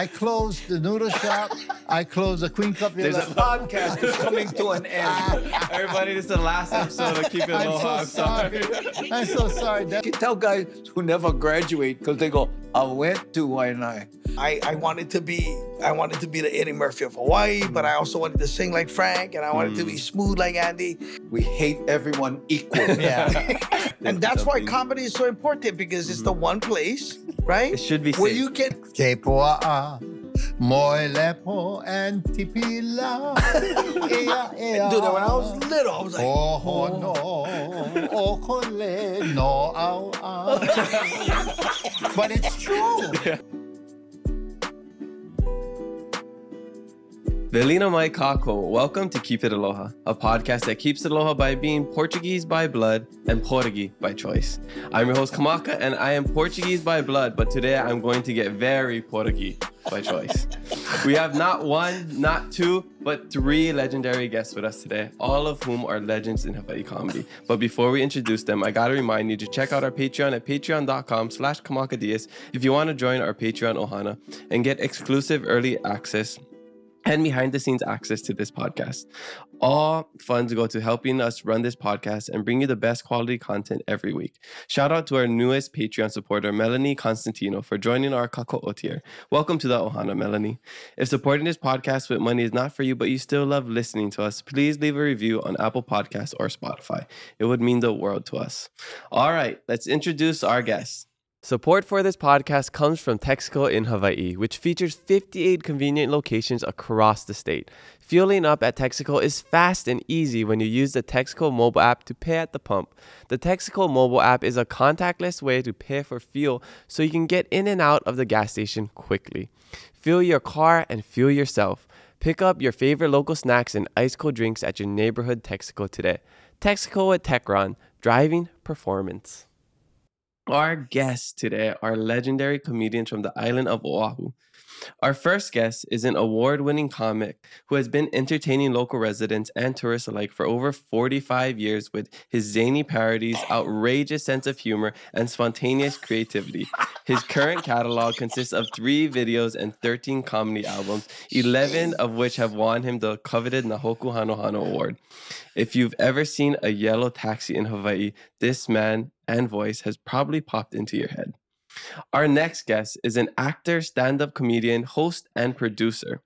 I closed the noodle shop. I closed the Queen Cup. There's a podcast is coming to an end. Everybody, this is the last episode of Keep It I'm Aloha. so I'm sorry. sorry. I'm so sorry. That- You tell guys who never graduate because they go, I went to Hawaii. I, I wanted to be I wanted to be the Eddie Murphy of Hawaii, but I also wanted to sing like Frank, and I wanted to be mm. smooth like Andy. We hate everyone equal. Yeah, and that's why comedy is so important because it's the mm-hmm. one place, right? It should be where safe. you get Te poa'a, moe lepo and tipila. Ea, ea. Dude, when I was little, I was like, Oho no, oh, okole no au au. But it's true. Velina Mai Kako, welcome to Keep It Aloha, a podcast that keeps it aloha by being Portuguese by blood and Portuguese by choice. I'm your host Kamaka, and I am Portuguese by blood, but today I'm going to get very Portuguese by choice. we have not one, not two, but three legendary guests with us today, all of whom are legends in Hawaii comedy. But before we introduce them, I gotta remind you to check out our Patreon at patreon.com slash kamakadias if you want to join our Patreon Ohana and get exclusive early access and behind the scenes access to this podcast. All funds go to helping us run this podcast and bring you the best quality content every week. Shout out to our newest Patreon supporter, Melanie Constantino, for joining our Kako'o tier. Welcome to the Ohana, Melanie. If supporting this podcast with money is not for you, but you still love listening to us, please leave a review on Apple Podcasts or Spotify. It would mean the world to us. All right, let's introduce our guests. Support for this podcast comes from Texaco in Hawaii, which features 58 convenient locations across the state. Fueling up at Texaco is fast and easy when you use the Texaco mobile app to pay at the pump. The Texaco mobile app is a contactless way to pay for fuel so you can get in and out of the gas station quickly. Fuel your car and fuel yourself. Pick up your favorite local snacks and ice cold drinks at your neighborhood Texaco today. Texaco at Techron, driving performance. Our guests today are legendary comedians from the island of Oahu. Our first guest is an award winning comic who has been entertaining local residents and tourists alike for over 45 years with his zany parodies, outrageous sense of humor, and spontaneous creativity. His current catalog consists of three videos and 13 comedy albums, 11 of which have won him the coveted Nā Hōkū Hanohano Award. If you've ever seen a yellow taxi in Hawaii, this man and voice has probably popped into your head. Our next guest is an actor, stand up comedian, host, and producer.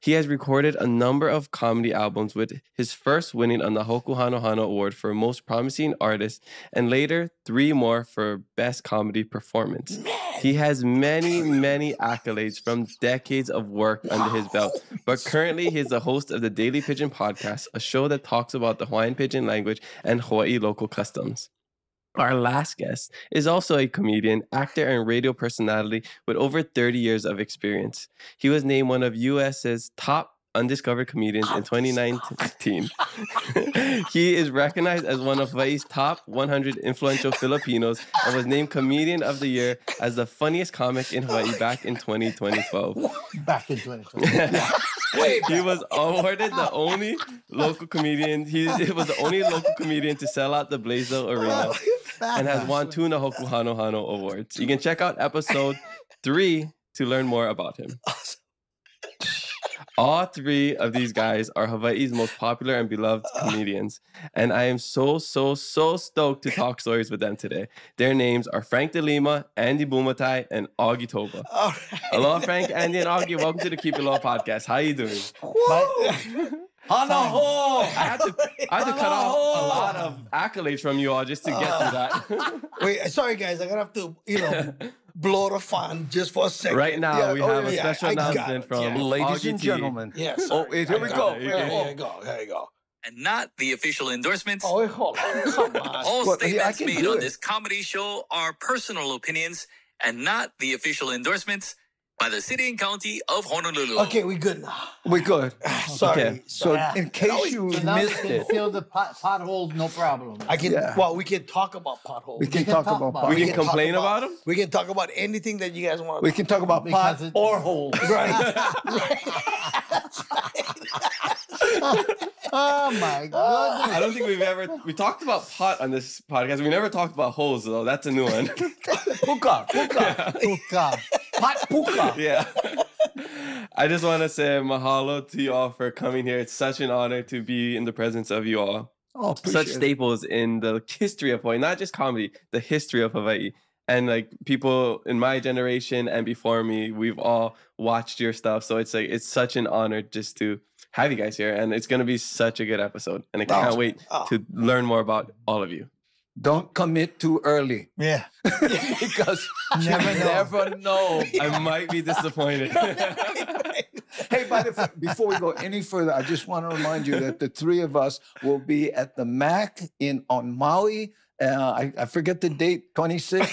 He has recorded a number of comedy albums, with his first winning a Nā Hōkū Hanohano Award for Most Promising Artist, and later three more for Best Comedy Performance. He has many, many accolades from decades of work under his belt, but currently he is the host of the Daily Pidgin Podcast, a show that talks about the Hawaiian Pidgin language and Hawaii local customs. Our last guest is also a comedian, actor, and radio personality with over 30 years of experience. He was named one of US's top undiscovered comedians in 2019. he is recognized as one of Hawaii's top 100 influential Filipinos and was named Comedian of the Year as the funniest comic in Hawaii back in 2012. Back in 2020. He was awarded the only local comedian. He it was the only local comedian to sell out the Blaisdell Arena and has won two Nā Hōkū Hanohano awards. You can check out episode three to learn more about him. All three of these guys are Hawaii's most popular and beloved comedians. And I am so, so, so stoked to talk stories with them today. Their names are Frank De Lima, Andy Bumatai, and Augie Tulba. all right. Hello, Frank, Andy, and Augie. Welcome to the Keep It Low podcast. How you doing? Hanaho! I had to, I had to cut off a lot of accolades from you all just to get through that. Wait, sorry guys, I'm gonna have to, you know, blow the fan just for a second. right now, Yeah, we oh, have a special I got announcement from yeah. Ladies and gentlemen. Yes. Oh, here we go. it. Here, Here here go. Here you go. and not the official endorsements. Oh, wait, hold on. Come on. All Well, statements can made on it. this comedy show are personal opinions and not the official endorsements by the city and county of Honolulu. Okay, we good now. We good. Ah, sorry. Okay. So, sorry. in case you So now we missed can it, fill the pot, potholes, no problem. I can. Yeah. Well, we can talk about potholes. we can can talk talk about about pot. We We can can talk complain about- about, him. We can talk about anything that you guys want. We can talk about pot Because it- or holes. Right. Oh my god! I don't think we've ever we talked about pot on this podcast. We never talked about holes though. That's a new one. Puka, puka, Oh, God. pot puka. yeah. I just want to say mahalo to you all for coming here. It's such an honor to be in the presence of you all. Oh, Such appreciate it. staples in the history of Hawaii, not just comedy, the history of Hawaii. And like people in my generation and before me, we've all watched your stuff. So it's like it's such an honor just to have you guys here. And it's gonna be such a good episode. And I Oh, can't wait oh. to learn more about all of you. Don't commit too early Yeah. because you Never know. never know. I might be disappointed. Hey, by the way, before we go any further, I just want to remind you that the three of us will be at the MAC in on Maui. Uh, I, I forget the date, 26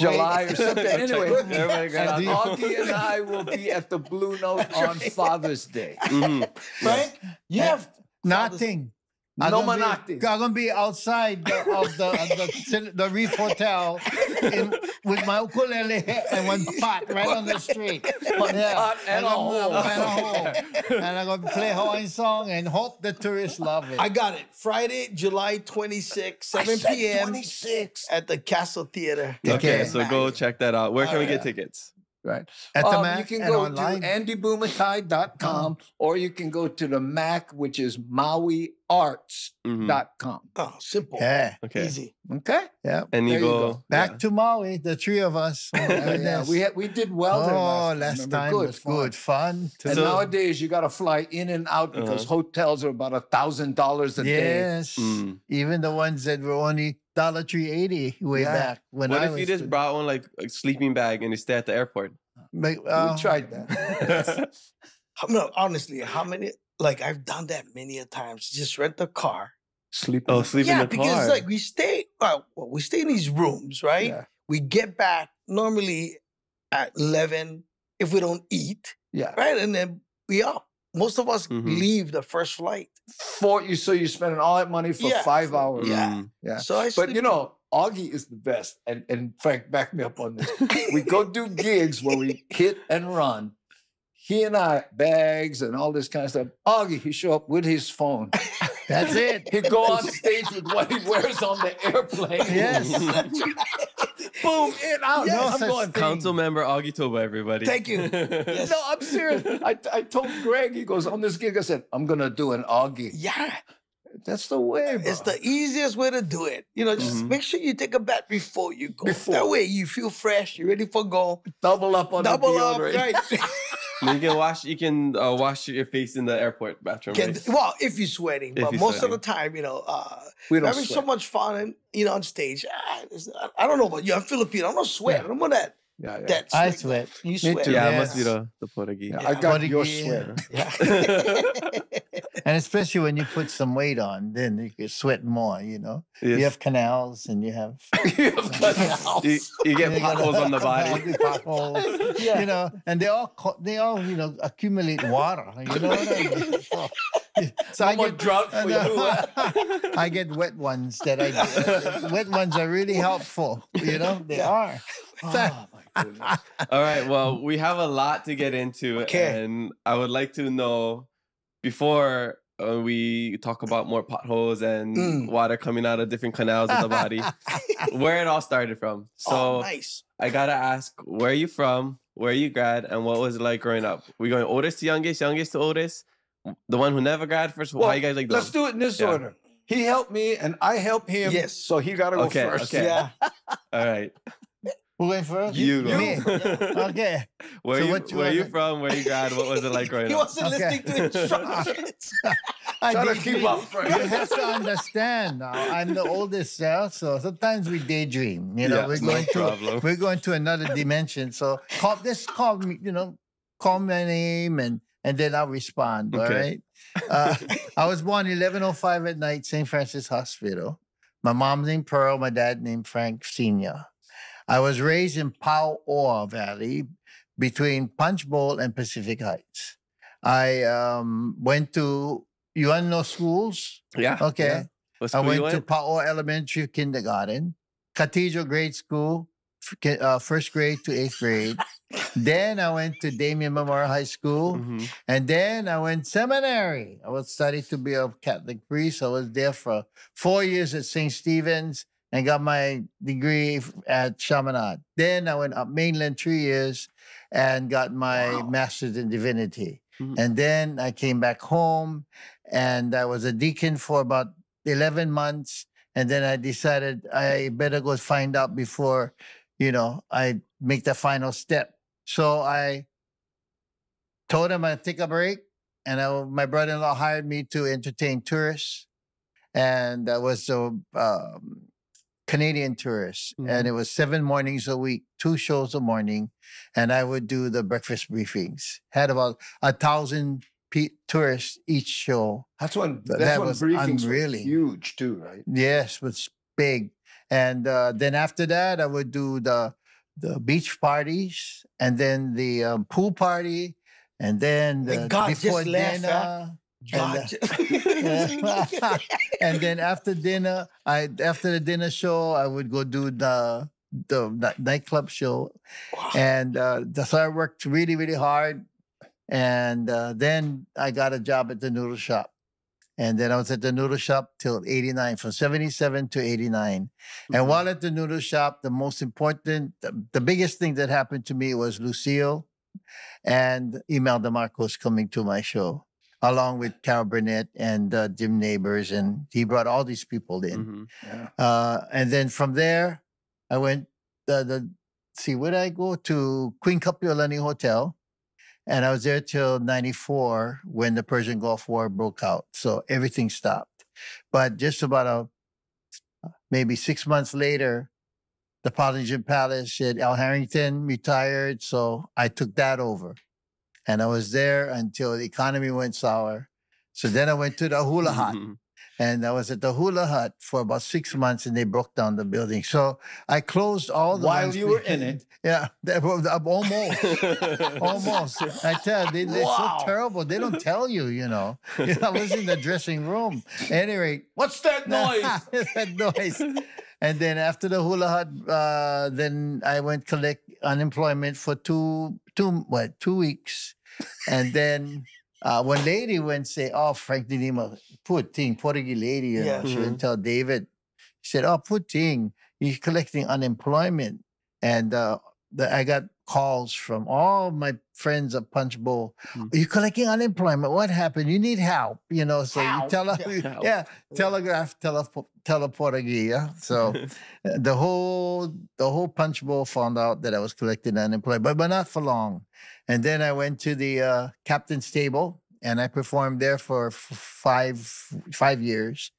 July or something. Anyway, Everybody and out. Augie and I will be at the Blue Note on Father's Day. Mhm. Frank, you have Nothing. I'm No gonna be, I'm gonna be outside the, of the of the, the Reef Hotel in, with my ukulele and one pot right on the street. One pot and a I'm hole. and a hole. And I'm gonna play Hawaiian song and hope the tourists love it. I got it. Friday, July 26, 7 p.m. 26. at the Castle Theater. Okay, Okay. so go check that out. Where can we get yeah. tickets? Right. At the Um, Mac you can and go online. to andybumatai.com or you can go to the MAC, which is mauiarts.com. Mhm. Oh, simple. yeah, Okay. Easy. Okay? yeah. And you There you go, go. Back yeah. to Maui, the three of us. Oh, my Yeah, yeah, goodness. we had, we did well there oh, last, last Remember? time good, was fun. good fun. And So- nowadays you got to fly in and out because Uh-huh. hotels are about a thousand dollars a day. yes, Mm. even the ones that were only dollar three eighty way Yeah. back when What I if was you just stu- brought one like a sleeping bag and you stay at the airport? Like, uh, we tried that. No, honestly, how many? Like I've done that many a times. Just rent a car. Sleep. oh, sleep yeah, in the car. Yeah, because car. like we stay. Well, well, we stay in these rooms, right? Yeah. We get back normally at eleven if we don't eat, Yeah. right? And then we up. Most of us Mhm. leave the first flight. For you, so you're spending all that money for Yeah, five hours. yeah. Mm. Yeah. So I. But you know, Augie is the best. And and Frank, back me up on this. we go do gigs where we hit and run. He and I, bags and all this kind of stuff. Augie, he show up with his phone. that's it. He'd go on stage with what he wears on the airplane. Yes. Boom, in, out. No I'm going, thing. Council member Augie Tulba, everybody. Thank you. Yes. no, I'm serious. I, I told Greg, he goes, on this gig, I said, I'm going to do an Augie. Yeah, That's the way, bro. it's the easiest way to do it. You know, just Mhm. make sure you take a bath before you go. Before. That way you feel fresh. You're ready for go. double up on Double the up, right? you can wash. You can uh, wash your face in the airport bathroom. Can, right? well, if you're sweating, If but you're most sweating. of the time, you know, uh, We we're don't having so much fun, and you know, on stage. Ah, I- I don't know about you. I'm Filipino. I'm not sweating. Yeah. I'm on that. Yeah, yeah. That I sweat. sweat. You Me sweat. too. Yeah, Yes. it must be the the Portuguese. Yeah, I got your Augie, sweater. Yeah. And especially when you put some weight on, then you can sweat more, you know. Yes. You have canals and you have You have canals. you, you get you potholes on the body. potholes, Yeah. you know, and they all co- they all you know accumulate water. You know what I mean? So, so No I get, drought for I you. I get wet ones that I get. wet ones are really helpful. You know they are. Oh, my goodness. All right. Well, we have a lot to get into, Okay. and I would like to know before uh, we talk about more potholes and Mm. water coming out of different canals of the body, where it all started from. So oh, nice. I gotta ask, where are you from? Where you grad, and what was it like growing up? We going oldest to youngest, youngest to oldest. The one who never grad first. how you guys like? Let's doing? do it in this Yeah. order. He helped me and I helped him. Yes. So he got to go Okay, first. okay. Yeah. All right. Who went first? You. Me. Okay. Where So you you where you from? Where you grad? What was it like growing He up? wasn't Okay. listening to instructions. I Try to keep up. You have to understand now. I'm the oldest cell, so sometimes we daydream. You know, Yeah, we're no going to we're going to another dimension. So call this call me, you know, call my name and and then I'll respond. All Okay. right. Uh, I was born 1105 at night, St. Francis Hospital. My mom named Pearl, my dad named Frank Sr. I was raised in Pauoa Valley between Punch Bowl and Pacific Heights. I um, went to, you want to know schools? Yeah. Okay. Yeah. What I school you went to went? Pauoa Elementary Kindergarten, Cathedral Grade School, uh, first grade to eighth grade. then I went to Damien Memorial High School, Mhm. and then I went seminary. I was studying to be a Catholic priest. I was there for four years at St. Stephen's and got my degree at Chaminade. Then I went up mainland three years, and got my Wow. master's in divinity. Mhm. And then I came back home and I was a deacon for about 11 months. And then I decided I better go find out before, you know, I make the final step. So I told him I'd take a break. And I, my brother in law hired me to entertain tourists. And I was a um, Canadian tourist. And it was seven mornings a week, two shows a morning. And I would do the breakfast briefings. Had about a thousand pe- tourists each show. That's one. That's that was briefings unreally- huge too, right? Yes, was big. And uh, then after that, I would do the the beach parties, and then the um, pool party, and then the God before dinner. God. Yeah. and then after dinner, I after the dinner show, I would go do the the, ni- nightclub show, and uh, so I worked really really hard, and uh, then I got a job at the noodle shop, and then I was at the noodle shop till eighty nine, from seventy seven to eighty And while at the noodle shop, the most important, the, the biggest thing that happened to me was Lucille and Imelda Marcos coming to my show, along with Carol Burnett and uh, Jim Nabors, and he brought all these people in. Mhm. Yeah. Uh, and then from there, I went the the see where did I go to Queen Kapiolani Hotel, and I was there till '94 when the Persian Gulf War broke out. So everything stopped. But just about a maybe six months later, the Polynesian Palace said Al Harrington retired, so I took that over, and I was there until the economy went sour. So then I went to the Hula Hut. Mhm. And I was at the Hula Hut for about six months, and they broke down the building. So I closed all the While ones you were in it. Yeah, that was- uh, almost, almost. I tell you, they, they're Wow. so terrible. They don't tell you, you know. I was in the dressing room. Anyway, What's that noise? that noise. And then after the hula hut, uh, then I went collect unemployment for two, two, what, two weeks. And then uh, one lady went say, "Oh, Frank De Lima, poor thing, Portuguese lady." You Yeah. know, she Mhm. went tell David. She said, "Oh, poor thing, he's collecting unemployment." And uh, the, I got calls from all my friends at Punch Bowl. Mm. Are you collecting unemployment? What happened? You need help, you know. So you Help. tell her, Help. yeah, telegraph, tele, teleportuguese. Yeah. So uh, the whole the whole Punch Bowl found out that I was collecting unemployment, but but not for long. And then I went to the uh, captain's table and I performed there for f- five five years,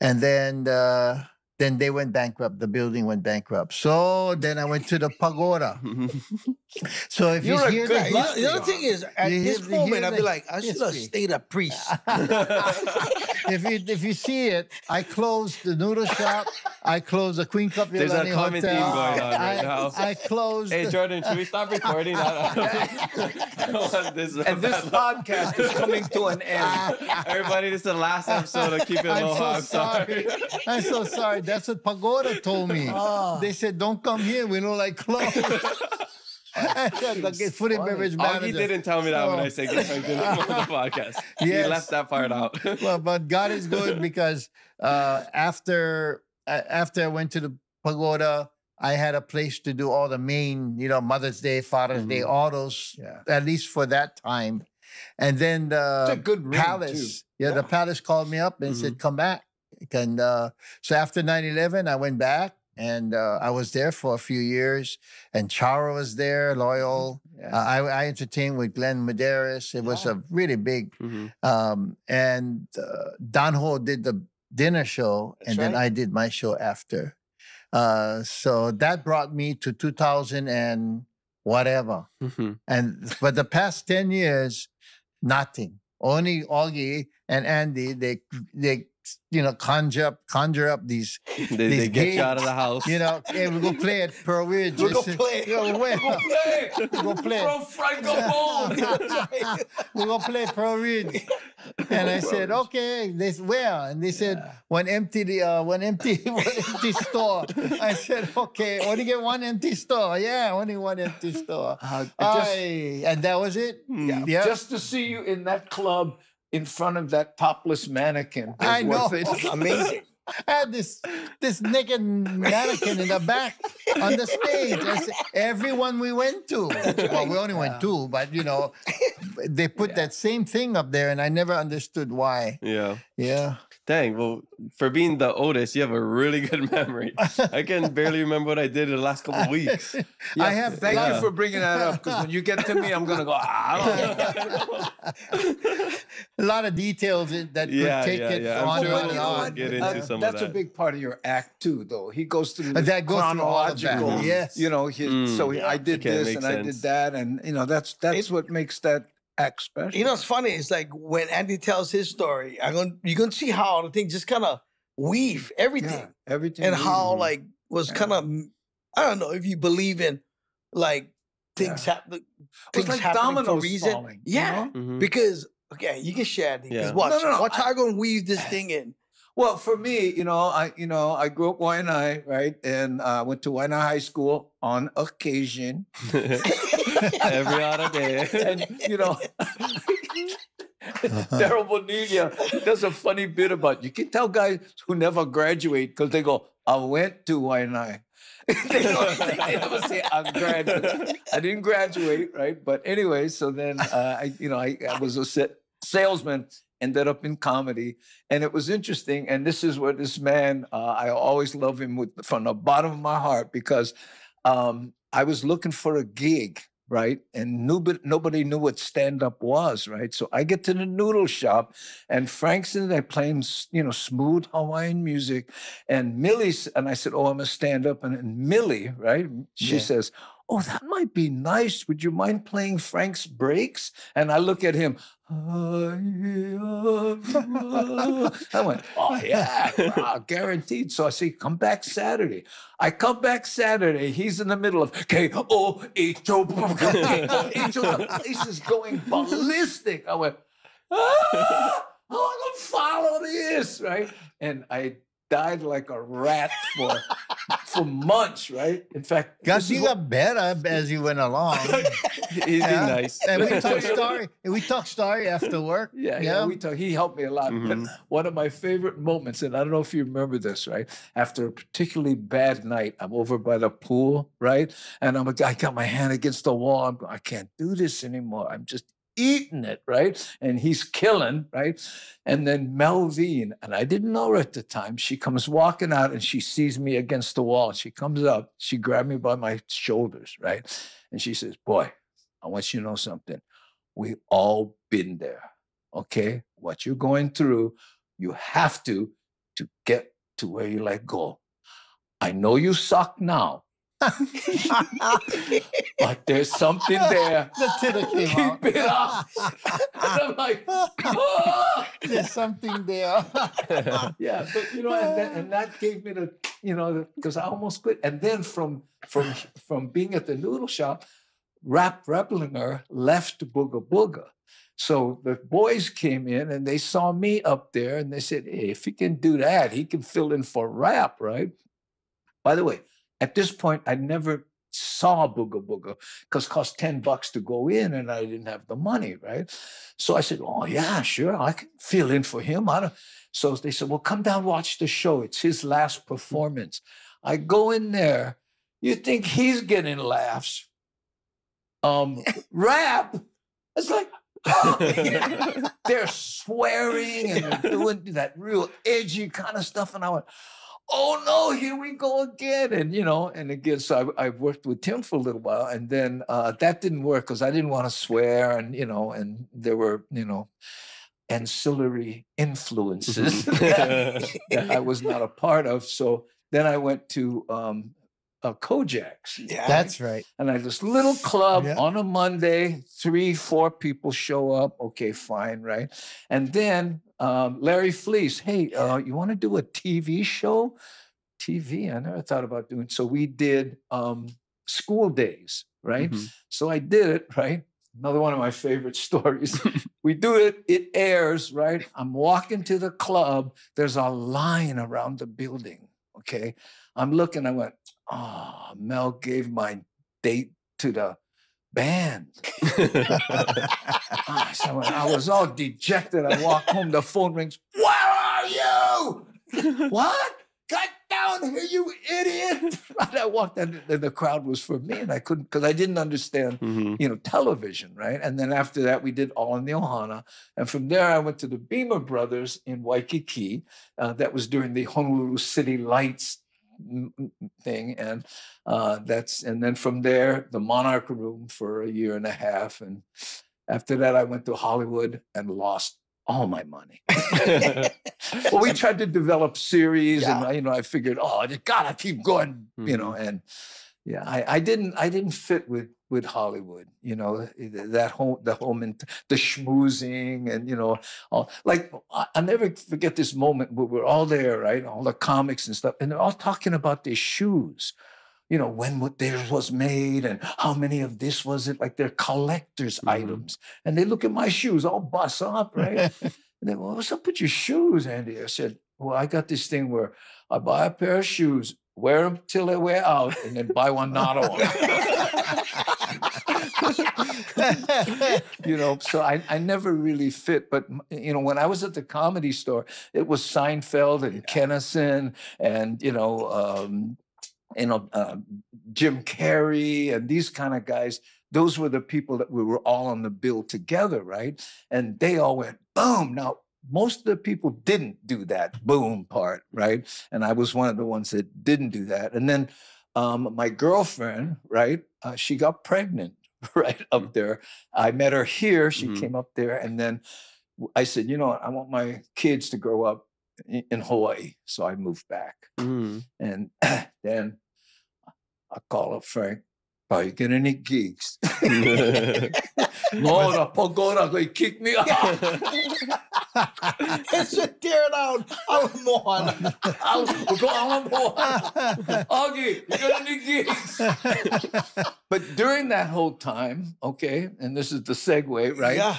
and then. Uh, then they went bankrupt. The building went bankrupt. So then I went to the pagoda. So if You're you a hear that, the other thing is, at this moment, I'd be like, I should have stayed a priest. if you if you see it, I closed the noodle shop. I closed the Queen Cup There's a Yolani common theme Hotel. going on right I, now. I closed. Hey Jordan, should we stop recording? I don't want this and this podcast is coming to an end. Everybody, this is the last episode of Keep It I'm Aloha. so I'm sorry. sorry. I'm so sorry. That's what Pagoda told me. Oh. They said, "Don't come here. We don't like clothes." The food and beverage Augie manager. didn't tell me that when I So- said get Dinner on the podcast. He left that part out. well, but God is good because uh, after uh, after I went to the pagoda, I had a place to do all the main, you know, Mother's Day, Father's Day, Mhm. all those, Yeah. at least for that time. And then the good palace, too. yeah, the palace called me up and said, "Come back." And uh, so after 9-11, I went back. And uh, I was there for a few years, and Chara was there, loyal. Yeah. Uh, I, I entertained with Glenn Medeiros. It was Yeah. a really big Mhm. um, and uh, Don Ho did the dinner show, That's and then. I did my show after. Uh, so that brought me to 2000 and whatever. Mhm. And for the past 10 years, nothing. Only Augie and Andy, they they you know conjure up conjure up these They, they These get you out of the house. you know hey we go play at Pearl Ridge We'll go play. you know, wait, Go play. we go play. Throw Franco Boom. we go play Pearl Ridge and I said okay. They said, where? And they said one empty the uh, one empty one empty store. I said okay only get one empty store. Yeah only one empty store. Uh, just, Aye, and that was it? Yeah. yeah. Just to see you in that club in front of that topless mannequin. I know. worth it. Amazing. I had this this naked mannequin in the back on the stage. I said, everyone we went to. Well, we only went two, but you know, they put that same thing up there, and I never understood why. Yeah. Yeah. Dang. Well, for being the oldest, you have a really good memory. I can barely remember what I did in the last couple of weeks. I have Thank Yeah. you for bringing that up because when you get to me, I'm gonna go. Ah, I don't know. a lot of details that Yeah, could take yeah, it yeah. On sure and on. and get on. into Uh, some that's a big part of your act too, though. He goes through Uh, that goes that, chronological. yes. You know, his, Mm. so he, I did Okay, this and I did that, and you know that's that's It- what makes that act special. You know, it's funny. It's like when Andy tells his story, I'm going you're gonna see how the thing just kind of weave everything, yeah, everything, and we- how like was Yeah. kind of I don't know if you believe in like things happen. It's Things like happening for a reason. falling. you yeah, know? Mhm. because okay, you can share because Yeah. watch, No, no, no, watch I- how I'm gonna weave this thing in. Well, for me, you know, I you know I grew up Waianae, right, and uh, went to Waianae High School on occasion, Every other day. and you know. Daryl Bonilla does a funny bit about you can tell guys who never graduate because they go, I went to Waianae. they, don't, they never say I graduated. I didn't graduate, right? But anyway, so then uh, I, you know, I, I was a sa- salesman, ended up in comedy, and it was interesting. And this is what this man, uh, I always love him with from the bottom of my heart because um, I was looking for a gig, right? And nobody, nobody knew what stand up was, right? So I get to the noodle shop, and Frank's in there playing, you know, smooth Hawaiian music. And Millie's, and I said, Oh, I'm a stand up. And, and Millie, right? She Yeah. says, Oh, that might be nice. Would you mind playing Frank's breaks? And I look at him. I went, oh yeah, wow, guaranteed. So I say, come back Saturday. I come back Saturday. He's in the middle of K O H O. The place is going ballistic. I went, ah, I want to follow this, right? And I died like a rat for for months, right? In fact, Got you got better as you went along. He's Yeah. nice. and we talk story. And we talk story after work. Yeah, yeah, we talk. He helped me a lot. But Mhm. one of my favorite moments, and I don't know if you remember this, right? After a particularly bad night, I'm over by the pool, right? And I'm a guy, got my hand against the wall. I'm, I can't do this anymore. I'm just eating it, right? And he's killing, right? And then Melvine, and I didn't know her at the time, she comes walking out and she sees me against the wall. She comes up, she grabbed me by my shoulders, right? And she says, Boy, I want you to know something. We all been there. Okay. What you're going through, you have to to get to where you let go. I know you suck now, but there's something there. the titter came out. Keep it up. And I'm like, "Ah!" There's something there. yeah, but you know, and that, and that gave me the, you know, because I almost quit. And then from from from being at the noodle shop, Rap Reiplinger left Booga Booga. So the boys came in and they saw me up there and they said, hey, if he can do that, he can fill in for Rap, right? By the way, at this point, I never saw Booga Booga because it cost 10 bucks to go in and I didn't have the money, right? So I said, oh, yeah, sure, I can fill in for him. I don't. So they said, well, come down, watch the show. It's his last performance. I go in there. You think he's getting laughs? Um, Rap. It's like, oh, they're swearing and they're doing that real edgy kind of stuff. And I went, oh no, here we go again. And, you know, and again, so I, I worked with Tim for a little while. And then uh, that didn't work because I didn't want to swear. And, you know, and there were, you know, ancillary influences that, that I was not a part of. So then I went to um, uh, Kojak's. Yeah. That's right. And I had this little club Yeah. on a Monday, three, four people show up. Okay, fine, right? And then um, Larry Fleece, hey, uh, you want to do a TV show? TV, I never thought about doing. So we did um, school days, right? Mhm. So I did it, right? Another one of my favorite stories. we do it, it airs, right? I'm walking to the club. There's a line around the building. Okay. I'm looking, I went, oh, Mel gave my date to the band. So I was all dejected. I walk home, the phone rings. Where are you? what? Got down here, you idiot! And I walked in, and the crowd was for me, and I couldn't because I didn't understand, Mhm. you know, television, right? And then after that, we did All in the Ohana, and from there, I went to the Beamer Brothers in Waikiki. Uh, that was during the Honolulu City Lights thing, and uh, that's and then from there, the Monarch Room for a year and a half, and after that, I went to Hollywood and lost all my money. well, we tried to develop series, and Yeah. I, you know, I figured, oh, I just gotta keep going, you know, and yeah, I, I didn't, I didn't fit with with Hollywood, you know, that whole, the whole, the schmoozing, and you know, all, like I, I'll never forget this moment where we're all there, right, all the comics and stuff, and they're all talking about their shoes. You know, when what theirs was made and how many of this was it, like they're collector's Mhm. items. And they look at my shoes all bust up, right? And they, well, what's up with your shoes, Andy? I said, well, I got this thing where I buy a pair of shoes, wear them till they wear out, and then buy one not on. you know, so I, I never really fit. But, you know, when I was at the comedy store, it was Seinfeld and Kinison and, you know, um, you know, uh, Jim Carrey and these kind of guys. Those were the people that we were all on the bill together, right? And they all went boom. Now, most of the people didn't do that boom part, right? And I was one of the ones that didn't do that. And then um, my girlfriend, right? Uh, she got pregnant, right up there. I met her here. She Mhm. came up there, and then I said, you know what? I want my kids to grow up in, Hawaii, so I moved back. Mhm. And then I call up Frank. Are you getting any gigs? no, the pagoda, they kicked me out. It's a tear down. I'm on. I'll go on Augie, you got any gigs? but during that whole time, okay, and this is the segue, right? Yeah.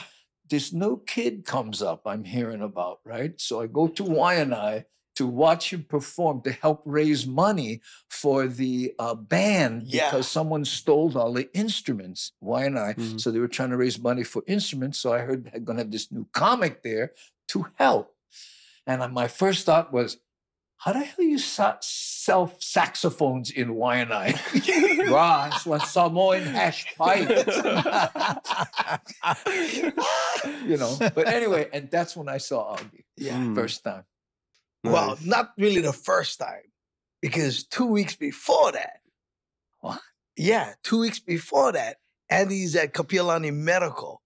This new kid comes up I'm hearing about, right? So I go to Waianae to watch him perform to help raise money for the uh, band Yeah. because someone stole all the instruments. Waianae. Mhm. So they were trying to raise money for instruments. So I heard they're going to have this new comic there to help. And my first thought was, how the hell you sa- sell saxophones in Waianae? Ross was Samoan hash pipes. you know. But anyway, and that's when I saw Augie Yeah. Mm. first time. Well, not really the first time, because two weeks before that. What? Yeah, two weeks before that, Andy's at Kapiolani Medical.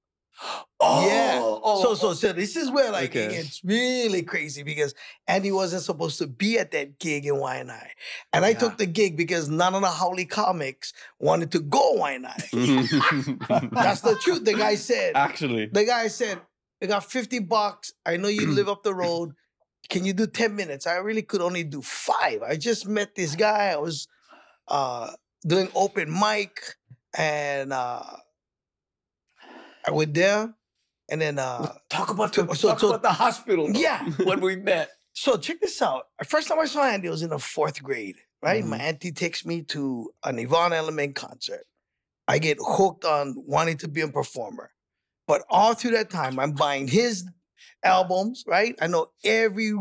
Oh, yeah. oh, so, so, oh. so this is where like it Okay. gets really crazy because Andy wasn't supposed to be at that gig in Waianae. And I took the gig because none of the haole comics wanted to go Waianae. That's the truth. The guy said, Actually. the guy said, I got 50 bucks. I know you live up the road. Can you do 10 minutes? I really could only do five. I just met this guy. I was uh, doing open mic and uh, I went there. And then, uh, talk about the, so- talk so- about the hospital. though, yeah. when we met. So check this out. First time I saw Andy was in the fourth grade, right? My Mhm. auntie takes me to an Yvonne Elliman concert. I get hooked on wanting to be a performer. But all through that time, I'm buying his albums, right? I know every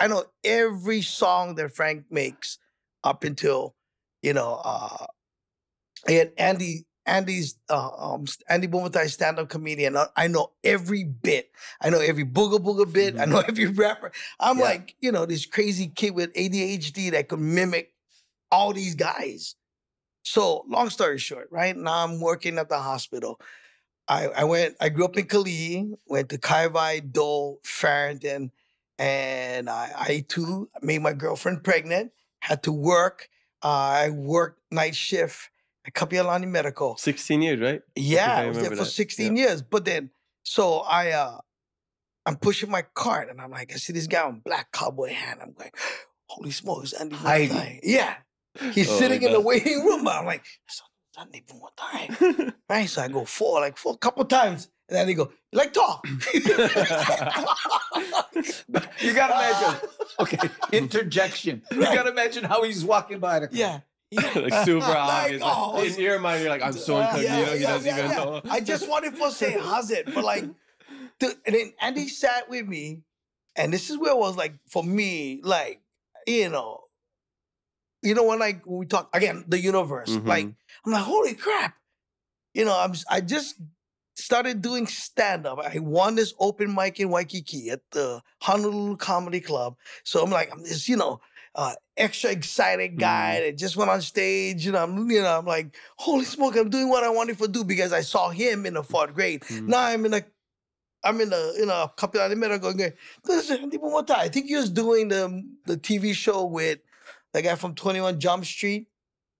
I know every song that Frank makes up until, you know, uh had Andy Andy's uh, um, Andy Bumatai stand-up comedian. I- I know every bit. I know every booga booga bit. I know every rapper. I'm Yeah. like, you know, this crazy kid with ADHD that could mimic all these guys. So, long story short, right now I'm working at the hospital. I, I went, I grew up in Kalihi, went to Kaewai, Dole, Farrington, and I, I too made my girlfriend pregnant, had to work. Uh, I worked night shift at Kapiolani Medical. 16 years, right? Yeah, I I was there for that. 16 years. But then, so I, uh, I'm pushing my cart and I'm like, I see this guy with black cowboy hat. I'm like, holy smokes, Andy Hiding. Bumatai. Yeah. He's Oh, sitting in the waiting room. I'm like, "It's Andy Bumatai. Right? So I go four, like four, couple times. And then they go, like talk. You gotta imagine. Okay, interjection. You gotta imagine how he's walking by the yeah. yeah. like super Like, obvious. Like, oh, in your mind, you're like, I'm so Yeah, incognito. he yeah, doesn't yeah, even yeah. know. I just wanted to say how's it, but like, dude, and then Andy sat with me, And this is where it was like for me, like, you know, you know, when like when we talk again, the universe, like Mhm. I'm like, holy crap. You know, I'm I just started doing stand-up. I won this open mic in Waikiki at the Honolulu Comedy Club. So I'm like, I'm this, you know, uh, extra excited guy that just went on stage. You know, I'm, you know, I'm like, holy smoke, I'm doing what I wanted to do because I saw him in the fourth grade. Mhm. Now I'm in a I'm in the you know a couple of minutes going, this is Andy Bumatai. I think he was doing the the TV show with the guy from 21 Jump Street.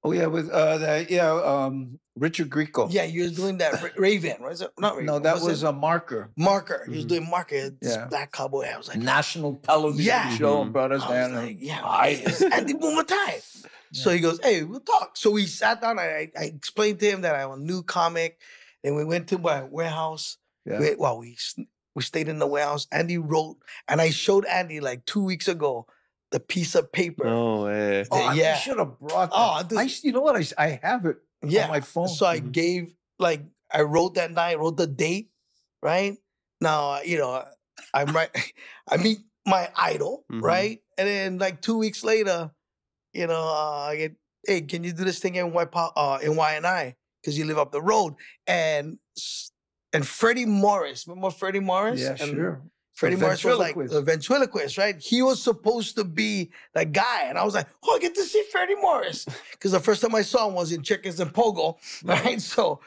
Oh yeah, with uh, that yeah, um, Richard Grieco. Yeah, he was doing that Ra- Raven, was it? Not Raven. No, that was, was a marker. Marker. He was Mhm. doing Marker. This Yeah. black cowboy. hat. I was like, national television Yeah. show, Mhm. brothers. I was man. like, yeah, I- it's Andy Bumatai. So he goes, hey, we'll talk. So we sat down. I, I, I explained to him that I'm a new comic. And we went to my warehouse. Yeah. We, well, we we stayed in the warehouse. Andy wrote, and I showed Andy like two weeks ago the piece of paper. No way. Oh, I yeah. should have brought. That. Oh, dude. I, s- you know what? I, I have it yeah. on my phone. So I Mhm. gave like I wrote that night, wrote the date, right? Now uh, you know I'm right. I meet my idol, Mhm. right? And then like two weeks later, you know, uh, I get hey, can you do this thing in Y uh, in Y and I because you live up the road and and Freddie Morris, remember Freddie Morris? yeah, And sure. Freddie Morris was like the ventriloquist, right? He was supposed to be that guy. And I was like, oh, I get to see Freddie Morris. Because the first time I saw him was in Chickens and Pogo, right? So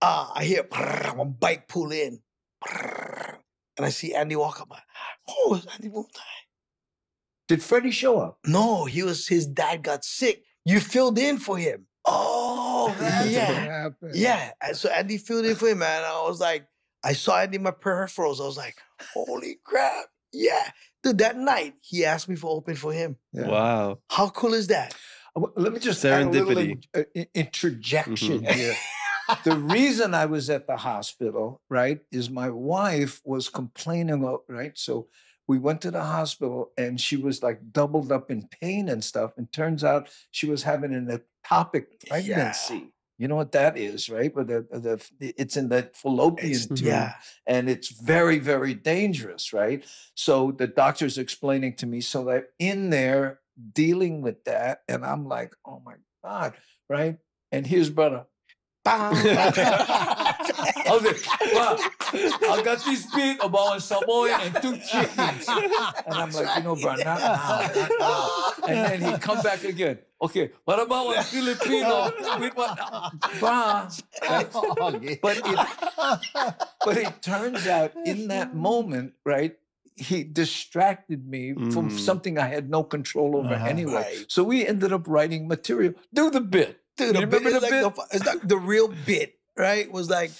uh, I hear brrr, one bike pull in. brrr, and I see Andy walk up. Oh, it's Andy Bumatai. Did Freddie show up? No, he was his dad got sick. You filled in for him. Oh, that's Yeah. Yeah. And so Andy filled in for him, man. I was like, I saw it in my peripherals. I was like, holy crap. Yeah. Dude, that night he asked me for open for him. Yeah. Wow. How cool is that? Uh, Let me just add a little Serendipity. in- uh, in- interjection Mhm. here. the reason I was at the hospital, right, is my wife was complaining of, right? So we went to the hospital and she was like doubled up in pain and stuff. And turns out she was having an ectopic pregnancy. You know what that is, right? But the, the it's in the fallopian It's- tube yeah. and it's very very dangerous right so the doctor's explaining to me so that in there dealing with that and i'm like oh my god right and here's brother Bam. I was like, wow, I got this big about Samoan and two chickens. And I'm like, you know, bro, not now, not now. And then he come back again. Okay, what about one Filipino with what? Bah. But it, but it turns out in that moment, right, he distracted me from Mm. something I had no control over Uh-huh. anyway. Right. So we ended up writing material. Do the bit. Dude, You the bit remember the like the, it's like the real bit, right? Was like,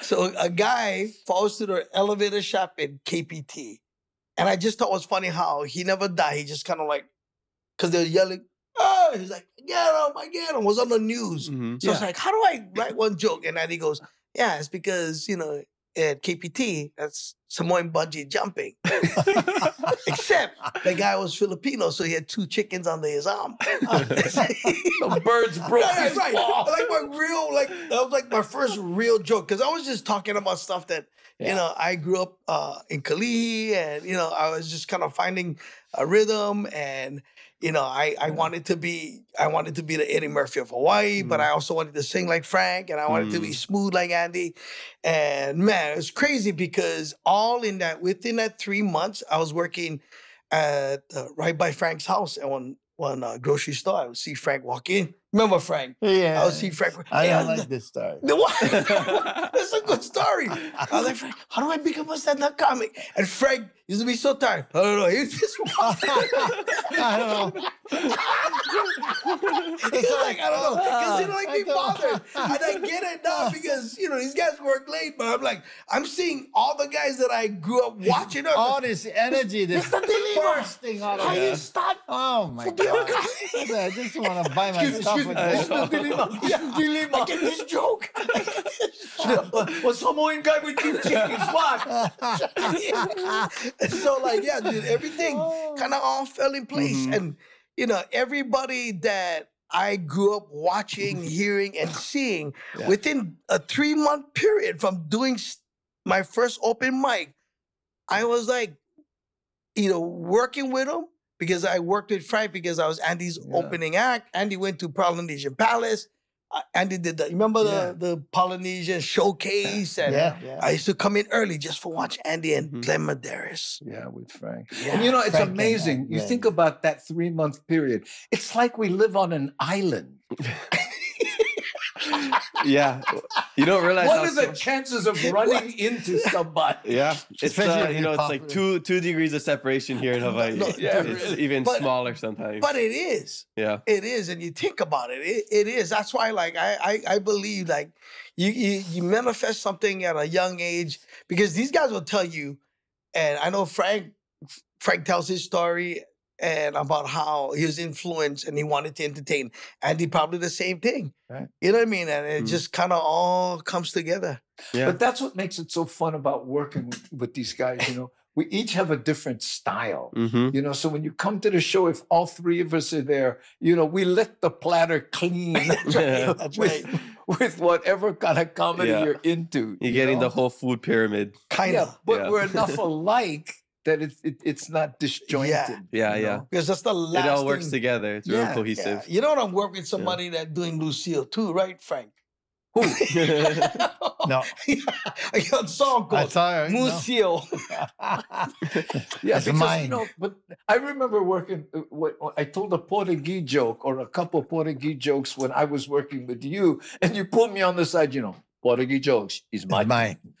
so a guy falls to the elevator shop in KPT. And I just thought it was funny how he never died. He just kind of like, because they're yelling, oh, he's like, get him, I get him, was on the news. Mhm. So I was like, how do I write one joke? And then he goes, yeah, it's because, you know, at KPT, that's Samoan bungee jumping. Except the guy was Filipino, so he had two chickens under his arm. The birds broke right, his right. Like my real, like that was like my first real joke because I was just talking about stuff that you know I grew up uh, in Kalihi, and you know I was just kind of finding a rhythm, and you know I I wanted to be I wanted to be the Eddie Murphy of Hawaii, but Mm. I also wanted to sing like Frank, and I wanted to be smooth like Andy, and man, it was crazy because all in that within that three months I was working at uh, right by Frank's house and one one uh, grocery store. I would see Frank walk in. Remember Frank? yeah. I would see Frank. I Hey, I- like this story. the what? That's a good story. I was like, Frank, how do I become a stand-up comic? And Frank used to be so tired. I don't know. He just I don't know. He's like, I don't know. Because he don't like being bothered. And I get it now because, you know, these guys work late, but I'm like, I'm seeing all the guys that I grew up watching. I'm All this energy, this bursting out of how you start? Oh my For being a god! I just want to buy my stuff. Excuse me, and Mr. go. Dilima. Yeah, I get this joke. I get this joke. Well, Samoan guy with two chickens. What? So like yeah dude everything kind of all fell in place Mhm. and you know everybody that i grew up watching hearing and seeing Yeah. within a three month period from doing my first open mic i was like either working with him because I worked with Frank because I was Andy's Yeah. opening act. Andy went to Polynesian Palace. Andy did the remember Yeah. the the Polynesian showcase and Yeah. Yeah. I used to come in early just for watch Andy and mm-hmm. Medeiros. Yeah, with Frank. Yeah. And you know, it's Frank amazing. you think about that three month period. It's like we live on an island. yeah. You don't realize What are the so- chances of running into somebody? Yeah, it's Especially uh, you you're know it's like two two degrees of separation here in Hawaii. no, yeah, it's really. even But- smaller sometimes. But it is. yeah, It is, and you think about it, it, it is. That's why, like, I, I, I believe, like, you, you, you manifest something at a young age because these guys will tell you, and I know Frank, Frank tells his story and about how he was influenced and he wanted to entertain, Andy probably the same thing. Right. You know what I mean? And it Mm. just kind of all comes together. yeah, But that's what makes it so fun about working with these guys. You know, we each have a different style. hmm You know, so when you come to the show, if all three of us are there, you know, we lick the platter clean That's right. That's with, right. with whatever kind of comedy Yeah. you're into. You're you getting know? the whole food pyramid. Kind of. Yeah, but Yeah. we're enough alike that it's it, it's not disjointed. Yeah, you yeah. Because that's the last it all works thing- together. It's Yeah, real yeah. cohesive. You know what? I'm working with somebody that doing Lucille too, right, Frank? Who? No. I got a song I called saw it. no. Yeah, That's because mine. you know, but I remember working. uh, What I told a Portuguese joke or a couple Portuguese jokes when I was working with you, and you pulled me on the side. You know, Portuguese jokes is my It's mine.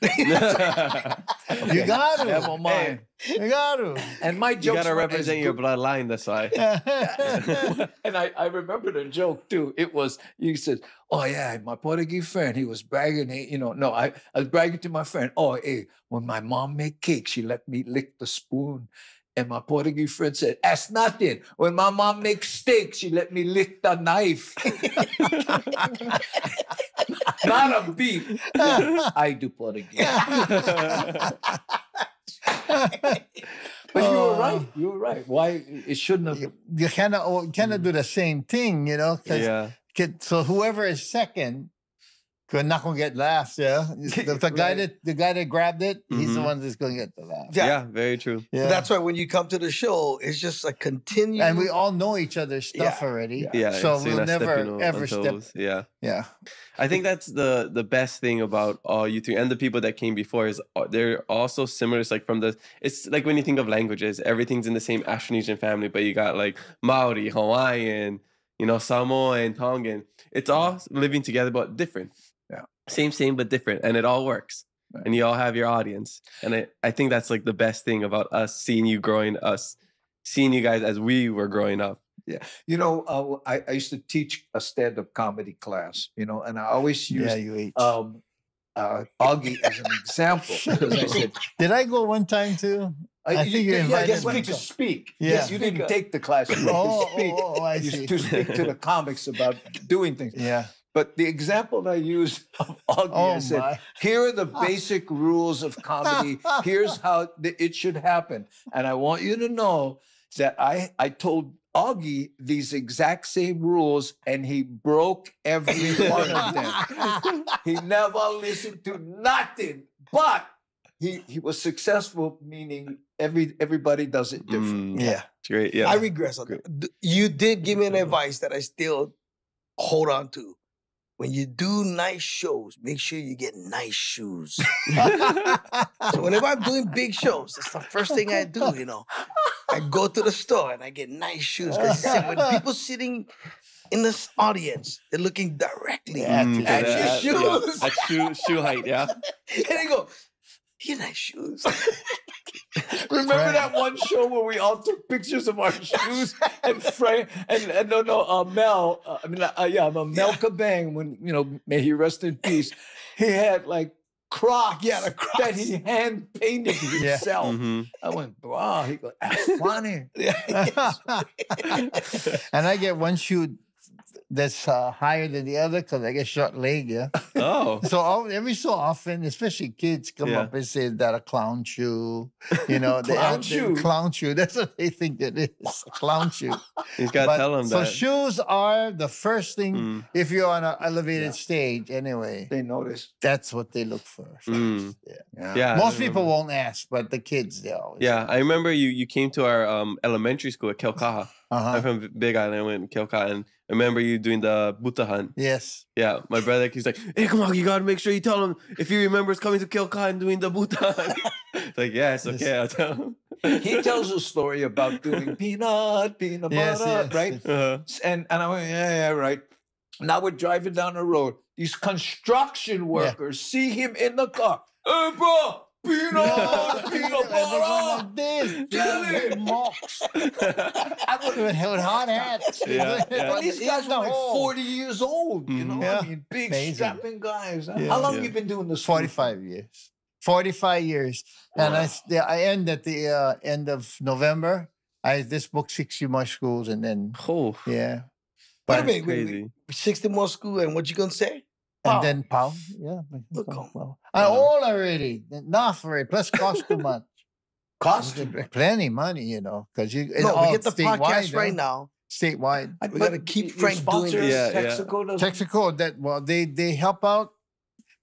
You got to. Yeah, well, mine. You got to. And my jokes. you gotta represent your bloodline. That's why. and I, I remember the joke too. It was you said, "Oh yeah, my Portuguese friend, he was bragging. He, you know, no, I, I was bragging to my friend. Oh, hey, when my mom made cake, she let me lick the spoon." And my Portuguese friend said, "That's nothing. When my mom makes steak, she let me lick the knife, not a beef. I do Portuguese." But you were oh. right. Oh. You were right. Why it shouldn't have? you, cannot, kind of oh, kind of do the same thing, you know? yeah. so whoever is second, could not gonna get laughs. Yeah, the, the guy Right. that the guy that grabbed it, he's the Mhm. one that's gonna get the laugh. yeah, Yeah. very true. Yeah, That's why when you come to the show, it's just a continued. and we all know each other's stuff Yeah. already. Yeah, so you're we'll never ever step. Yeah. Yeah, I think that's the the best thing about all you three and the people that came before is uh, they're also similar. It's like from the it's like when you think of languages, everything's in the same Austronesian family, but you got like Maori, Hawaiian, you know, Samoan, Tongan. It's all living together but different. Yeah. Same, same, but different. And it all works. Right. And you all have your audience. And I, I think that's like the best thing about us seeing you growing us, seeing you guys as we were growing up. Yeah. You know, uh, I, I used to teach a stand-up comedy class. You know, and I always used you each. um, uh, Augie as an example I said, Did I go one time too? I think you yeah, invited yes, me. went to speak. Yeah. Yes, you didn't take the class. You Oh, to speak. oh, oh, I You see. to speak to the comics about doing things. Yeah. But the example I used of Augie, I Oh said, my. here are the basic rules of comedy. Here's how th- it should happen. And I want you to know that I, I told Augie these exact same rules and he broke every one of them. He never listened to nothing, but he, he was successful, meaning every everybody does it different. Mm, Yeah. it's great. Yeah. I regret something. D- You did give me an advice that I still hold on to. When you do nice shows, make sure you get nice shoes. so whenever I'm doing big shows, that's the first thing I do, you know. I go to the store and I get nice shoes. Because when people sitting in this audience, they're looking directly Mm, at so your shoes. At shoe, shoe height, yeah. and they go, you nice shoes. Remember Right. that one show where we all took pictures of our shoes and Frank and, and no no uh, Mel uh, I mean uh, yeah Mel Cabang when you know may he rest in peace he had like Crocs Yeah, the that he hand painted Yeah. himself. Mhm. I went wow he goes that's funny and I get one shoe that's uh, higher than the other because I get short leg. Yeah. Oh. So all, every so often, especially kids come Yeah. up and say that a clown shoe. You know, they- Clown they- shoe? Clown shoe. That's what they think it is. Clown shoe. He's got to But- tell him so that. shoes are the first thing Mm, if you're on an elevated Yeah. stage. Anyway, They notice. that's what they look for. first. Mm. Yeah. Yeah. yeah. Most people won't ask, but the kids they always. Yeah, I remember you. You came to our um, elementary school at Keaukaha. Uh-huh. I'm from Big Island. I went to Keaukaha, and I remember you doing the buta hunt. Yes. Yeah, my brother, he's like, "Hey, come on, you gotta make sure you tell him if he remembers coming to Keaukaha and doing the buta hunt." It's like, yes, Yes. okay, I'll tell him. He tells a story about doing peanut, peanut Yes, butter, yes, right? yes. Uh, And and I went, yeah, yeah, right. Now we're driving down the road. These construction workers see him in the car. Hey, bro, peanut, peanut butter. This, Jelly. mocks I was, with, with hot hats. Yeah, yeah. but these guys were like 40 years old, you know? Yeah. I mean, big Amazing. strapping guys. Yeah. How long Yeah. you been doing this? for? 45 years. 45 years. And I, yeah, I end at the uh, end of November. I this book 60 more schools and then oh, yeah. But minute, wait, wait. crazy. 60 more school, and what you gonna say? And then Pau. Yeah. Look Pau, on. Pau. I Wow. all already. Enough already. Plus cost too much. cost Plenty money, you know, because you it's No, all we get the statewide, podcast right now. Statewide. I- We gotta keep your Frank doing this. Yeah, yeah. Texaco doesn't- Texaco that well they they help out,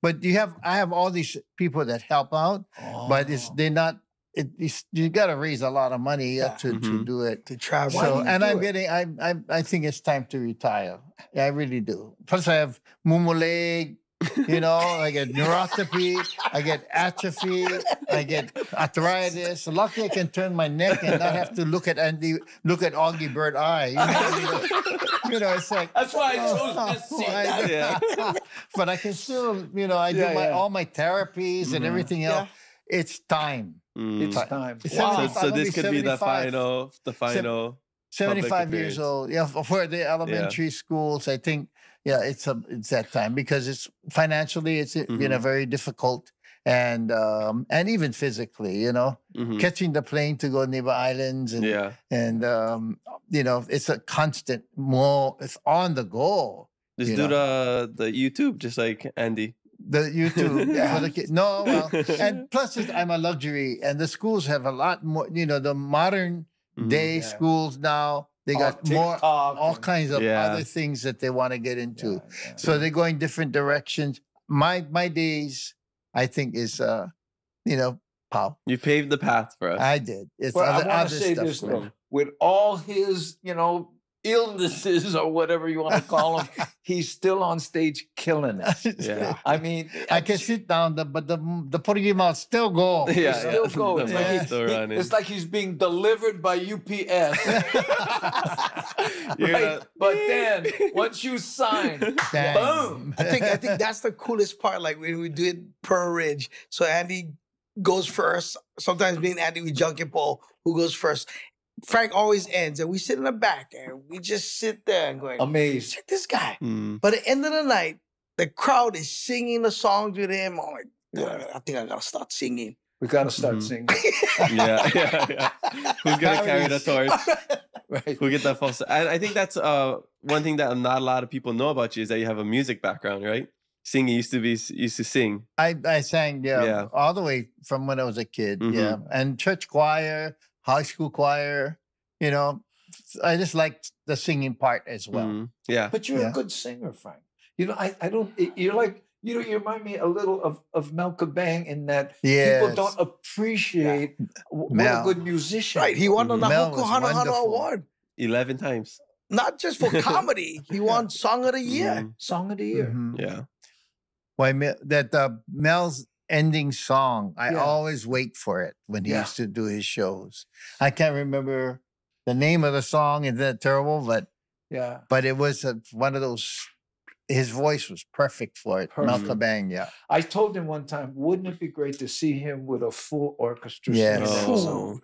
but you have I have all these people that help out, but it's Oh. they're not. It, it's, you got to raise a lot of money uh, Yeah. to to Mhm. do it. To travel. So and I'm it? getting I I I think it's time to retire. Yeah, I really do. Plus I have mumu leg, you know, I get neuropathy, I get atrophy, I get arthritis. Lucky I can turn my neck and not have to look at Andy, look at Augie Bird eye. You know, you know it's like That's why I Oh, chose this seat. I- Yeah. but I can still, you know, I Yeah, do my yeah. all my therapies and Mhm. everything Yeah. else. It's time. Mm. It's time. It's Wow. so, so this be could be the final, the final. 75 years old. Yeah, for- for the elementary schools, I think, yeah, it's a, it's that time because it's financially, it's uh, you know Mhm. very difficult, and um and even physically, you know, Mhm. catching the plane to go Neighbor Islands and Yeah. and um you know it's a constant more. It's on the go. Just you do the the YouTube, just like Andy. The YouTube Yeah. for the kid. No, well, and plus it's, I'm a luxury, and the schools have a lot more. You know, the modern Mhm. day Yeah. schools now they Oh, got more all and- kinds of Yeah. other things that they want to get into. Yeah, yeah. So they're going different directions. My my days, I think, is uh, you know, pow. You paved the path for us. I did. It's Well, other, I want other to say stuff. this though, with all his, you know, illnesses or whatever you want to call them, he's still on stage killing it. yeah. I mean, I can sit down, but the the Portuguese mouth still go. Yeah, He still yeah. goes. The It's like, he- still he- it's like he's being delivered by UPS. You're right? But then once you sign, Bang. boom. I think I think that's the coolest part. Like when we do it per Ridge, so Andy goes first. Sometimes me and Andy we jan ken po who goes first. Frank always ends, and we sit in the back and we just sit there and going, Amazed. check this guy. Mm. But at the end of the night, the crowd is singing the songs with him. I'm like, "God, I think I gotta start singing. We got to start Mhm. singing. Yeah, yeah, yeah. Who's gonna carry the torch? Right. Who get that false? And I think that's uh one thing that not a lot of people know about you is that you have a music background, right? Singing used to be used to sing. I, I sang yeah, Yeah. all the way from when I was a kid. Yeah. And church choir, high school choir, you know. I just liked the singing part as well. Mhm. Yeah. But you're Yeah. a good singer, Frank. You know, I, I don't, you're like, you know, you remind me a little of, of Mel Cabang in that Yes. people don't appreciate w- what Mel. a good musician. Right. He won the. Mel Nā Hōkū Hanohano. Award. Eleven times. Not just for comedy. He won Song of the Year. Mhm. Song of the year. Mhm. Yeah. Why Mel- that uh, Mel's ending song? I Yeah. always wait for it when he Yeah. used to do his shows. I can't remember the name of the song. Isn't that terrible? But Yeah. but it was a, one of those. His voice was perfect for it. Perfect. Mel Cabang, yeah. I told him one time, wouldn't it be great to see him with a full orchestra? Yes. singing that Oh.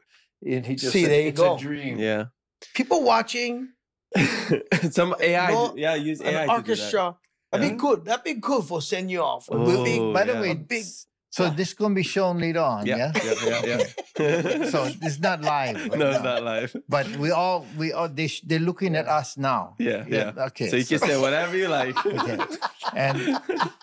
And he just See, said, there you it's go. a dream. Yeah. People watching Some AI. No, yeah, use AI. an to do that. orchestra. That'd Yeah. be good. That'd be good for send you off. A Oh, big, By the yeah. way, big so this is gonna be shown later on, Yeah. yeah. Yeah. Yeah. yeah. so it's not live. right no, it's now. not live. But we all we all they sh- they're looking at us now. Yeah, yeah. Okay. So you can say whatever you like. okay. And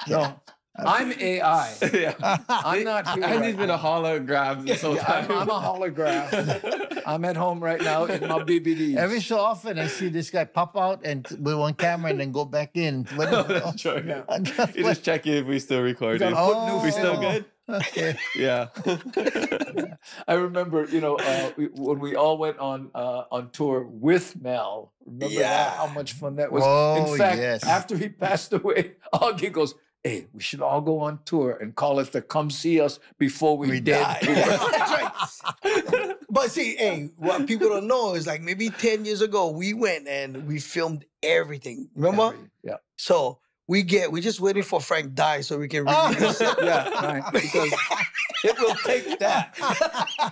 No, I'm AI. yeah. I'm not here. And right he's been a hologram this whole Yeah, time. I'm, I'm a hologram. I'm at home right now in my BBD. every so often I see this guy pop out and with one camera and then go back in. What No, is- that's true. Yeah. You just check if we still recording. gotta put new Oh, we still good? okay. Yeah. I remember, you know, uh, we, when we all went on uh, on tour with Mel. Remember that? How much fun that was. Oh, In fact, yes. after he passed away, Augie goes, "Hey, we should all go on tour and call it the Come See Us Before We, We Dead Die." Tour." That's right. But see, hey, what people don't know is like maybe 10 years ago, we went and we filmed everything. Remember? Yeah, So we get, we're just waiting for Frank die so we can release it. yeah, right. Because it will take that.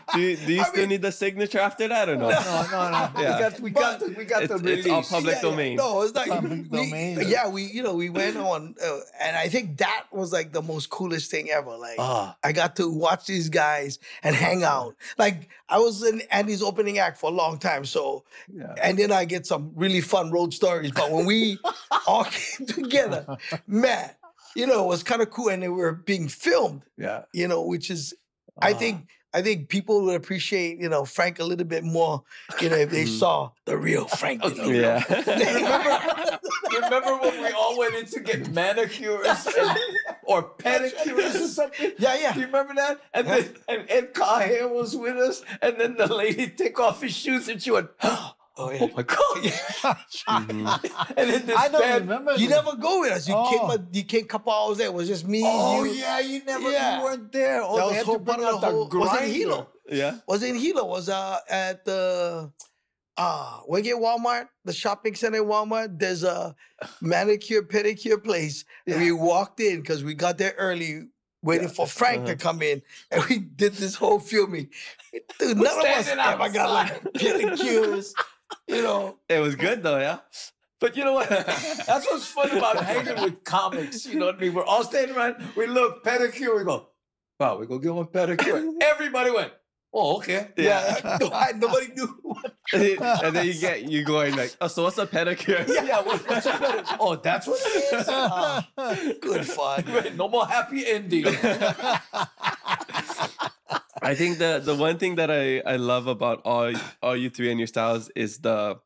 do you, do you I still mean- need the signature after that or no? No, no, no. Yeah. We got, we got, the, we got the It's- release. it's all public Yeah, yeah. domain. No, it's not Public we- domain. Yeah, we you know we went on, uh, and I think that was like the most coolest thing ever. Like Ah, I got to watch these guys and hang out. Like I was in Andy's opening act for a long time, so yeah. and then I get some really fun road stories. But when we all came together, man, you know, it was kind of cool, and they were being filmed. Yeah. You know, which is I Ah. think I think people would appreciate you know Frank a little bit more. You know, if they Mhm. saw the real Frank. You know? Yeah. Remember, remember when we all went in to get manicures and, or pedicures or something? Yeah, yeah. Do you remember that? And then and Ed Cahill was with us, and then the lady took off his shoes and she went, "Oh Oh yeah. my god!" Mhm. And then this I don't bad, remember. You that. never go with us. You Oh. came. A, you came a couple hours there. It was just me. Oh you. yeah, you never Yeah. you weren't there. Oh, That was whole part of the the whole- was it grinder. Hilo? Yeah. Was in Hilo. Was uh at the uh we get Walmart, the shopping center in Walmart. There's a manicure pedicure place. And we walked in because we got there early, waiting for Frank to Uh-huh. come in, and we did this whole filming. Dude, none of us standing ever got like pedicures. You know, It was good though, yeah. But you know what? That's what's fun about hanging with comics. You know what I mean? We're all standing around. We look pedicure. We go, wow, we go give him a pedicure. Everybody went, oh, okay. yeah. no, I- nobody knew. And then you get you going like, oh, so what's a pedicure? Yeah, what- what's a pedicure? Oh, that's what it is. Ah, good fun. right, no more happy ending. I think the the one thing that I I love about all all you three and your styles is the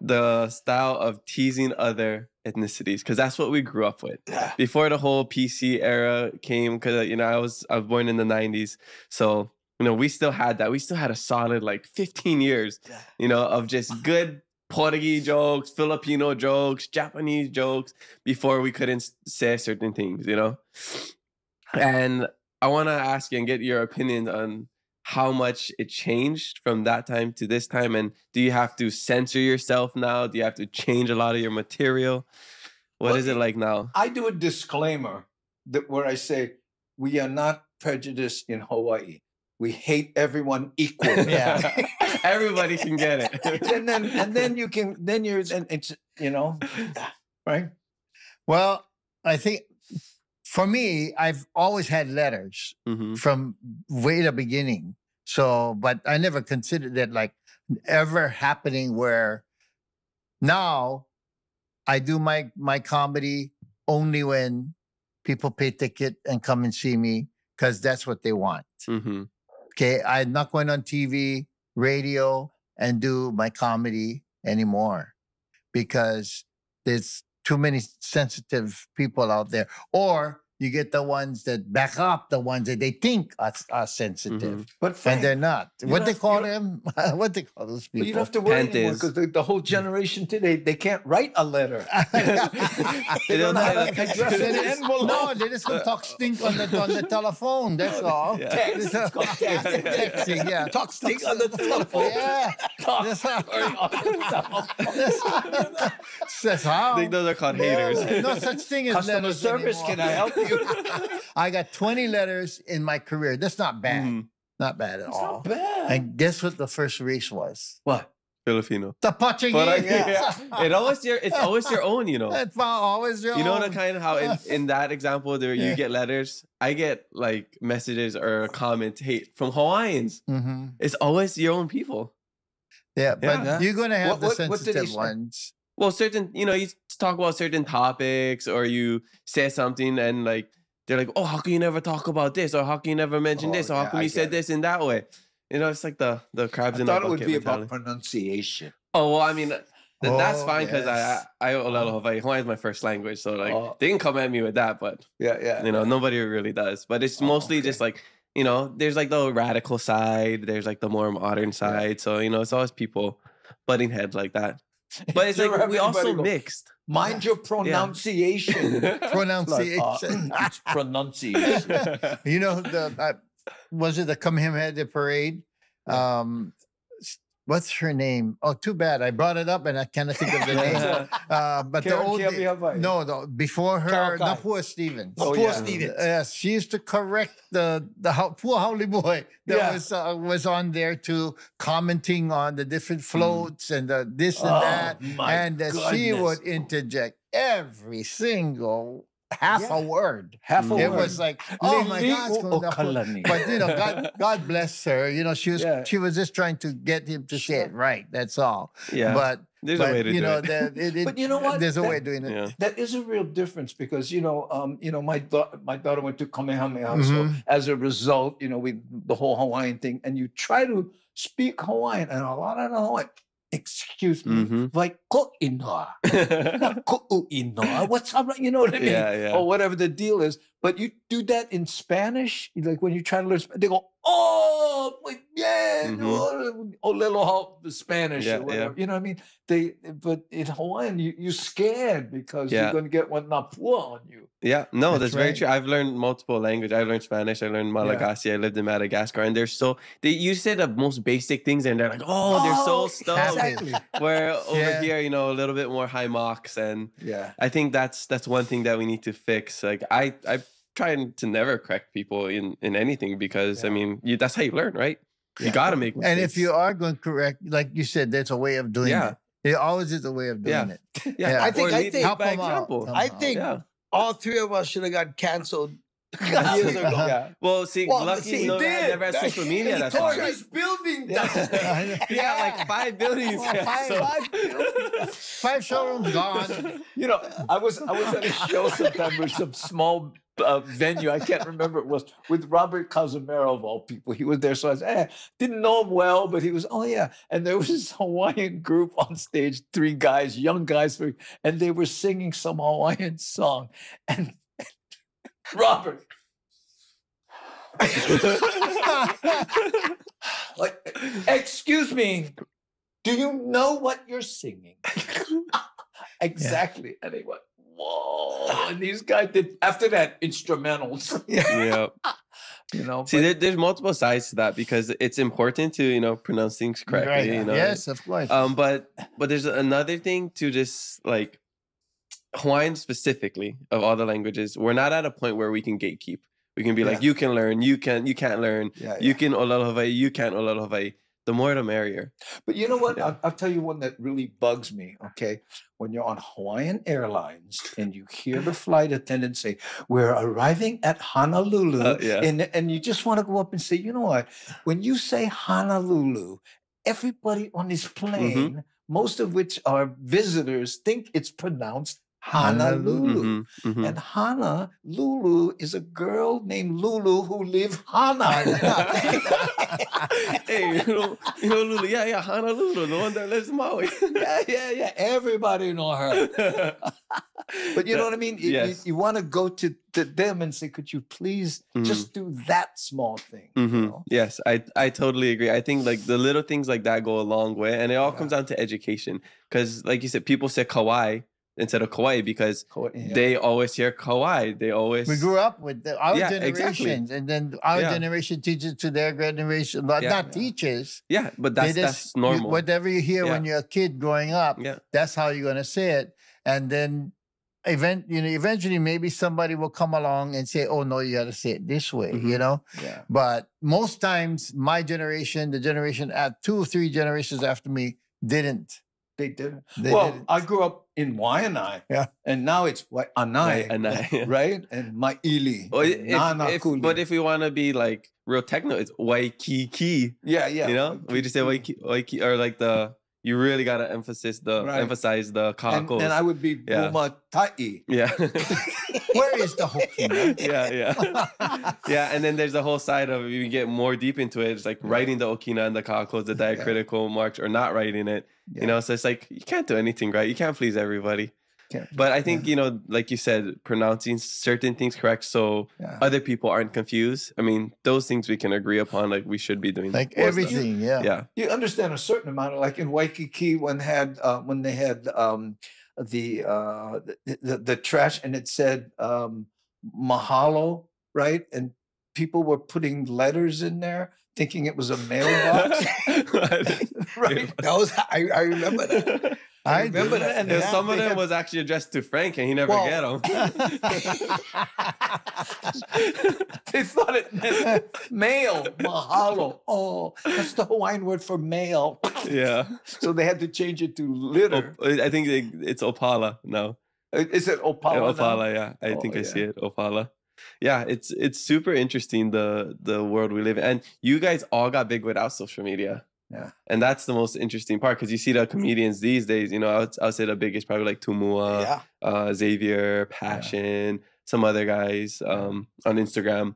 the style of teasing other ethnicities because that's what we grew up with Yeah. before the whole PC era came because you know I was I was born in the 90s so you know we still had that we still had a solid like 15 years Yeah. you know of just good Portuguese jokes Filipino jokes Japanese jokes before we couldn't say certain things you know and I want to ask you and get your opinion on how much it changed from that time to this time. And do you have to censor yourself now? Do you have to change a lot of your material? What Well, is it like now? I do a disclaimer that where I say we are not prejudiced in Hawaii. We hate everyone equally. Yeah. Everybody can get it. and then and then you can then you're and it's you know right Well, I think for me, I've always had letters Mhm. from way the beginning. So, but I never considered that like ever happening where now I do my my comedy only when people pay ticket and come and see me because that's what they want. Mhm. Okay, I'm not going on TV, radio, and do my comedy anymore because there's too many sensitive people out there. Or you get the ones that back up the ones that they think are, are sensitive, mm-hmm. but and they're not. What they call them? what they call those but you don't have to worry anymore because the, the whole mm. generation today they can't write a letter they They don't don't know how have- to address They an envelope no, they just gonna talk stink on the on the telephone. That's all. Yeah. text it's called text Texting, yeah. Talk stink on the telephone. Yeah. Talk That's how. on the telephone. That's how. I think those are called haters. No such thing as customer service anymore. can i help you I got 20 letters in my career. That's not bad. Mhm. Not bad at it's all. not bad And guess what the first race was? what Filipino. The Portuguese. But, yeah, it always your it's always your own, you know. It's always your own. You know the kind of how in, in that example there you Yeah. get letters. I get like messages or comments hate from Hawaiians. Mhm. It's always your own people. Yeah, but Yeah. you're gonna have What- the what- what did he sensitive say? ones. Well, certain you know you talk about certain topics or you say something and like they're like, oh, how can you never talk about this or how can you never mention Oh, this or how yeah, come you said get it. this in that way? You know, it's like the the crabs I in the thought it would be mentality. about pronunciation. Oh well, I mean, th- that's Oh, fine because yes. I I I uh-huh. Olelo Hawaii Hawaiian is my first language, so like Oh. they can come at me with that, but Yeah, yeah. you know nobody really does. But it's Oh, mostly okay. just like you know, there's like the radical side, there's like the more modern side. So you know, it's always people butting heads like that. But it's like we also go, mixed. Mind your pronunciation. It's like, uh, Pronunciation. it's pronunciation. you know the uh, was it the Kamehameha parade? Um, s- what's her name? Oh, too bad. I brought it up and I cannot think of the name. Uh, but the Karen old Kiabi no, the, before her, Kai. Napua Stevens. Oh, Poor yeah. Stevens. Yes, she used to correct the the poor haole boy that Yeah. was uh, was on there too, commenting on the different floats and the this and Oh, that, and uh, she would interject every single half Yeah. a word. Half a. It word. was like, oh my God, o it's going up. Okalani. but you know, God, God bless her. You know, she was Yeah. she was just trying to get him to say it right. That's all. Yeah, But there's but, a way to you do know, it. that it, it- But you know what? There's a That- way of doing it. yeah. that is a real difference because you know, um, you know, my da- my daughter went to Kamehameha, so Mhm. as a result, you know, with the whole Hawaiian thing, and you try to speak Hawaiian, and a lot of the Hawaiian, excuse me, Mhm. like ko inoa, not ko. What's up? You know what I mean? yeah, yeah. Or whatever the deal is. But you do that in Spanish, like when you try to learn, they go, oh, bien, Mhm. oh, oh, little help Spanish, Yeah, or yeah. You know what I mean? They, but in Hawaiian, you, you're scared because Yeah. you're going to get one napua on you. Yeah, no, That's that's, very true. I've learned multiple language. I learned Spanish. I learned Malagasy. I lived in Madagascar, and they're so they you say the most basic things, and they're like, oh, they're so stoked. Exactly. Where over Yeah. here, you know, a little bit more high mocks, and Yeah. I think that's that's one thing that we need to fix. Like I I try to never correct people in in anything because I mean you, that's how you learn, right? You gotta make mistakes. And if you are going to correct, like you said, there's a way of doing Yeah. it. There always is a way of doing Yeah. it. yeah, yeah. I think- or I lead think- by Help 'em out. example. Help I 'em think Yeah. all three of us should have got canceled Yeah. years ago. Yeah. Well, see, Well, lucky see, he no, I never had social media. He That's tore why. his building Yeah. down. He got like five buildings. Oh, five- so- five Five showrooms gone. You know, I was I was at a show sometime with some small uh, venue. I can't remember it was with Robert Cazimero of all people. He was there, so I was eh, didn't know him well, but he was oh yeah. And there was this Hawaiian group on stage, three guys, young guys, and they were singing some Hawaiian song, and Robert. like, excuse me, do you know what you're singing? exactly. And they went, whoa. And these guys did, after that, instrumentals, yeah. you know. See, there, there's multiple sides to that because it's important to you know pronounce things correctly. Right. You know. Yes, of course. Um, but but there's another thing to just like Hawaiian specifically of all the languages. We're not at a point where we can gatekeep. We can be like, you can learn, you can, you can't learn, yeah, you can olelo Hawaii, you can't olelo Hawaii. The more the merrier. But you know what? Yeah. I'll, I'll tell you one that really bugs me. Okay. When you're on Hawaiian Airlines and you hear the flight attendant say, We're arriving at Honolulu. Uh, yeah. and, and you just want to go up and say, You know what? When you say Honolulu, everybody on this plane, most of which are visitors, think it's pronounced Honolulu. Mhm, mhm. And Hana Lulu is a girl named Lulu who live Hana. hey, you know, you know, Lulu, yeah, yeah, Honolulu, the one that lives in Maui. yeah, yeah, yeah. Everybody know her. But you know what I mean? You- you- Yes. You, want to go to, to them and say, could you please Mhm. just do that small thing? you Mhm. know? Yes, I I totally agree. I think like the little things like that go a long way, and it all Yeah. comes down to education. Because like you said, people say kawaii instead of kawaii because yeah. they always hear kawaii. They always we grew up with the, our Yeah, exactly. generations, and then our Yeah. generation teaches to their generation. Not, Yeah. not Yeah. teaches. yeah, but that's just- that's you- normal. whatever you hear when you're a kid growing up, yeah, that's how you're gonna say it. And then event, you know, eventually maybe somebody will come along and say, "Oh no, you got to say it this way," you Mhm. know. yeah. But most times, my generation, the generation at two or three generations after me, didn't. They didn't. They well, didn't. I grew up in Waianae. Yeah. And now it's Wai- Anai. Anai. Right? And Maili. Well, and if, Nana if, Kuli. but if we want to be like real techno, it's Waikiki. yeah, yeah. you know, we just say Waikiki, Waikiki, or like the you really gotta emphasize the Right. emphasize the and, and I would be Yeah. Buma Tai. yeah, Where is the Hokina? yeah, yeah, yeah. And then there's the whole side of you get more deep into it. It's like writing the okina and the cockles, the diacritical marks, or not writing it. Yeah. You know, so it's like you can't do anything right. You can't please everybody. Can't- But I think you know, like you said, pronouncing certain things correct so Yeah. other people aren't confused. I mean, those things we can agree upon. Like we should be doing. Like more stuff. everything, yeah. Yeah. you understand a certain amount of like in Waikiki when had uh, when they had um, the, uh, the the the trash and it said um, mahalo right and people were putting letters in there thinking it was a mailbox right That was I, I remember that. I remember that. And Yeah, some of them had- was actually addressed to Frank, and he never Well- get them. they thought it meant mail mahalo oh that's the Hawaiian word for mail yeah. so they had to change it to litter Op- I think it- it's Opala now. Uh, is it Yeah, opala now? Opala, yeah. I Oh, think I see it. Opala. Yeah, it's it's super interesting the the world we live in, and you guys all got big without social media. Yeah. and that's the most interesting part because you see the comedians these days. You know, I would, I would say the biggest probably like Tumua, yeah. uh, Xavier, Passion, some other guys um, on Instagram.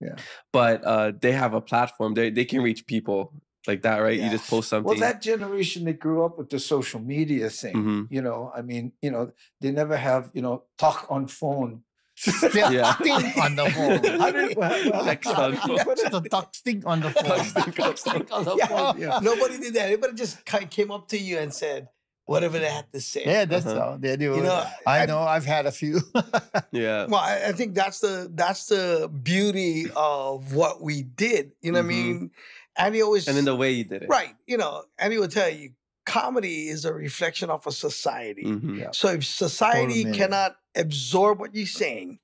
Yeah. But uh, they have a platform. They they can reach people like that, right? You just post something. Well, that generation that grew up with the social media thing, Mhm. you know, I mean, you know, they never have, you know, talk on phone. Still Yeah. sting on the phone. How did- well, well, Text on phone. What's the duck sting on the phone? Texting on the Yeah. phone, yeah. Nobody did that. Everybody just ki- came up to you and said whatever they had to say. Yeah, that's Uh-huh. all. They do. You know, I I- know. I've had a few. yeah. Well, I, I think that's the that's the beauty of what we did. You know what I Mhm. mean? Andy always And in the way you did it. right. You know, Andy will tell you, comedy is a reflection of a society. Mhm. Yeah. So if society cannot absorb what you're saying,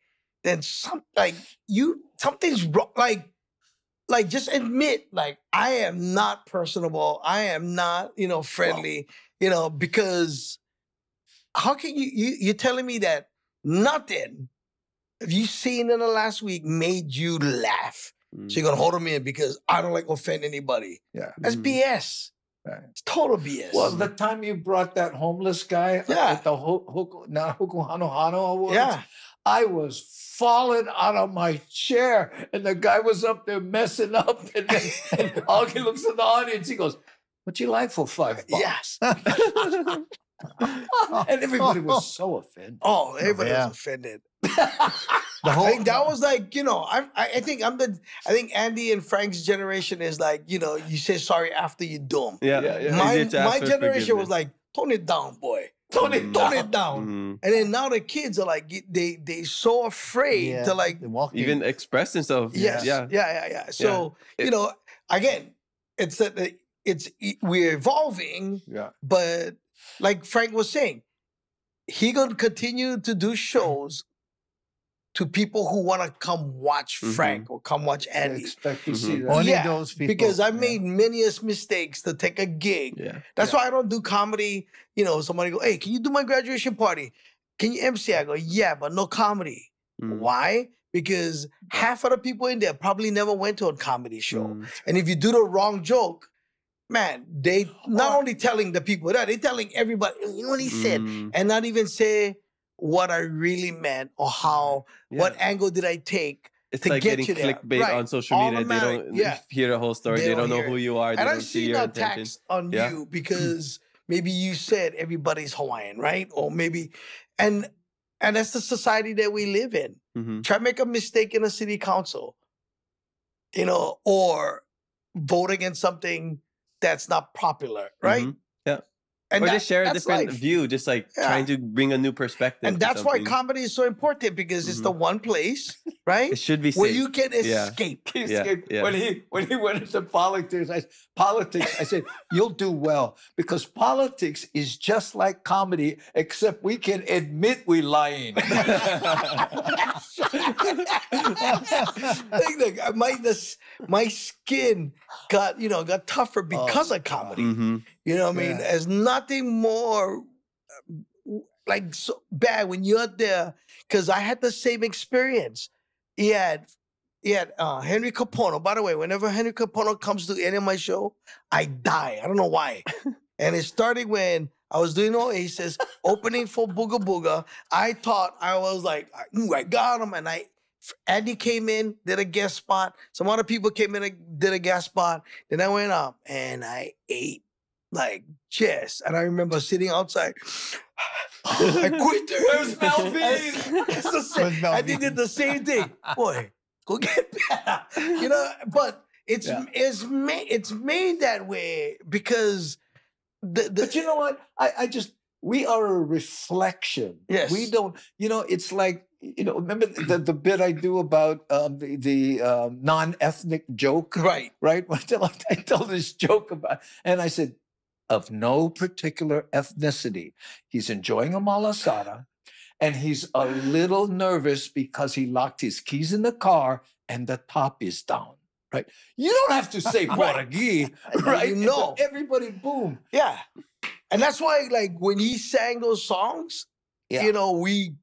then some like you something's wrong. Like, like just admit, like I am not personable. I am not, you know, friendly. you know, because how can you you you're telling me that nothing have you seen in the last week made you laugh? Mm. So you're gonna hold them in because I don't like offend anybody. Yeah. That's Mhm. BS. Right. It's total BS. Well, the time you brought that homeless guy Yeah. at the Ho- Hoku, now Hōkū Hanohano Awards, yeah. I was falling out of my chair, and the guy was up there messing up, and then and Augie looks at the audience, he goes, "What you like for five uh, bucks?" Yes. and everybody was so offended. Oh, everybody yeah. was offended. The I think that was like, you know, I, I I think I'm the I think Andy and Frank's generation is like, you know, you say sorry after you do 'em. Yeah. Yeah, yeah. My my generation was like, tone it down, boy. Tone it, Mhm. tone it down. Mhm. And then now the kids are like, y- they they so afraid yeah, to like, the. Even express themselves. yes, Yeah. yeah, yeah, yeah. So It- you know, again, it's that it's we're evolving, Yeah. but like Frank was saying, he gonna continue to do shows to people who want to come watch Mhm. Frank or come watch I Andy. expect to see Mhm. that. Only Yeah, those people. Because I've yeah. made many mistakes to take a gig. Yeah. That's why I don't do comedy. You know, somebody go, "Hey, can you do my graduation party? Can you MC?" I go, "Yeah, but no comedy." Mm. Why? Because half of the people in there probably never went to a comedy show. Mm. And if you do the wrong joke, man, they not Oh. only telling the people that, they telling everybody, you know what he said, Mm. and not even say what I really meant or how, what angle did I take. It's to like get getting clickbait Right. on social media. They don't yeah. hear the whole story. They They, don't don't know who you are. They and don't I've see seen your attacks on Yeah. you because maybe you said everybody's Hawaiian, right? Or maybe, and and that's the society that we live in. Mhm. Try to make a mistake in a city council, you know, or vote against something that's not popular, right? Mhm. Yeah. And or that- just share a different life. view, just like Yeah. trying to bring a new perspective. And that's why comedy is so important because it's the Mm-hmm. one place, right, it should be where you can Yeah. escape. Yeah, escaped. yeah. When he when he went into politics, I politics. I said, "You'll do well because politics is just like comedy, except we can admit we're lying." like, look, my this, my skin got you know got tougher because of comedy. hmm You know what I mean? There's nothing more uh, like so bad when you're there because I had the same experience. He had he had uh, Henry Kapono. By the way, whenever Henry Kapono comes to any of my show, I die. I don't know why. and it started when I was doing Oasis opening for Booga Booga. I thought I was like, ooh, I got him, and I. Andy came in, did a guest spot. Some other people came in, and did a guest spot. Then I went up and I ate like just, and I remember sitting outside. I quit. Where's Melvin? The same- Where's I Melvin? did the same thing. Boy, go get better. You know, but it's Yeah. it's made it's made that way because the, the But you know what? I, I just we are a reflection. Yes. We don't, you know, it's like, you know, remember the, the bit I do about um, the, the um, non-ethnic joke? right. Right? I tell, I tell this joke about, and I said, of no particular ethnicity. He's enjoying a malasada and he's a little nervous because he locked his keys in the car and the top is down. Right? You don't have to say Portuguese, right? You know. Everybody, boom. Yeah. And that's why, like, when he sang those songs, Yeah. you know, we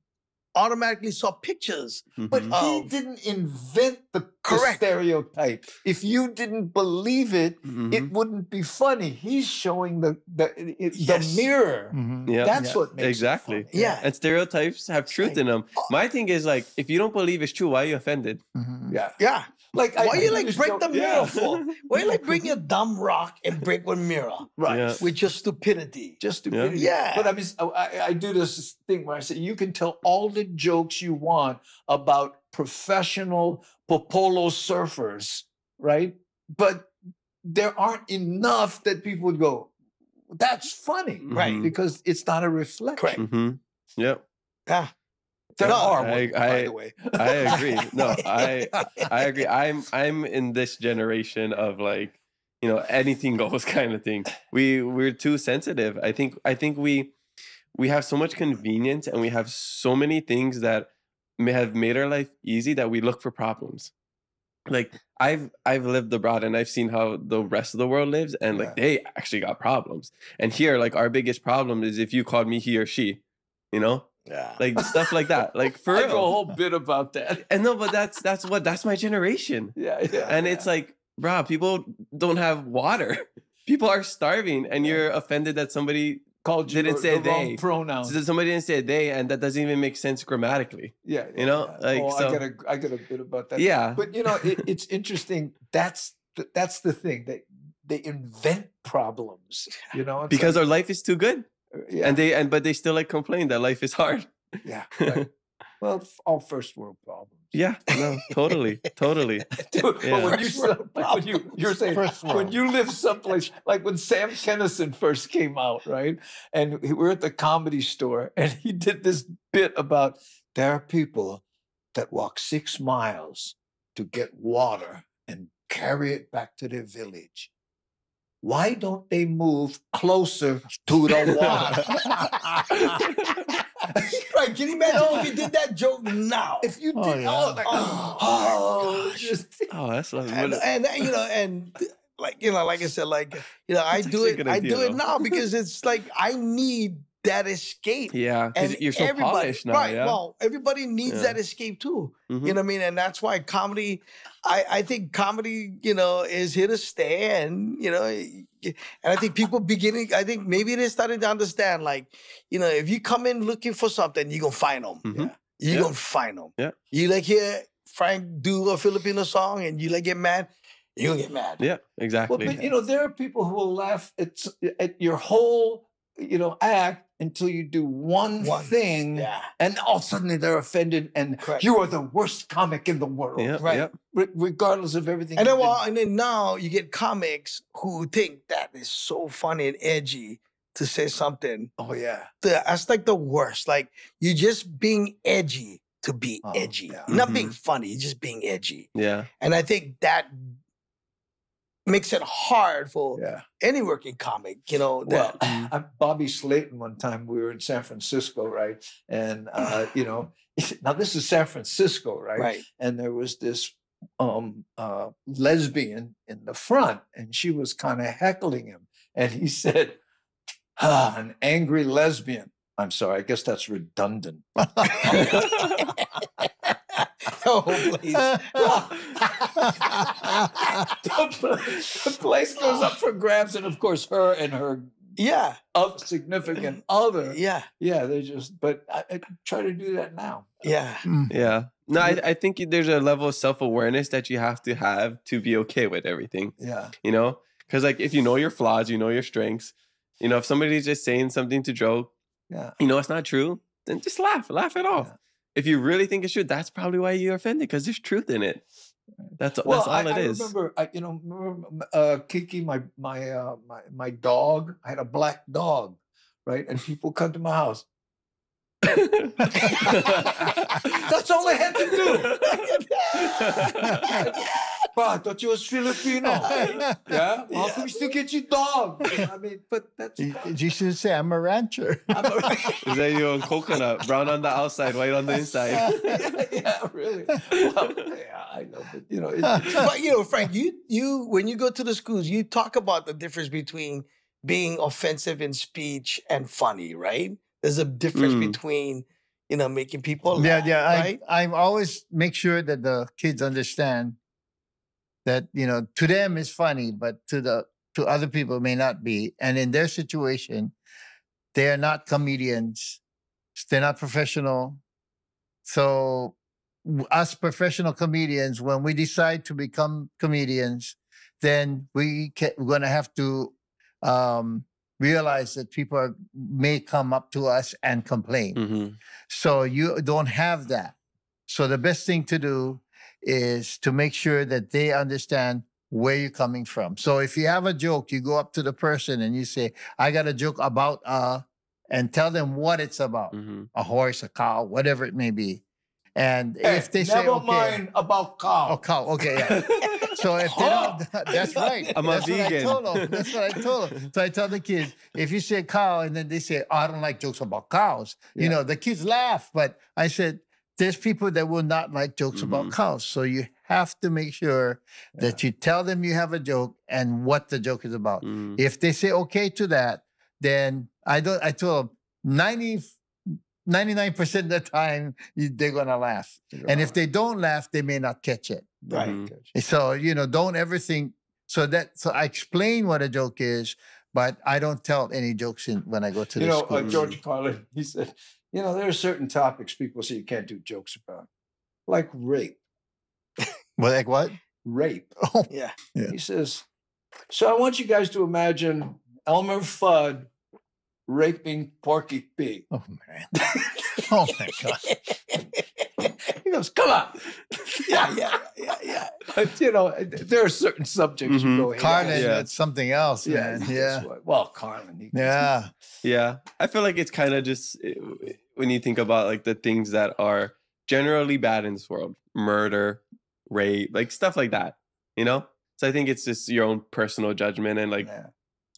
automatically saw pictures. But Mhm. he Oh. didn't invent the, the stereotype. If you didn't believe it, Mhm. it wouldn't be funny. He's showing the the, it- the Yes. mirror. Mhm. yeah. That's Yeah. what makes it Exactly. funny. Yeah. And stereotypes have truth like, in them. oh. My thing is like, if you don't believe it's true, why are you offended? Mhm. Yeah. Yeah. Like Why you do like this break joke- the mirror yeah. for? Why you like bring a dumb rock and break one mirror Right. Yeah. with your stupidity? Just stupidity. Yeah. Yeah. But I mean, I, I- I do this thing where I say you can tell all the jokes you want about professional popolo surfers, right? But there aren't enough that people would go, "That's funny," Right. Mhm. Because it's not a reflection. Correct. hmm Yep. Yeah. There No, are I- ones, by I- the way. I agree. No, I I agree. I'm I'm in this generation of like, you know, anything goes kind of thing. We we're too sensitive. I think I think we we have so much convenience and we have so many things that may have made our life easy that we look for problems. Like I've I've lived abroad and I've seen how the rest of the world lives and like Yeah. they actually got problems. And here like our biggest problem is if you called me he or she, you know? Yeah. Like stuff like that. Like for I real. go a whole bit about that. And no, but that's that's what that's my generation. Yeah, yeah. And it's like, bro, people don't have water. People are starving, and you're offended that somebody called you didn't the- say the wrong they. pronoun. that somebody didn't say they, and that doesn't even make sense grammatically. Yeah, you know, yeah. like, oh, so- I got a, I got a bit about that. Yeah. but you know, it, it's interesting. That's the, that's the thing. They they invent problems. You know, It's Because like, our life is too good, yeah, and they and but they still like complain that life is hard. yeah. right. well, all first world problems. Yeah, no, totally, totally. Dude, Yeah. But when you like when you you're saying First when you live someplace like when Sam Kinison first came out, right? And we we're at the comedy store, and he did this bit about there are people that walk six miles to get water and carry it back to their village. Why don't they move closer to the water? right. Can you imagine if you did that joke now? if you oh, did, Oh, oh, like, Oh, oh, gosh. just Oh, that's lovely. and, and you know, and like you know, like I said, like you know, I do it. I idea, do it now because it's like I need that escape. yeah, And you're so everybody, polished now. right? yeah. Well, everybody needs Yeah. that escape too. Mhm. You know what I mean? And that's why comedy. I I think comedy, you know, is here to stay, and you know, and I think people beginning. I think maybe they're starting to understand, like, you know, if you come in looking for something, you're gonna find them. Mhm. You're Yeah. gonna find them. Yeah. You like hear Frank do a Filipino song, and you like get mad. You're gonna get mad. Yeah, Well, exactly. but you know, there are people who will laugh at at your whole, you know, act until you do one, One. thing, Yeah. and all of a sudden they're offended, and Correct. you are the worst comic in the world, yeah, right. yeah. re- regardless of everything. And then, well, and then now you get comics who think that is so funny and edgy to say something. oh yeah, The- That's like the worst. Like you're just being edgy to be Oh, edgy. yeah. Not being mm-hmm. funny. You're just being edgy. yeah. And I think that, makes it hard for Yeah. any working comic. You know Well, that. Bobby Slayton one time we were in San Francisco, right? And uh, you know, now this is San Francisco, right? right. And there was this um uh lesbian in the front, and she was kind of heckling him. And he said, ah, an angry lesbian. I'm sorry, I guess that's redundant. Oh, please. the, the place goes up for grabs, and of course, her and her yeah. of significant other. Yeah. Yeah, they just. But I, I try to do that now. Yeah. Mm. Yeah. No, I, mm. I think there's a level of self awareness that you have to have to be okay with everything, Yeah, you know? Because, like, if you know your flaws, you know your strengths, you know, if somebody's just saying something to joke, yeah. you know, it's not true, then just laugh, laugh it off. Yeah. If you really think it's true, that's probably why you're offended because there's truth in it. That's, Well, that's all I, it I is. remember, I, you know, remember, uh, Kiki, my my uh, my my dog. I had a black dog, right? And people come to my house. That's all I had to do. But I thought you was Filipino. yeah, how come you still get your dog? I mean, but that's You fine. you should say I'm a rancher. I'm a- rancher. Is that you on coconut, brown on the outside, white on the inside? yeah, yeah, really. Well, yeah, I know, but you know, it's- but you know, Frank, you you when you go to the schools, you talk about the difference between being offensive in speech and funny, right? There's a difference Mm. between you know making people yeah, laugh, yeah. I right? I always make sure that the kids understand that you know to them is funny, but to the to other people may not be. And in their situation, they are not comedians. They're not professional. So us professional comedians, when we decide to become comedians, then we ca- we're going to have to um, realize that people are, may come up to us and complain. hmm So you don't have that. So the best thing to do is to make sure that they understand where you're coming from. So if you have a joke, you go up to the person and you say, I got a joke about uh and tell them what it's about. hmm A horse, a cow, whatever it may be. And Hey, if they say never okay, mind about cow. oh cow, okay, yeah. So if they don't, that's right. I'm a that's What I told them. That's what I told them. So I tell the kids, if you say cow and then they say, oh, I don't like jokes about cows, you know, the kids laugh. But I said, there's people that will not like jokes about Mhm. cows. So you have to make sure that you tell them you have a joke and what the joke is about. Mm. If they say okay to that, then I don't, I told them 90, 99% of the time they're going to laugh. And if they don't laugh, they may not catch it. Right. Mhm. So, you know, don't ever think so that so I explain what a joke is, but I don't tell any jokes in when I go to you the know, school. uh, George Carlin, he said, you know, there are certain topics people say you can't do jokes about, like rape. well, like what? Rape. Oh, Yeah. He says, so I want you guys to imagine Elmer Fudd raping Porky Pig. oh man. oh my god. He goes, come on. yeah, yeah, yeah, yeah. But, you know, there are certain subjects Mhm. you go, hey, Carlin, Yeah. that's something else, Yeah, man. Yeah. what? Well, Carlin. He, Yeah. Yeah, I feel like it's kind of just when you think about like the things that are generally bad in this world, murder, rape, like stuff like that, you know. So I think it's just your own personal judgment and like Yeah.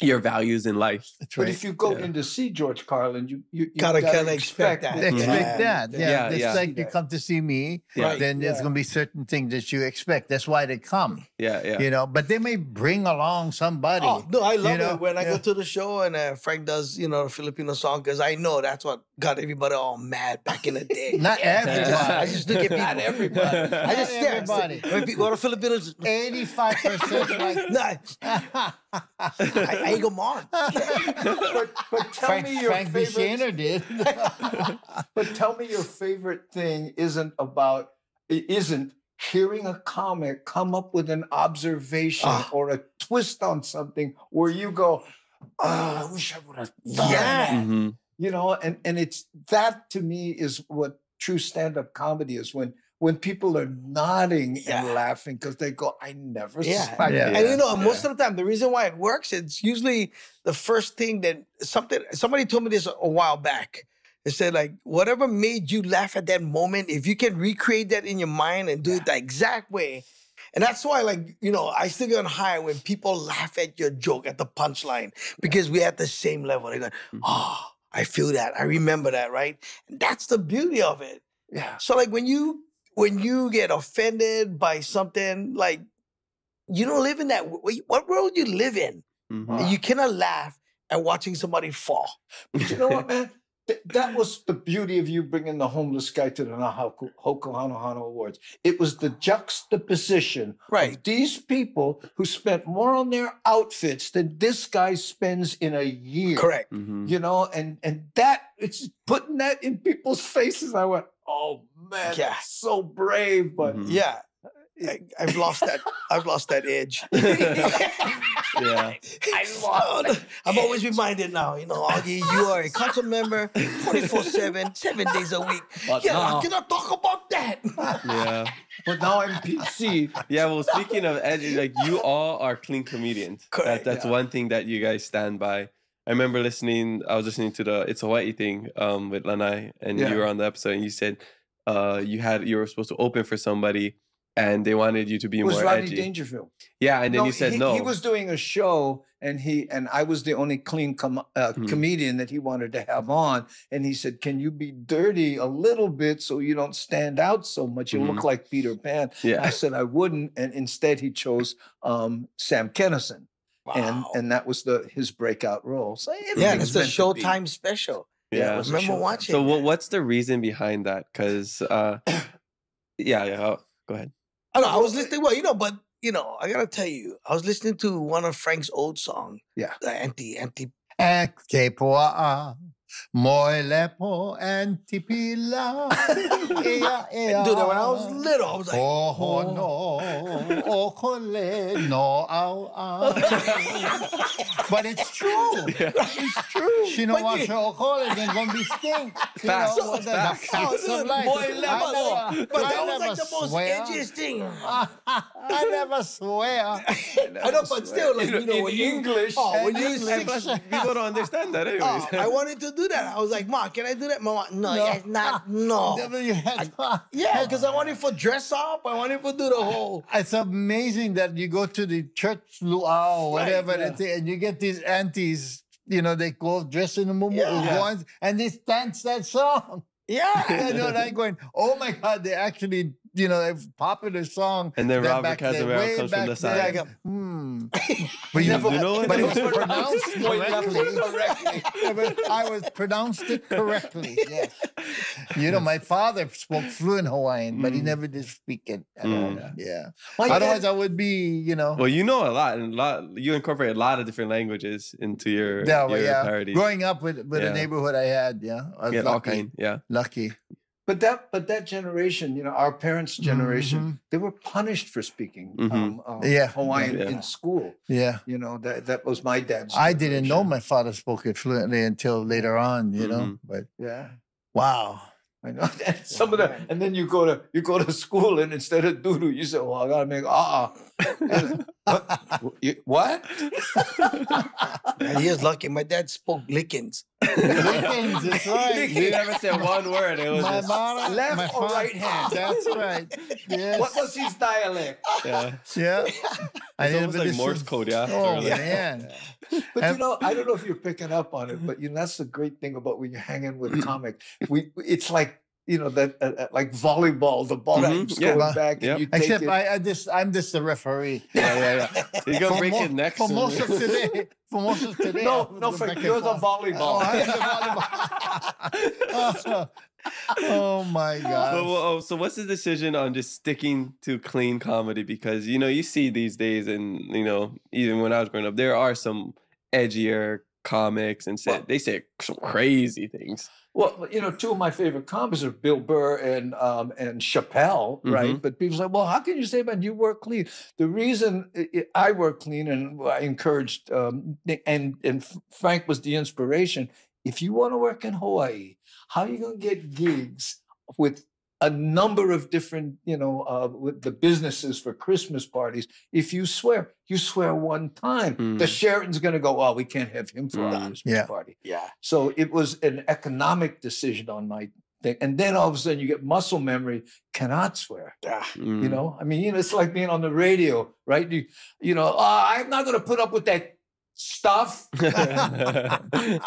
Your values in life. That's But right. if you go Yeah. in to see George Carlin, you you, you Gotta kinda expect that. They Mhm. expect that. Yeah. Yeah, it's yeah. like you that. come to see me, Yeah, Right. then there's yeah. gonna be certain things that you expect. That's why they come. yeah, yeah. You know, but they may bring along somebody. Oh no, I love know? it when I Yeah. go to the show and uh, Frank does you know a Filipino song because I know that's what got everybody all mad back in the day. Not everybody. I just look at people. Not everybody. I just Not stare. everybody. When people go to Filipinos, 85% like nah, I, I ain't go on. but, but tell Frank, me your Frank favorite. Did. But tell me your favorite thing isn't about it isn't hearing a comic come up with an observation Ah. or a twist on something where you go, oh, I wish I would have thought Yeah. that." Mhm. You know, and and it's that to me is what true stand-up comedy is when when people are nodding and laughing because they go, I never Yeah. saw Yeah. that." And you know, most of the time, the reason why it works, it's usually the first thing that something somebody told me this a while back. They said, like, whatever made you laugh at that moment, if you can recreate that in your mind and do it the exact way, And that's why, like, you know, I still get on high when people laugh at your joke at the punchline because we're at the same level. They go, oh, I feel that. I remember that, right? And that's the beauty of it. Yeah. So like when you when you get offended by something, like you don't live in that. What world you live in? Mhm. You cannot laugh at watching somebody fall. But you know what, man? Th- that was the beauty of you bringing the homeless guy to the Nahaku Hōkū Hanohano Awards. It was the juxtaposition Right. of these people who spent more on their outfits than this guy spends in a year. Correct. Mhm. You know, and and that it's putting that in people's faces. I went, oh man, Yeah. that's so brave. But Mhm. Yeah. I, I've lost that. I've lost that edge. Yeah. I lost. I'm always reminded now. You know, Augie, you are a council member, 24 seven, seven days a week. But Yeah, now- I cannot talk about that. Yeah. but now I'm PC. Yeah, well, speaking of edgy, like you all are clean comedians. That, Correct, that's yeah. one thing that you guys stand by. I remember listening. I was listening to the "It's a Hawaii" thing um, with Lanai, and Yeah. you were on the episode, and you said uh, you had you were supposed to open for somebody, and they wanted you to be It was more Rodney edgy. Dangerfield. Yeah, and then you said he, no. He was doing a show, and he and I was the only clean com- uh, Hmm. comedian that he wanted to have on. And he said, "Can you be dirty a little bit so you don't stand out so much? You look like Peter Pan." Mm-hmm. yeah. I said I wouldn't, and instead he chose um, Sam Kinison, Wow. and that was the his breakout role. So yeah, it's that's a meant to be. Showtime special. Yeah, Yeah. Remember watching? So what, that. what's the reason behind that? Because uh, yeah, yeah. oh, go ahead. I know. I was listening. Well, you know, but you know, I gotta tell you, I was listening to one of Frank's old song. Yeah. the anti anti. Eke moi lepo antipila. Ea, ea. Dude, when I was little, I was like, Oh no, oh kole no au au. But it's true. It's true. She wash you- her okole, then gonna be stink. You Facts. know, what the, the Facts. facts Oh, life. boy, I level. never, But I that was like never the most swear. edgiest thing. I never swear. I know, but still, like, you know, in when you- English, Oh, when you English. six, People don't understand that, anyways. Oh, I wanted to do that. I was like, Ma, can I do that? Mama, no, No. yes, not, no. You had- Yeah, because I wanted for dress up. I wanted for do the whole. It's amazing that you go to the church luau or Right, whatever yeah. and you get these aunties, you know, they go dressed in the mumu Yeah. ones and they dance that song. Yeah. and you're like going, oh my God, they actually, you know, a popular song. And then Robert back then, comes from the side. then. I got- Hmm. But you, You know what? but it was pronounced Muy correctly. correctly. Yeah, but I was pronounced it correctly. Yes. You know, my father spoke fluent Hawaiian, but he Mm. never did speak it. at all. Mm. Yeah. My dad- Otherwise, I would be, you know. Well, you know a lot, and a lot. You incorporate a lot of different languages into your, yeah, your well, yeah. parodies. Growing up with, with Yeah. the neighborhood I had, yeah. I was yeah, all lucky. kind. Yeah. Lucky. But that, but that generation, you know, our parents' generation, they were punished for speaking um, uh, Yeah. Hawaiian Yeah. in school. Yeah. You know, that that was my dad's. I didn't know my father spoke it fluently until later on, you know. Mhm. But Yeah, wow. I know. And some of the, and then you go to you go to school, and instead of doodoo, you say, "Well, I gotta make ah." what? You- what? And he was lucky. My dad spoke Lickens. Lickens, that's right. You never said one word. It was My just, mama, Left my or right hand? That's right. Yes. What was his dialect? yeah. Yeah. I It's didn't almost like Morse code, yeah. Oh, Really. man. But And- you know, I don't know if you're picking up on it, but you know, that's the great thing about when you're hanging with a comic. We, it's like you know that uh, uh, like volleyball, the ball Mhm, keeps yeah. going back, Yep. and you take Except it. I, I just, I'm just the referee. Yeah, yeah, yeah. You go For break mo- your neck. For soon. most of today. For most of today. I no, no, the Frank, you're the forth. volleyball. Oh, I'm the volleyball. oh my God. well, oh, so what's the decision on just sticking to clean comedy? Because you know you see these days, and you know even when I was growing up, there are some edgier comics, and say, Well- they say some crazy things. Well, you know, two of my favorite comics are Bill Burr and um, and Chappelle, right? Mhm. But people say, "Well, how can you say that you work clean?" The reason I work clean, and I encouraged, um, and and Frank was the inspiration. If you want to work in Hawaii, how are you going to get gigs with a number of different, you know, uh, with the businesses for Christmas parties? If you swear, you swear one time. The Mm. Sheraton's going to go, "Oh, we can't have him for our Mm. Christmas Yeah. party." Yeah. So it was an economic decision on my thing. And then all of a sudden you get muscle memory, cannot swear. Ah, Mm. You know, I mean, you know, it's like being on the radio, right? You, you know, oh, I'm not going to put up with that stuff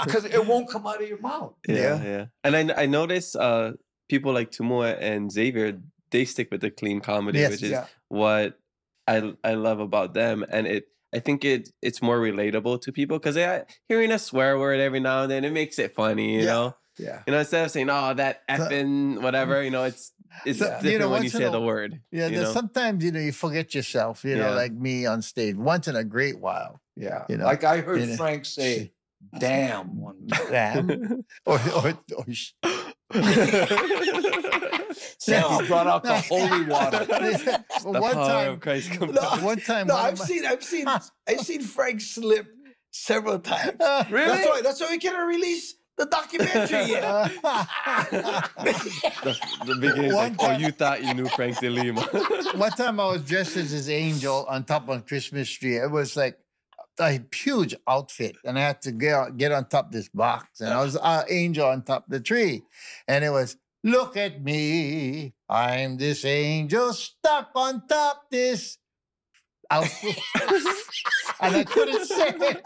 because it won't come out of your mouth. yeah, Yeah. yeah. And I I notice uh people like Tumua and Xavier, they stick with the clean comedy, Yes, which is yeah. what I I love about them. And it I think it it's more relatable to people because hearing a swear word every now and then it makes it funny, you Yeah. know. Yeah. You know, instead of saying "oh that So- effing whatever," you know, it's it's So, different you know, when you say a- the word. Yeah, you know? sometimes you know you forget yourself. You know, Yeah. like me on stage once in a great while. Yeah. You know, like I heard you know. Frank say, damn one time. Damn. or, or, or sh- Then he brought out the holy water. the one power time, of Christ comes No, one time, no, one I've my- seen, I've seen, I've seen Frank slip several times. Really? That's why. That's why we cannot release the documentary yet. the, the beginning is One like, oh, you thought you knew Frank De Lima. One time I was dressed as his angel on top of Christmas tree. It was like a huge outfit, and I had to get on, get on top of this box, and I was uh, angel on top of the tree, and it was look at me, I'm this angel stuck on top this outfit, and I couldn't say it.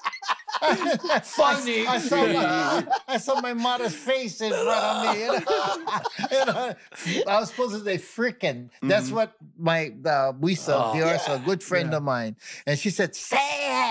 Funny. I, I saw my, I saw my mother's face in front of me. You know? You know, I was supposed to say freaking. That's Mhm. what my uh, Wisa, Oh, Diorsa, a good friend yeah. of mine, and she said, "Say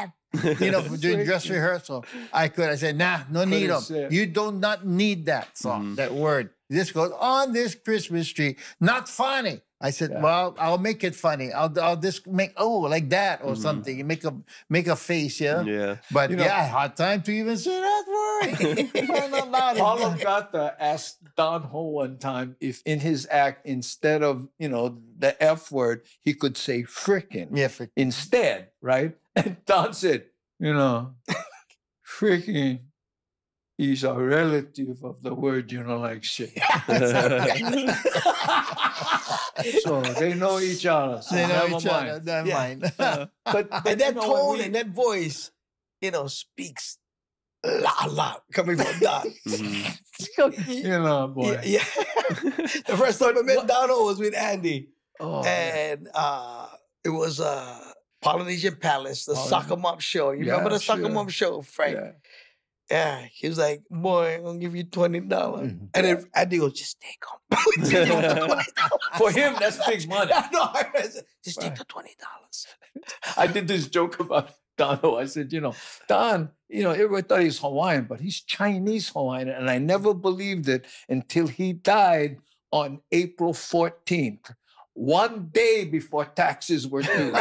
it." You know, doing dress rehearsal, I could. I said, "Nah, no need Couldn't of. say it. You do not need that song, Mhm. that word. This goes on this Christmas tree. Not funny." I said, Yeah. "Well, I'll make it funny. I'll I'll just make oh like that or Mhm. something. You make a make a face, yeah." yeah. But You know- yeah, hard time to even say that word. Find out about it. Paulo Gata asked Don Ho one time if in his act, instead of, you know, the F word, he could say frickin' Yeah, for, instead, right? And Don said, you know, Freaking is a relative of the word you know like shit. so they know each other. So they know never each mind. other. Never Yeah. mind. But, but and that you know, tone we- and that voice, you know, speaks a lot, a lot coming from Don. Mhm. you know, boy. Yeah, yeah. the first time I met Don Ho was with Andy, Oh, yeah. and uh, it was uh, Polynesian Palace, the Oh, Soccer Mom show. You remember the Soccer sure. Mom show, Frank? Yeah. Yeah. He was like, "Boy, I'm gonna give you twenty dollars," Mhm. and then Andy goes, "Just take them." Just take the $20. For him, that's big money. I know. I said, Just take the twenty dollars. I did this joke about Don Ho. I said, you know, Don, you know, everybody thought he's Hawaiian, but he's Chinese Hawaiian. And I never believed it until he died on April 14th, one day before taxes were due.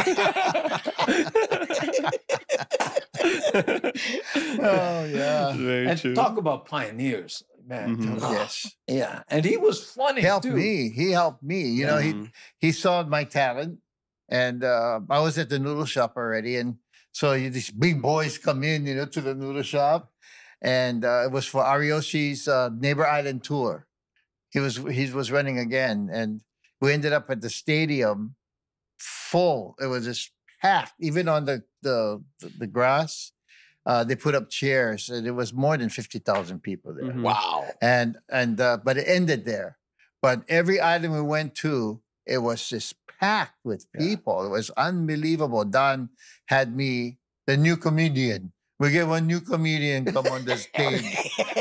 Oh, yeah. Very and true. talk about pioneers, man. Mhm. Ah, yes. Yeah. And he was funny. He helped too. me. He helped me. You know, he Mhm. he saw my talent, and uh, I was at the noodle shop already, and so you, these big boys come in, you know, to the noodle shop, and uh, it was for Ariyoshi's uh, Neighbor Island tour. He was he was running again, and we ended up at the stadium full. It was just packed, even on the the the, the grass. Uh, they put up chairs, and it was more than fifty thousand people there Mhm. Wow. and and uh, but it ended there. But every island we went to, it was just packed with Yeah. people. It was unbelievable. Don had me the new comedian. We get one new comedian come on the stage,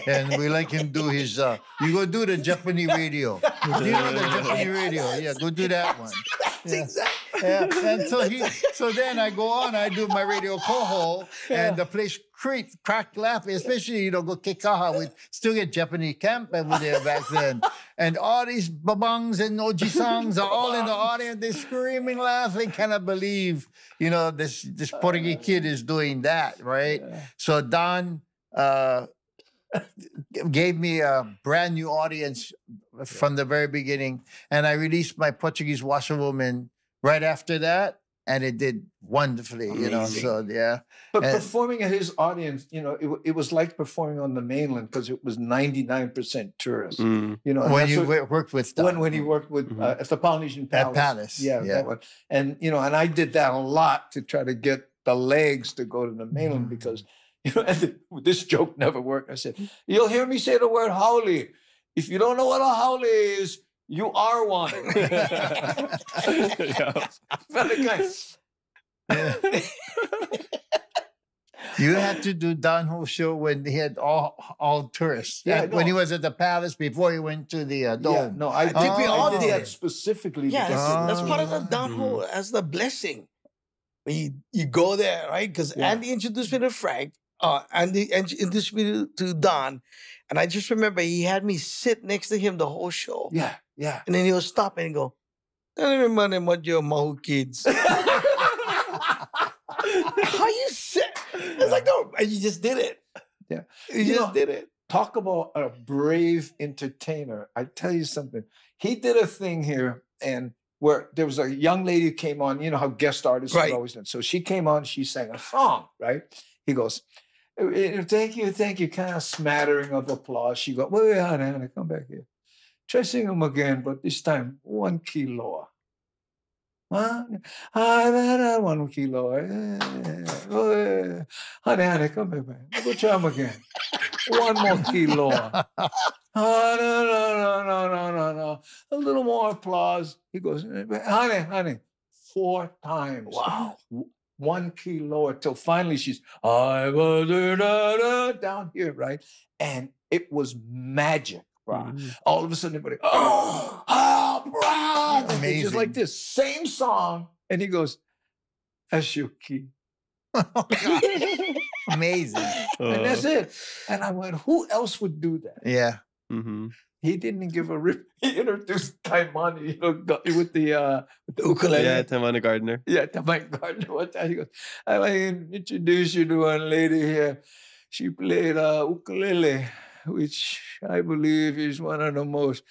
and we like him do his. Uh, you go do the Japanese radio. you know the Japanese radio? Yeah, go do that one. Yeah. exactly. Yeah, and so he, so then I go on, I do my radio coho, and the place creak, crack laughing, especially you know go Kekaha with still get Japanese camp over there back then, and all these babangs and oji-sangs are all in the audience, they're screaming, laughing, cannot believe you know this this Portuguese kid is doing that, right? So Don uh, gave me a brand new audience from the very beginning, and I released my Portuguese washerwoman right after that, and it did wonderfully. You know, so yeah, But And- performing at his audience, you know, it, it was like performing on the mainland because it was 99% tourists. Mm. You know, when you what- worked with Don. when when he worked with Mhm. uh, at the Polynesian At Palace. Palace, yeah, yeah. that one. And you know, and I did that a lot to try to get the legs to go to the mainland Mhm. because you know, and the- this joke never worked. I said, "You'll hear me say the word holy." if you don't know what a haole is, you are one. yeah. Fella guy, You had to do Don Ho show when he had all all tourists. Yeah, Uh, when he was at the palace before he went to the uh, Yeah, dome. no, I, think we all did did. that specifically. Yeah, because that's, that's part of the Don down hole as the blessing. You, you go there, right? Because Yeah. Andy introduced me to Frank, uh, Andy introduced me to, to Don, and I just remember he had me sit next to him the whole show, yeah, yeah. and then he'll stop and go, "Tell me money what your Mahu kids." How you sit? It's like no, and you just did it. Yeah. you, You just know, did it. Talk about a brave entertainer. I tell you something. He did a thing here, and where there was a young lady who came on. You know how guest artists Right. always done. So she came on. She sang a song. Right. He goes, "Uh, uh, "Thank you, thank you." Kind of smattering of applause. She goes, "Wait, wait, honey, honey, come back here. Try him again, but this time one key lower." Huh? Ah, nah, one key lower. Eh, oh, eh. Honey, honey, come here, man. Go try 'em again. One more key lower. Oh, no, no, no, no, no, no, no. A little more applause. He goes, honey, honey, four times. Wow. One key lower till finally she's I was down here, right? And it was magic, bro. All of a sudden, everybody, oh, oh, bro. And it's Just like this same song. And he goes, that's your key. Amazing. And that's Uh, it. And I went, who else would do that? Yeah. mhm. He didn't give a rip. He introduced Taimane, you know, with the uh with the ukulele. Yeah, Taimane Gardner. Yeah, Taimane Gardner one time. He goes, I want to introduce you to one lady here. She played uh, ukulele, which I believe is one of the most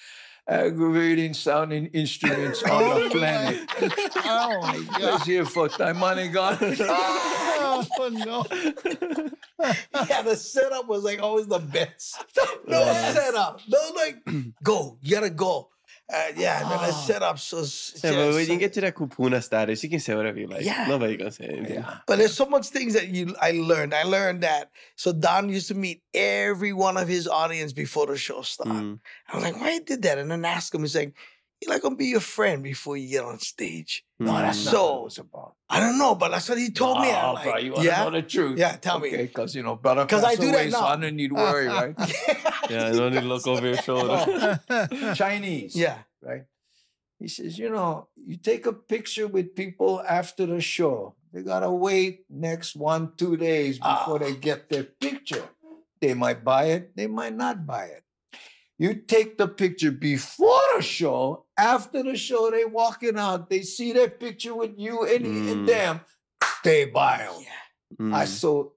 aggravating sounding instruments on Oh the planet. oh my God! Let's hear for Taimane Gardner. Oh no. yeah, the setup was like always the best. No Yes. setup. No, like, go. You gotta go. Uh, yeah, and then I set up So, Yeah, yeah, but when so- you get to that kupuna status, you can say whatever you like. Yeah. Nobody gonna say anything. Yeah. But there's so much things that you I learned. I learned that. So Don used to meet every one of his audience before the show started. Mm. I was like, why you did that? And then ask him, he's like, you like gonna be your friend before you get on stage. No, that's Mm. not what it was about. I don't know, but that's what he told me. I'm Oh, like, bro, you want to yeah, know the truth? yeah. Tell me. Okay, because you know, brother, 'Cause I passed do that away, so now. I don't need to worry, right? Yeah, no need to look over your shoulder. Chinese, yeah. right? He says, you know, you take a picture with people after the show. They gotta wait next one, two days before they get their picture. They might buy it, they might not buy it. You take the picture before the show, after the show, they walking out, they see that picture with you and, and Mm. them, they buy them. Yeah. I Mm. saw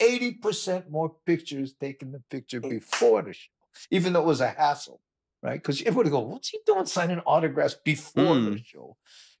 80% more pictures taking the picture before the show, even though it was a hassle, right? Because everybody go, what's he doing signing autographs before the Mm. show?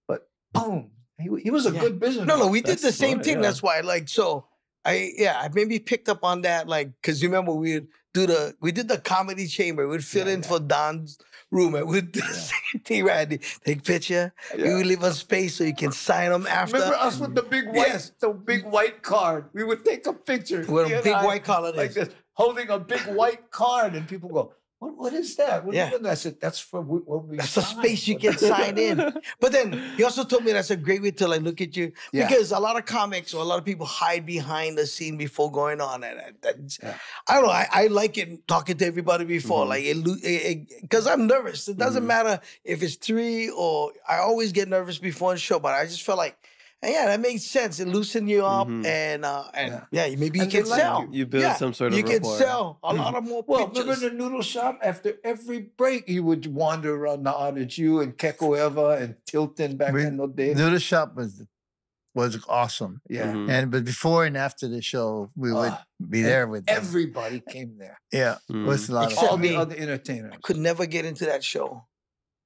But boom, he, he was a Yeah. good business. No, no, we did That's the same smart, thing. yeah. That's why, like, so I, yeah, I maybe picked up on that, like, because you remember we would do the, we did the comedy chamber. We'd fill Yeah, in yeah. for Don's room, and we'd do the same thing, right? Take picture. We would leave a space so you can sign them after. Remember us with the big white, Yes. the big white card? We would take a picture with a big I, white collar. like this, holding a big white card, and people go, "What? What is that?" What Yeah. is that? I said, "That's for what we." That's sign space you can sign in. But then he also told me that's a great way to like look at you Yeah. because a lot of comics or a lot of people hide behind the scene before going on, and I- that's, Yeah. I don't know. I, I like it talking to everybody before, Mhm. like it because I'm nervous. It doesn't Mhm. matter if it's three or I always get nervous before a show, but I just felt like. "Hey, Yeah, that makes sense. It loosen you up, Mhm. and uh, and Yeah. yeah, maybe you And they can like sell. You build Yeah, some sort of you can rapport. sell a lot of more Well, pictures. remember the noodle shop? After every break, he would wander around the audience. You and Keko Eva and Tilton back We- in the day. Noodle shop was was awesome. Yeah. Mhm. And but before and after the show, we would Ah, be there with them. Everybody came there. yeah, it was a lot of Except All the me. other entertainers. Could never get into that show.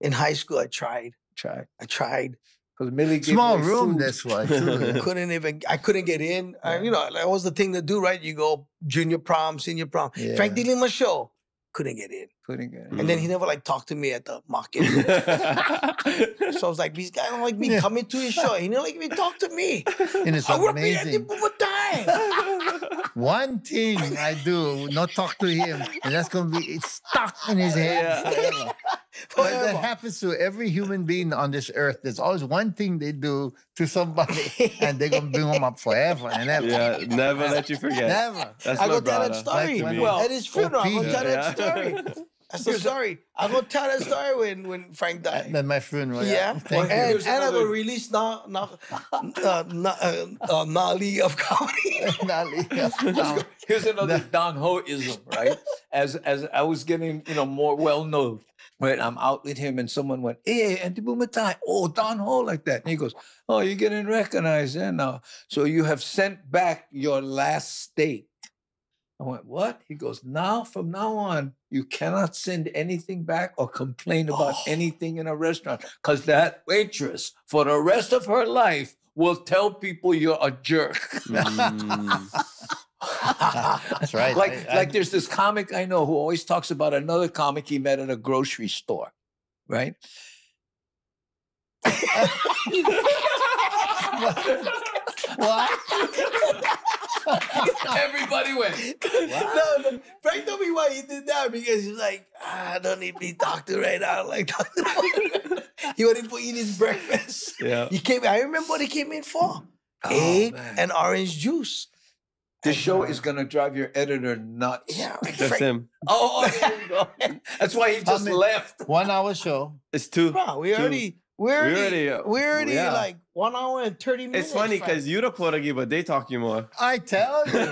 In high school, I tried. Tried. I tried. Because Millie gave Small away room, food. this was. too. couldn't even I couldn't get in. I, you know, that was the thing to do, right? You go junior prom, senior prom. Frank Yeah. De Lima show. Couldn't get in. Couldn't get it. And then Mm. he never like talked to me at the market. so I was like, these guys don't like me Yeah. coming to his show. He didn't like me talk to me. and it's I would be at the time. one thing I do, not talk to him, and that's gonna be it's stuck in his head Yeah. forever. But that happens to every human being on this earth. There's always one thing they do to somebody, and they're gonna bring them up forever and ever. Yeah, never let you forget. Never. That's I my go tell that brother. story. Like well, at his funeral, I'm gonna tell that Yeah. story. That's the story. I'm gonna tell that story when when Frank died. At my funeral. yeah, Thank and, you. Here's and I will another- release na, na, uh, na, uh, uh, Nali of comedy. Nali. Now, here's another Don Ho-ism, right? As as I was getting, you know, more well known, right? I'm out with him and someone went, hey, Andy Bumatai, oh, Don Ho like that. And he goes, oh, you're getting recognized there now. So you have sent back your last steak. I went, what? He goes, now from now on, you cannot send anything back or complain about Oh. anything in a restaurant because that waitress for the rest of her life will tell people you're a jerk. Mm. That's right. like I- I- like there's this comic I know who always talks about another comic he met at a grocery store, right? what? Everybody went. no, no, Frank told me why he did that because he's like, ah, I don't need to be doctor right now. Like, doctor. he wanted to eat his breakfast. Yeah. He came. I remember what he came in for: Oh, egg man. and orange juice. This show is gonna drive your editor nuts. Yeah, That's Frank, him. Oh, oh, there you go. That's why he just many- left. One hour show. It's two. bro, we Two. already, we already, already, uh, we already yeah. like one hour and thirty minutes. It's funny Frank. because you the Portuguese, but they talk you more. I tell you.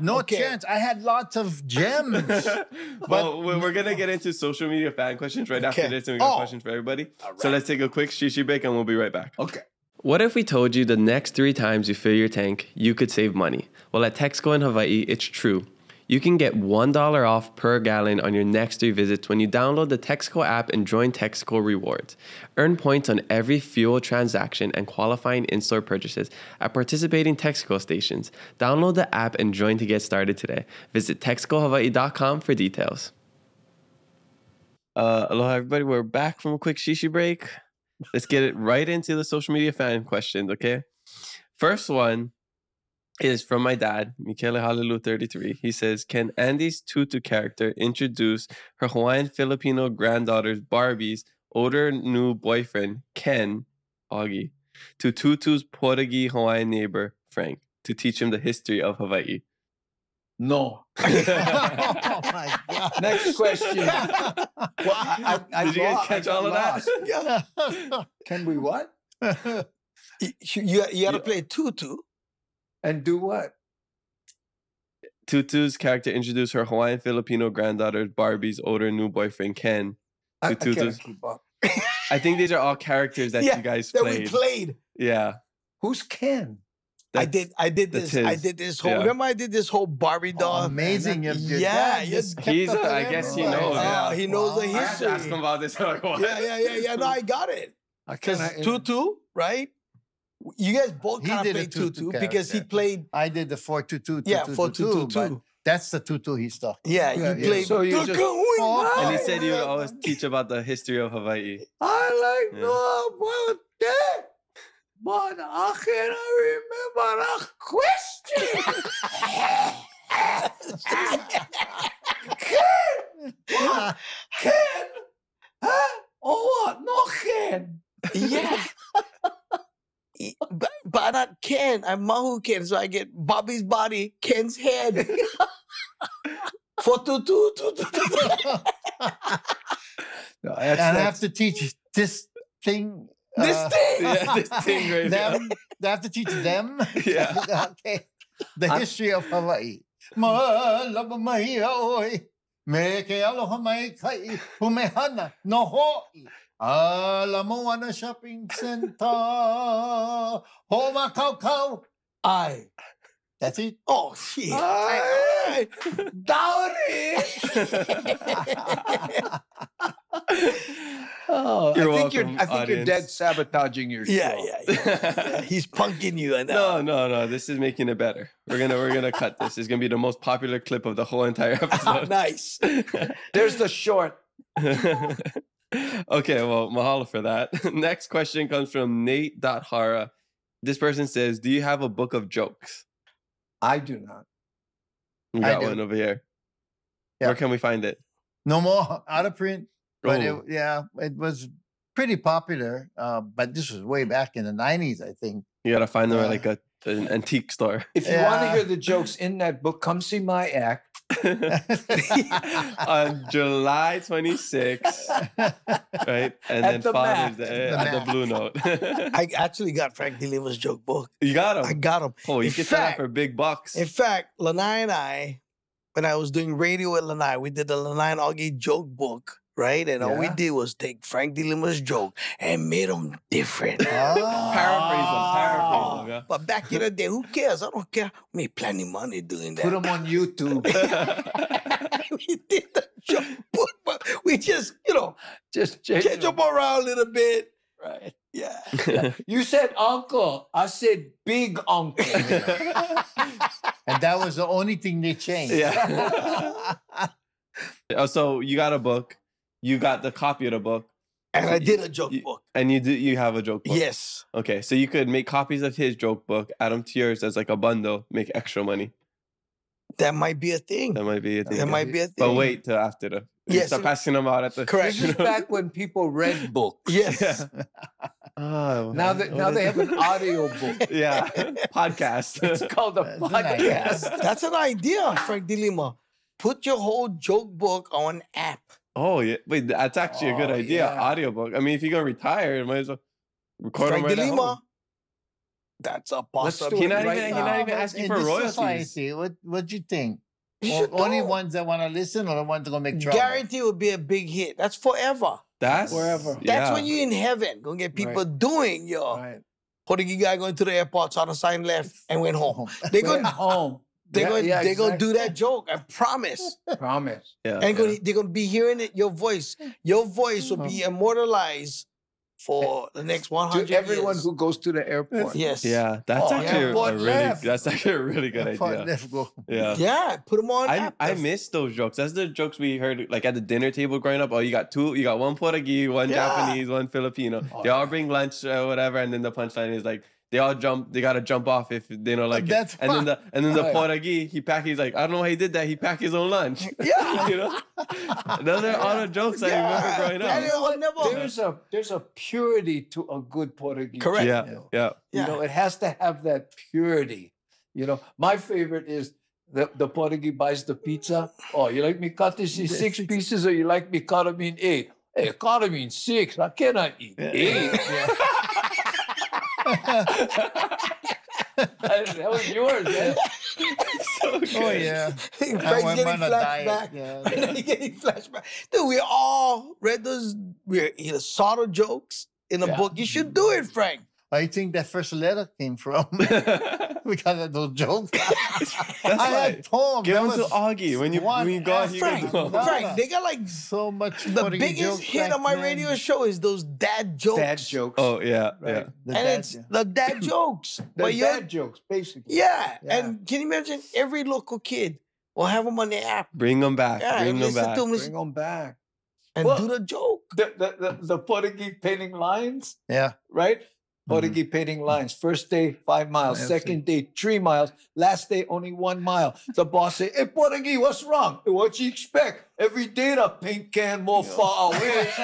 No Okay. chance. I had lots of gems. well, we're we're gonna get into social media fan questions right after Okay. this, and we got Oh. questions for everybody. So let's take a quick shishi break, and we'll be right back. Okay. What if we told you the next three times you fill your tank, you could save money? Well, at Texaco in Hawaii, it's true. You can get $1 off per gallon on your next three visits when you download the Texaco app and join Texaco Rewards. Earn points on every fuel transaction and qualifying in store purchases at participating Texaco stations. Download the app and join to get started today. Visit TexacoHawaii.com for details. Uh, aloha, everybody. We're back from a quick shishi break. Let's get it right into the social media fan questions, okay? First one is from my dad, Michele Halalu 33. He says, Can Andy's Tutu character introduce her Hawaiian Filipino granddaughter's Barbie's older new boyfriend, Ken Augie, to Tutu's Portuguese Hawaiian neighbor, Frank, to teach him the history of Hawaii? No. oh my God. Next question. Well, I, I, I Did you guys lo- I catch got all of that? yeah, Can we what? you, you, you got to Yeah. play tutu. And do what? Tutu's character introduced her Hawaiian Filipino granddaughter, Barbie's older new boyfriend, Ken. I, I To- to- can't keep up. I think these are all characters that Yeah, you guys played. That played. we played. Yeah. Who's Ken? I did. I did that's this. I did this whole. Yeah. Remember, I did this whole Barbie oh, doll. Oh, amazing. Your, your Yeah, dad yeah. just kept He's up a- with I guess he everybody. knows, oh, yeah. Oh, he knows the I had to history. ask him about this. Like. Yeah, yeah, yeah, yeah. No, I got it. Because can't. tutu, right? You guys both He kind of played tutu tutu because he played. I did the 422. Yeah, for tutu, tutu but too. That's the tutu he's talking. Yeah, Yeah, you yeah. played. So you just- Oh, And he said he would always teach about the history of Hawaii. I like Yeah. know about that, but I cannot remember the question. Ken, what? Ken, huh? Oh what? No Ken. Yeah. But, but not Ken. I'm Mahu Ken, so I get Bobby's body, Ken's head. For tutu, tutu, tutu. No, that's, and I have to teach this thing. This uh, thing. Yeah, this thing right here. them. I have to teach them. Yeah. okay. The I- history of Hawaii. Malaba mai aoi. Me ke aloha mai kai. Humehana no hoi. Ala Moana Shopping Center. Homa kau kau. I. That's it. Oh, shit. Aye. Dowry. oh, You're I think you're. I think you're dead sabotaging your yeah, yeah, yeah, yeah. He's punking you. And no, no, no. This is making it better. We're gonna we're gonna cut this. It's gonna be the most popular clip of the whole entire episode. nice. There's the short. okay, well, mahalo for that. Next question comes from Nate.hara. This person says, Do you have a book of jokes? I do not. We got do. one over here. Yeah. Where can we find it? No more out of print. But Oh. it, yeah, it was pretty popular. Uh, but this was way back in the nineties, I think. You gotta find them at Uh, like a an antique store. If you want to hear the jokes in that book, come see my act. On July 26th, right? And At then the Father's Mac. Day The at the Blue Note. I actually got Frank De Lima's joke book. you got him? I got him. Oh, you in get that fact- for big bucks. In fact, Lanai and I, when I was doing radio at Lanai, we did the Lanai and Augie joke book, right? And all we did was take Frank De Lima's joke and made them different. Paraphrase them, paraphrase them, ah, yeah. But back in the day, who cares? I don't care. We made plenty of money doing that. Put them on YouTube. we did the joke but we just, you know, Just change change them. them around a little bit. Right. Yeah. You said uncle. I said big uncle. and that was the only thing they changed. Yeah. oh, so you got a book. You got the copy of the book, And I did a joke You- book. and you do you have a joke book. Yes. Okay, so you could make copies of his joke book, add them to yours as like a bundle, make extra money. That might be a thing. That might be a thing. That might be a thing. But wait till after the. you Yes, Start passing them out at the. Correct. this is back when people read books. Yes. Yeah. Oh, Now that now they have an audio book. yeah, podcast. It's called a That's an idea. podcast. That's an idea, Frank De Lima. Put your whole joke book on app. Oh yeah, wait, that's actually a good Oh, idea. yeah. Audiobook. I mean, if you're gonna retire, you might as well record Frank them right at De Lima. That's a Let's possibility. He it not right even. He not even asking for royalties. Society, what what you think? You O- only know. ones that want to listen, or the ones that gonna make trouble? Guarantee would be a big hit. That's forever. That's Forever. That's yeah. when you're in heaven. Gonna get people doing your Right. Portuguese guy going to the airport, saw the sign left, and went home. They Went gonna home. They Yeah, gonna yeah, they gonna do that joke. I promise. Promise. Yeah, And gonna, they're gonna be hearing it. Your voice, your voice will be uh-huh. immortalized for eh, the next one To hundred everyone years. who goes to the airport. yes, Yeah, that's Oh, actually a- airport a really left. that's actually a really good Airport idea. left go. Yeah. yeah. Put them on. I app. I miss those jokes. That's the jokes we heard like at the dinner table growing up. Oh, you got two, you got one Portuguese, one Yeah. Japanese, one Filipino. Oh, they all bring lunch or whatever, and then the punchline is like they all jump. They gotta jump off if they don't like it. That's And then the and then the Right. Portuguese he pack. He's like I don't know how he did that. He packed his own lunch. Yeah. you know. Those are all the jokes I remember growing up. it. There's a there's a purity to a good Portuguese. Correct. Yeah, meal. yeah. You Yeah. know, it has to have that purity. You know, my favorite is the, the Portuguese buys the pizza. Oh, you like me cut this in six pieces or you like me cut them in eight? Hey, cut them in six. I cannot eat eight. that was yours, man. So Oh yeah. Frank's went getting on a flashback. yeah. He's getting flashback. Dude, we all read those. We either saw the jokes in the Yeah. book. You should do it, Frank. I think that first letter came from because of those jokes. That's I why. had poems. Give that them to was Augie when you one when you go out. He Frank, go No, Frank, no. they got like so much. the biggest jokes hit back on my then. radio show is those dad jokes. Dad jokes. Oh yeah, yeah. The and dad it's joke. the dad jokes. The but you're, dad jokes, basically. yeah. Yeah. And can you imagine every local kid will have them on their app Bring them back. Yeah, Bring them listen back. to 'em, Bring listen- them back. and Well- do the joke. The, the, the, the Portuguese painting lines, Yeah. right? Mhm. Portuguese painting lines. First day, five miles. Yeah, Second day, three miles. Last day, only one mile. The boss say, hey, Portuguese, what's wrong? What you expect? Every day the paint can more far away.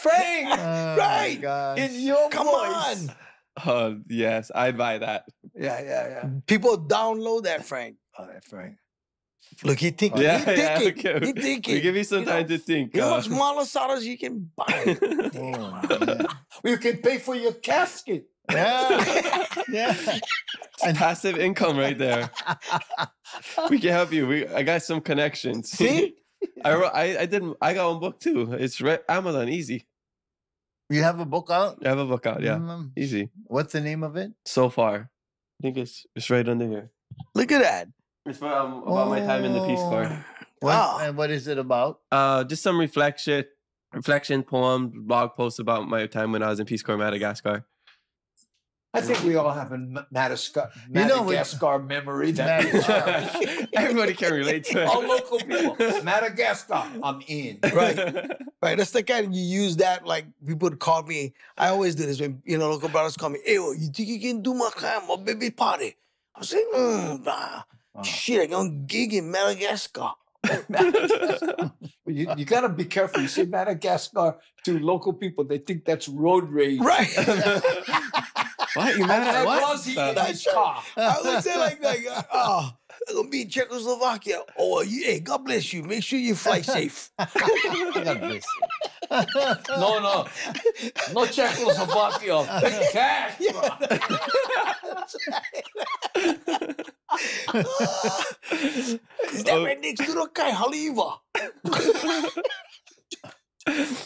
Frank, Oh, Right. In your Come voice. on. Oh yes, I'd buy that. Yeah, yeah, yeah. People download that, Frank. Oh, that Frank. Look, he think, Yeah, he yeah, thinking. okay. He We thinking. give you some You know, time to think. You know how uh, much malasadas you can buy? Man. You can pay for your casket. yeah. yeah. and passive income right there. we can help you. We I got some connections. See? I wrote, I I did I got one book too. It's re- Amazon easy. You have a book out? I have a book out. Yeah, Mm, easy. What's the name of it? So far, I think it's it's right under here. Look at that. It's for, um, about my time in the Peace Corps. Oh. What, Wow. And what is it about? Uh, just some reflection, reflection poem, blog post about my time when I was in Peace Corps Madagascar. I think we all have a Ma- Madagascar, You know, we- memory. That Madagascar. Everybody can relate to it. all local people. Madagascar, I'm in. Right. Right. That's the kind you use that like people would call me. I always do this when you know local brothers call me. Hey, you think you can do my kind my baby party? I say, mm, nah. Shit, I gonna gig in Madagascar. Madagascar. You, you got to be careful. You say Madagascar to local people, they think that's road rage. Right. what? You mad at And what? was he in Uh, car? I would say like like oh, I'm gonna be in Czechoslovakia. Oh, you, hey, God bless you. Make sure you fly safe. God bless you. No, no. No Czechoslovakia. Cash. Is that right next to the Kai Haliva?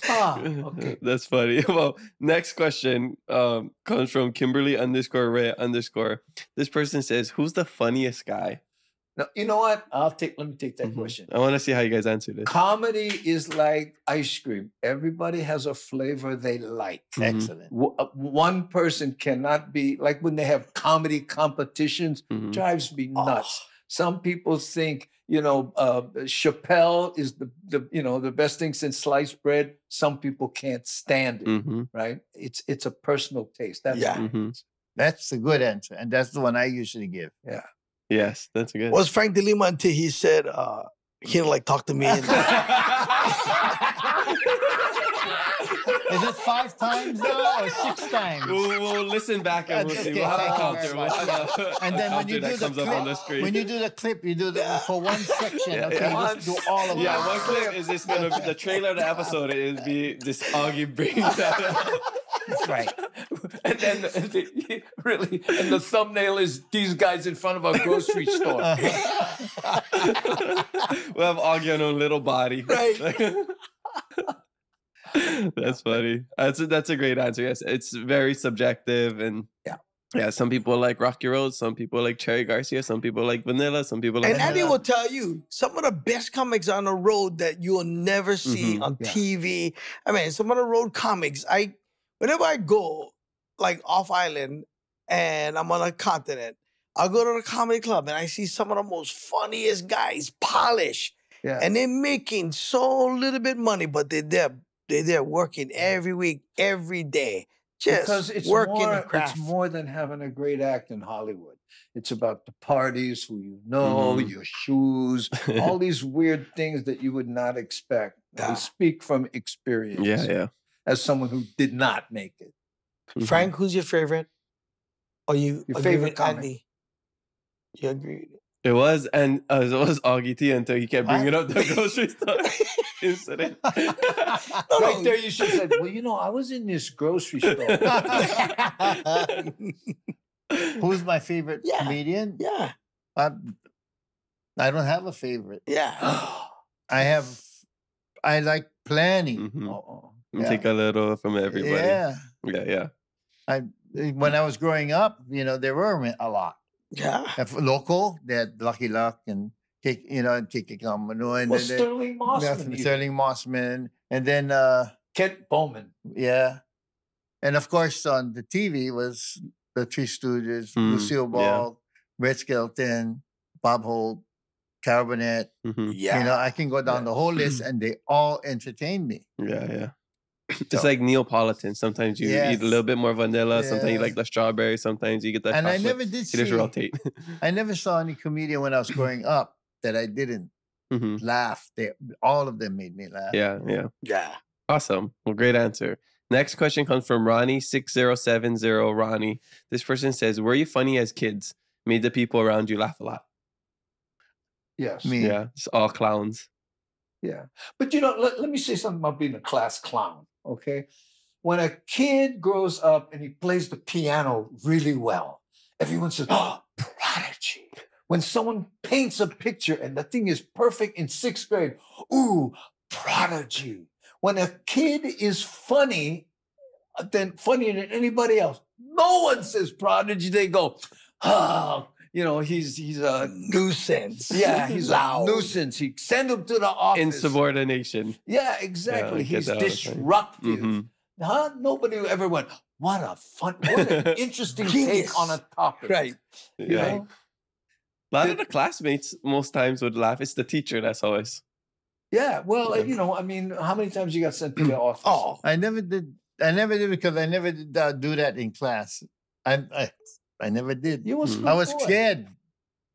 Ah, okay. That's funny. Well, next question um, comes from Kimberly underscore Ray underscore. This person says, "Who's the funniest guy?" No, you know what? I'll take. Let me take that Mhm. question. I want to see how you guys answer this. Comedy is like ice cream. Everybody has a flavor they like. Mhm. Excellent. W- uh, One person cannot be like when they have comedy competitions. Mhm. Drives me nuts. Oh, Some people think you know uh, Chappelle is the, the you know the best thing since sliced bread. Some people can't stand it. Mhm. Right? It's it's a personal taste. That's Yeah. what it Mhm. That's a good answer. And that's the one I usually give. Yes, that's good. was Frank De Lima until he said uh, he didn't like talk to me. And, Is it five times now or six times? We'll, we'll listen back and we'll That's see. okay, We'll have a counter. We'll have a, And a then when you do the comes up on the clip, screen. when you do the clip, you do the for one section. Yeah, okay, yeah. you just do all of yeah, them. one clip is just gonna be the trailer of the episode? It'll be this Augie brings that up. That's right. and then and the, really, and the thumbnail is these guys in front of a grocery store. Uh-huh. we'll have Augie on a little body. Right. that's funny. That's a, that's a great answer. Yes, it's very subjective and Yeah. yeah. Some people like Rocky Road. Some people like Cherry Garcia. Some people like Vanilla. Some people like and uh, will tell you some of the best comics on the road that you will never see Mhm. on Yeah. TV. I mean, some of the road comics. I whenever I go like off island and I'm on a continent, I'll go to the comedy club and I see some of the most funniest guys, polished, Yeah. and they're making so little bit money, but they're there. They're working every week, every day, just because it's working more, craft. it's more than having a great act in Hollywood. It's about the parties, who you know, Mhm. your shoes, all these weird things that you would not expect. Yeah. We speak from experience. yeah, yeah. As someone who did not make it. Mhm. Frank, who's your favorite? Are you Your favorite? Andy? You agree? It was, and uh, it was Augie T until he kept bringing up the grocery store incident. No, right no. there, you should have said, Well, you know, I was in this grocery store. Who's my favorite Yeah. comedian? yeah, I, I don't have a favorite. yeah. I have, I like planning. Mhm. Uh-oh. Take a little from everybody. Yeah. yeah, yeah. I when I was growing up, you know, there were a lot. Yeah. If local, they had Lucky Luck and Kick, you know, and Kiki Kamano and Well, then they- Sterling Mossman. Nothing, even. Sterling Mossman, and then uh Kent Bowman. yeah, and of course on the TV was the Three Stooges, Mm, Lucille yeah. Ball, Red Skelton, Bob Hope, Carol Burnett. hmm Yeah. You know, I can go down the whole list, and they all entertain me. Yeah, yeah. So- It's like Neapolitan. Sometimes you eat a little bit more vanilla. Sometimes you like the strawberry. Sometimes you get the and I never did You see. just rotate. I never saw any comedian when I was growing up that I didn't Mhm. laugh. They all of them made me laugh. Yeah, yeah. yeah. Awesome. Well, great answer. Next question comes from Ronnie6070. Ronnie. This person says, Were you funny as kids? Made the people around you laugh a lot. Yes. Me. Yeah. It's all clowns. Yeah. But you know, let, let me say something about being a class clown. Okay. When a kid grows up and he plays the piano really well, everyone says, Oh, prodigy. When someone paints a picture and the thing is perfect in sixth grade, ooh, prodigy. When a kid is funny, uh, then funnier than anybody else, no one says prodigy. They go, oh, you know, he's he's a Nuisance. yeah, he's loud. a nuisance. He send him to the office. Insubordination. Yeah, exactly. get He's that all the time. disruptive. Mhm. huh? Nobody ever went, what a fun, what an interesting take on a topic. Right. You Yeah. know? A lot of the classmates most times would laugh. It's the teacher that's always. Yeah. Well, Yeah. you know, I mean, how many times you got sent to the office? Oh, I never did. I never did because I never did uh, do that in class. I, I I never did. you was Mm. I was boy. scared.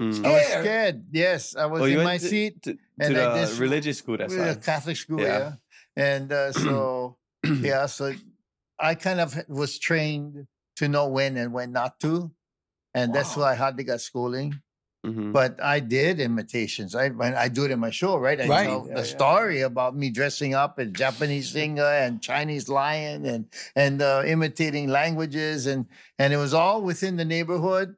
Mm. I was Scared? scared. Yes, I was Oh, in went my to- seat. To, to and the I just- religious school, that's We're a why. Catholic school, Yeah. yeah. And uh, so yeah, so I kind of was trained to know when and when not to, and that's Wow. why I hardly got schooling. Mhm. But I did imitations. I I do it in my show, right? I Right. tell Yeah, the yeah. story about me dressing up as Japanese singer and Chinese lion and and uh, imitating languages and and it was all within the neighborhood.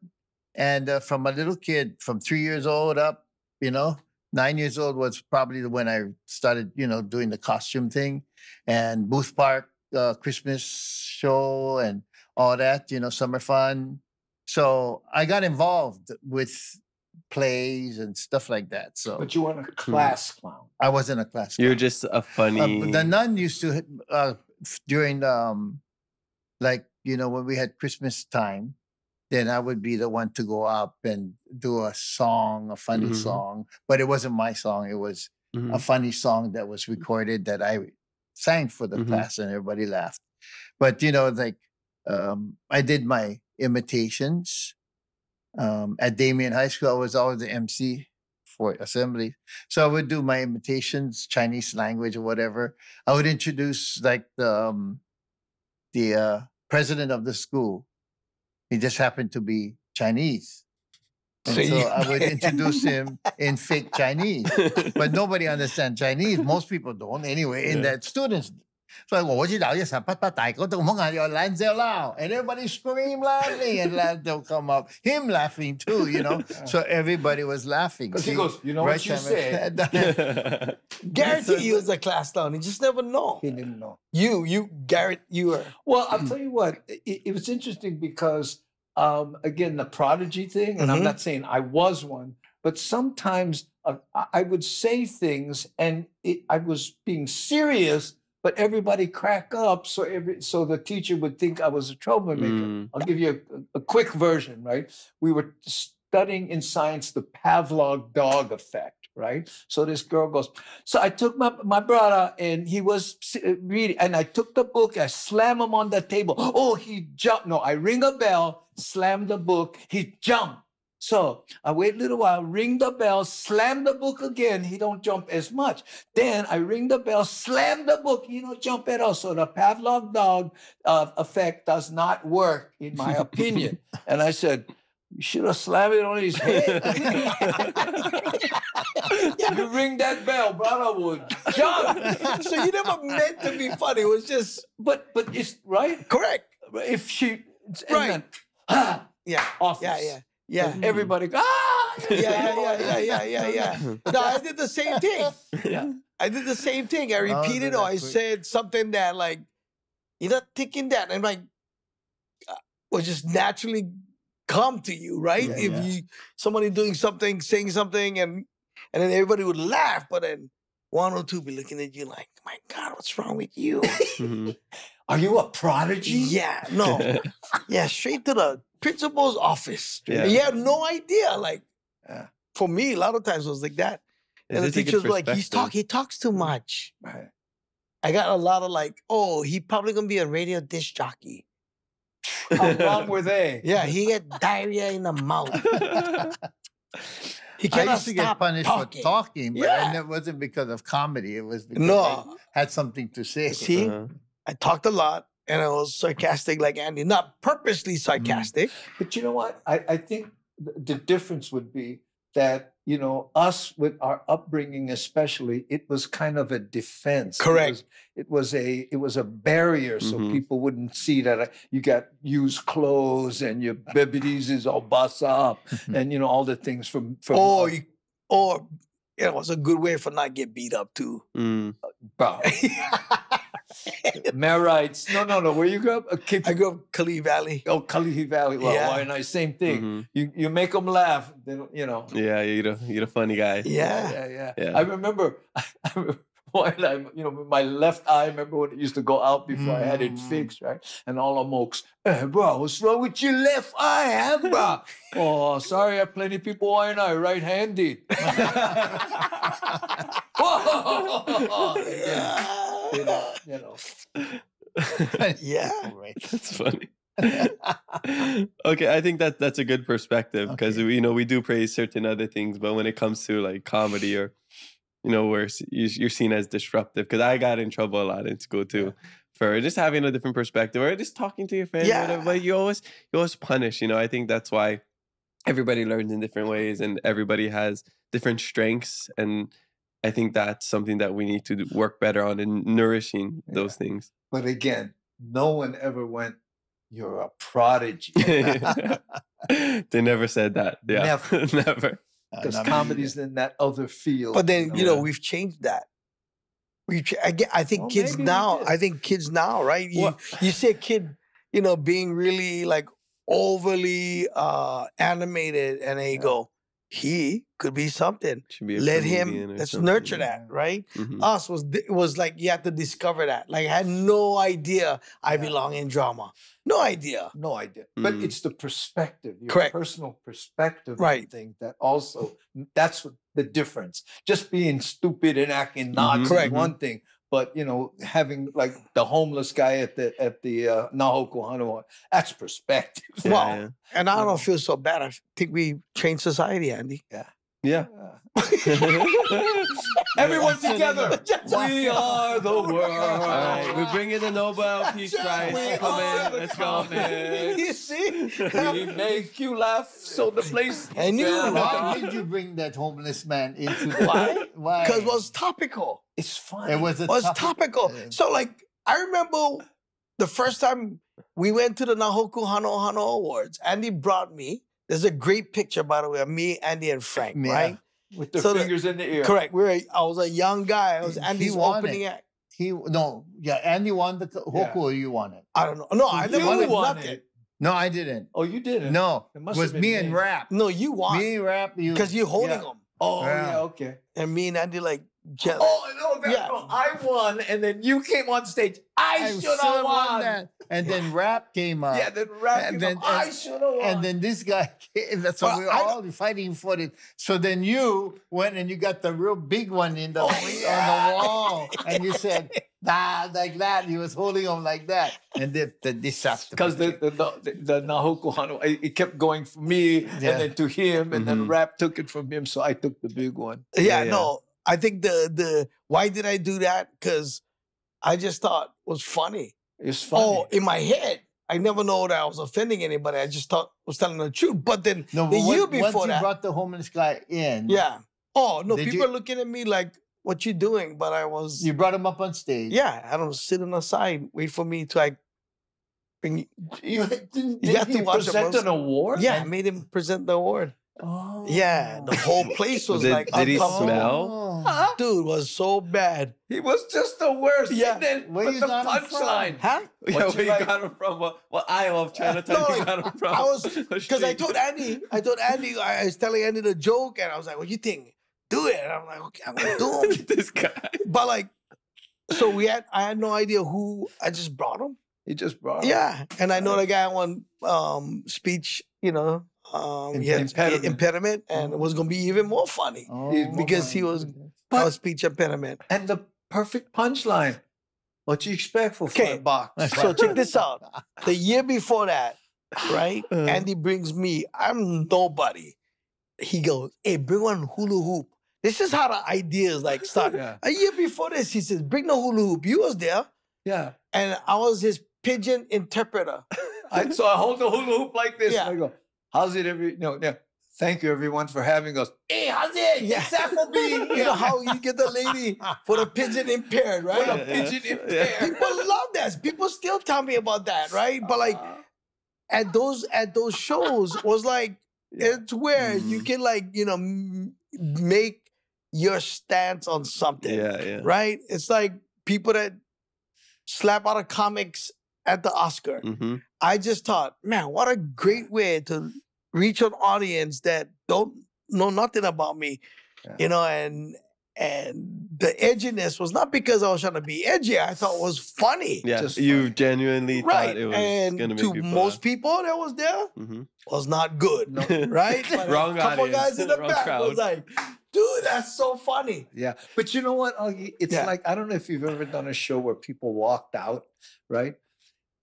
And uh, from a little kid, from three years old up, you know, nine years old was probably the when I started, you know, doing the costume thing, and Booth Park uh, Christmas show and all that, you know, summer fun. So I got involved with plays and stuff like that. So But you weren't a class clown. I wasn't a class. You're clown. just a Uh, funny. the nun used to uh, f- during um, like you know when we had Christmas time, then I would be the one to go up and do a song, a funny Mhm. song, but it wasn't my song. It was Mhm. a funny song that was recorded that I sang for the Mhm. class and everybody laughed. But you know, like um, I did my imitations um, at Damien High School. I was always the MC for assembly, so I would do my imitations, Chinese language or whatever. I would introduce like the um, the uh, president of the school. He just happened to be Chinese. And So so, you- I would introduce him in fake Chinese but nobody understands Chinese. Most people don't anyway. In Yeah. that students. So 我知道一十八八大嗰度冇人有懒笑闹 and everybody scream laughing and laugh, they'll come up. Him laughing too, you know. So everybody was laughing. Because he See, goes, you know right what you time I said. said- guarantee you was a class clown. You just never know. He didn't know. You, you, Garrett, you were. Well, I'll tell you what, it, it was interesting because, um, again, the prodigy thing, and I'm Mhm. not saying I was one, but sometimes uh, I- I would say things and it, I was being serious, but everybody crack up. So every so the teacher would think I was a troublemaker. Mm. I'll give you a, a quick version, right? We were studying in science the Pavlov dog effect, right? So this girl goes, so I took my, my brother and he was uh, reading, and I took the book, I slam him on the table. Oh, he jumped. No, I ring a bell, slam the book, he jumped. So I wait a little while, ring the bell, slam the book again. He don't jump as much. Then I ring the bell, slam the book. He don't jump at all. So the Pavlov dog uh, effect does not work, in my opinion. and I said, you should have slammed it on his head. you ring that bell, brother would jump. so you never meant to be funny. It was just But but it's right. correct. If she Right. then, ah, Yeah. office. Yeah, yeah. Yeah. Everybody go, ah, Yeah, yeah, yeah, yeah, yeah, yeah, yeah. No, I did the same thing. Yeah. I did the same thing. I Oh, repeated did or I quick. said something that like you're not thinking that, and like uh, will just naturally come to you, right? Yeah, if yeah. you somebody doing something, saying something, and and then everybody would laugh, but then one or two be looking at you like, "My God, what's wrong with you?" Mhm. Are you a prodigy? yeah, no, yeah, straight to the principal's office. Yeah. And you have no idea. Like Yeah. for me, a lot of times it was like that. It and the is a good teacher's like, "He's talk, he talks too much." Right. I got a lot of like, "Oh, he probably gonna be a radio disc jockey." How long were they? Yeah, he get diarrhea in the mouth. He I cannot used to get stop punished talking. for talking, but Yeah. and it wasn't because of comedy. It was because I No, had something to say. see, Uh-huh. I talked a lot and I was sarcastic like Andy, not purposely sarcastic. But you know what? I, I think the difference would be that, you know, us with our upbringing, especially, it was kind of a defense. It Correct. was- It was, a it was a barrier so Mhm. people wouldn't see that uh, you got used clothes and your bibbies is all bust up and you know all the things from from Or uh, you, or it was a good way for not get beat up too. Mm. Bow. Marites. No, no, no. Where you grew up? Cape, I grew up Kalihi Valley. oh, Kalihi Valley. Well, Yeah. why not? Same thing. Mhm. You you make them laugh. Then you know. Yeah, you're a, you're a funny guy. Yeah. yeah, yeah. Yeah. I remember, I eye, you know, my left eye. Remember when it used to go out before I had it Mm. fixed, right? And all the mokes, hey, bro, what's wrong with your left eye, huh, bro? oh, sorry, I have plenty of people one eye, right-handed. Yeah. You know, you know. Yeah. Right. That's funny. okay, I think that that's a good perspective because Okay. you know we do praise certain other things, but when it comes to like comedy or you know where you- you're seen as disruptive, because I got in trouble a lot in school too for just having a different perspective or just talking to your friends. or whatever, Yeah. but you always you always punish. You know, I think that's why everybody learns in different ways and everybody has different strengths and. I think that's something that we need to do- work better on in nourishing those things. But again, no one ever went, you're a prodigy. they never said that. Yeah. Never. Never. Uh, Because not me comedy's in that other field. But then you know Yeah. we've changed that. We ch- I, get, I think Well, kids now. I think kids now, right? You What- you see a kid, you know, being really like overly uh animated, and they Yeah. go, he could be something. Should be Let him. Let's something. nurture that, right? Mhm. Us was was like you had to discover that. Like I had no idea I Yeah. belong in drama. No idea. No idea. But Mm. it's the perspective, your Correct. personal perspective Right. on things that also that's what the difference. Just being stupid and acting nuts is Correct. one thing. But you know, having like the homeless guy at the at the uh, Nā Hōkū Hanohano, that's perspective. Yeah, Well, yeah. And I don't feel so bad. I think we changed society, Andy. Yeah. Yeah. Everyone together. we are the world. All right, we bring in the Nobel Peace Prize. We Come in. Let's go. comics. you see? we make you laugh so the place. And you Why did you bring that homeless man into the Why? Why? Because it was topical. It's fun. it was a was topic- topical. So like I remember the first time we went to the Nā Hōkū Hanohano Awards, Andy brought me. There's a great picture, by the way, of me, Andy, and Frank, Yeah. right? With their So the- fingers in the ear. Correct. We were, I was a young guy. I was He Andy's opening it. act. He no, yeah, Andy won the co- Yeah. Hōkū or you won it. I don't know. No, I You never won won nothing. it. No, I didn't. Oh, you didn't. No, It it must was have me and me. Rap. No, you won. Me, Rap, you. Because you're holding Yeah. them. Oh, Yeah. yeah. Okay. And me and Andy like just, Oh no, that's Yeah. wrong. I won, and then you came on stage. I, I should should have have won. won that. And then Rap came up. Yeah, then rap. And And then- I and- should have won. And then this guy came. So Well, we were I- all fighting for it. So then you went and you got the real big one in the Oh, on the wall, and you said, "Nah," like that. He was holding them like that, and the, the disaster. because the the, the the Nā Hōkū Hano, it it kept going from me Yeah. and then to him, and then Mhm. rap took it from him, so I took the big one. yeah, Yeah, yeah. no. I think the the why did I do that? Because I just thought it was funny. It's funny. Oh, in my head, I never know that I was offending anybody. I just thought I was telling the truth. But then no, the year once- once before you brought the homeless guy in, yeah. Oh no, people you- are looking at me like, "What you doing?" But I was, you brought him up on stage. yeah. I don't sit on the side, wait for me to like, bring. you didn't, You have to watch present an award? Yeah, I made him present the award. Oh. Yeah, the whole place was Did- like, did he smell? Huh? Dude, was so bad. He was just the worst. Yeah. And then, Where but you the got him from? punchline. Huh? Yeah, What where you you like- got him from? What, what aisle of Chinatown No, you got him from? I was because I told Andy, I told Andy, I was telling Andy the joke, and I was like, "What you think? Do it." And I'm like, "Okay, I'm gonna do it." this guy. But like, so we had, I had no idea who. I just brought him. He just brought. him. Yeah, and I know the guy on um, speech, you know, um, he had Impediment. impediment. impediment, and it was gonna be even more funny. Oh, He's- Because he was- But- Our speech impediment. And the perfect punchline. What you expect for Okay. five bucks? So check this out. The year before that, right? Uh. Andy brings me. I'm nobody. He goes, "Hey, bring one hula hoop." This is how the ideas like start. Yeah. A year before this, he says, "Bring the hula hoop." You was there, Yeah. and I was his Pidgin interpreter. I, so I hold the hula hoop like this. Yeah. And I go, how's it every no, yeah. Thank you everyone for having us. Hey, how's it? Yeah. It's that for me. You know how you get the lady for the Pidgin impaired, right? For the Pidgin impaired. People love that. People still tell me about that, right? But like at those at those shows was like it's where you Mhm. can like you know m- make your stance on something, Yeah, yeah. right? It's like people that slap out of comics at the Oscar. hmm I just thought, man, what a great way to reach an audience that don't know nothing about me, Yeah. you know, and and the edginess was not because I was trying to be edgy. I thought it was funny. Yeah, Just you funny. genuinely Right. thought it was And gonna make to people most people that was there Mhm. was not good. Right? But a Wrong couple audience, guys in the wrong back crowd. was like, dude, that's so funny. Yeah, but you know what? Augie? It's Yeah. like I don't know if you've ever done a show where people walked out, right?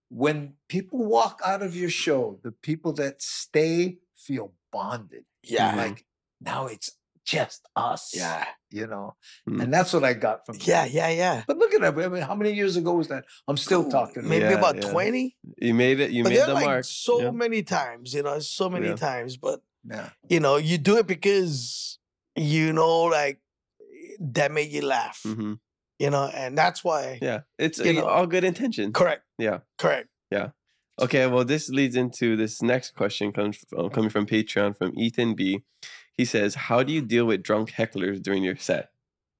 When people walk out of your show, the people that stay feel bonded. Yeah. like now it's just us. Yeah. you know, Mm. and that's what I got from. Yeah, that. yeah, yeah. But look at that. I mean, how many years ago was that? I'm still talking. Maybe Yeah, about yeah. 20. You made it. You but made the like mark. so Yeah. many times, you know, so many Yeah. times. But Yeah. you know, you do it because you know, like that made you laugh. Mhm. You know, and that's why Yeah, it's You uh, know, all good intention. correct. Yeah. Correct. Yeah. Okay, well, this leads into this next question comes from, coming from Patreon from Ethan B. He says, "How do you deal with drunk hecklers during your set?"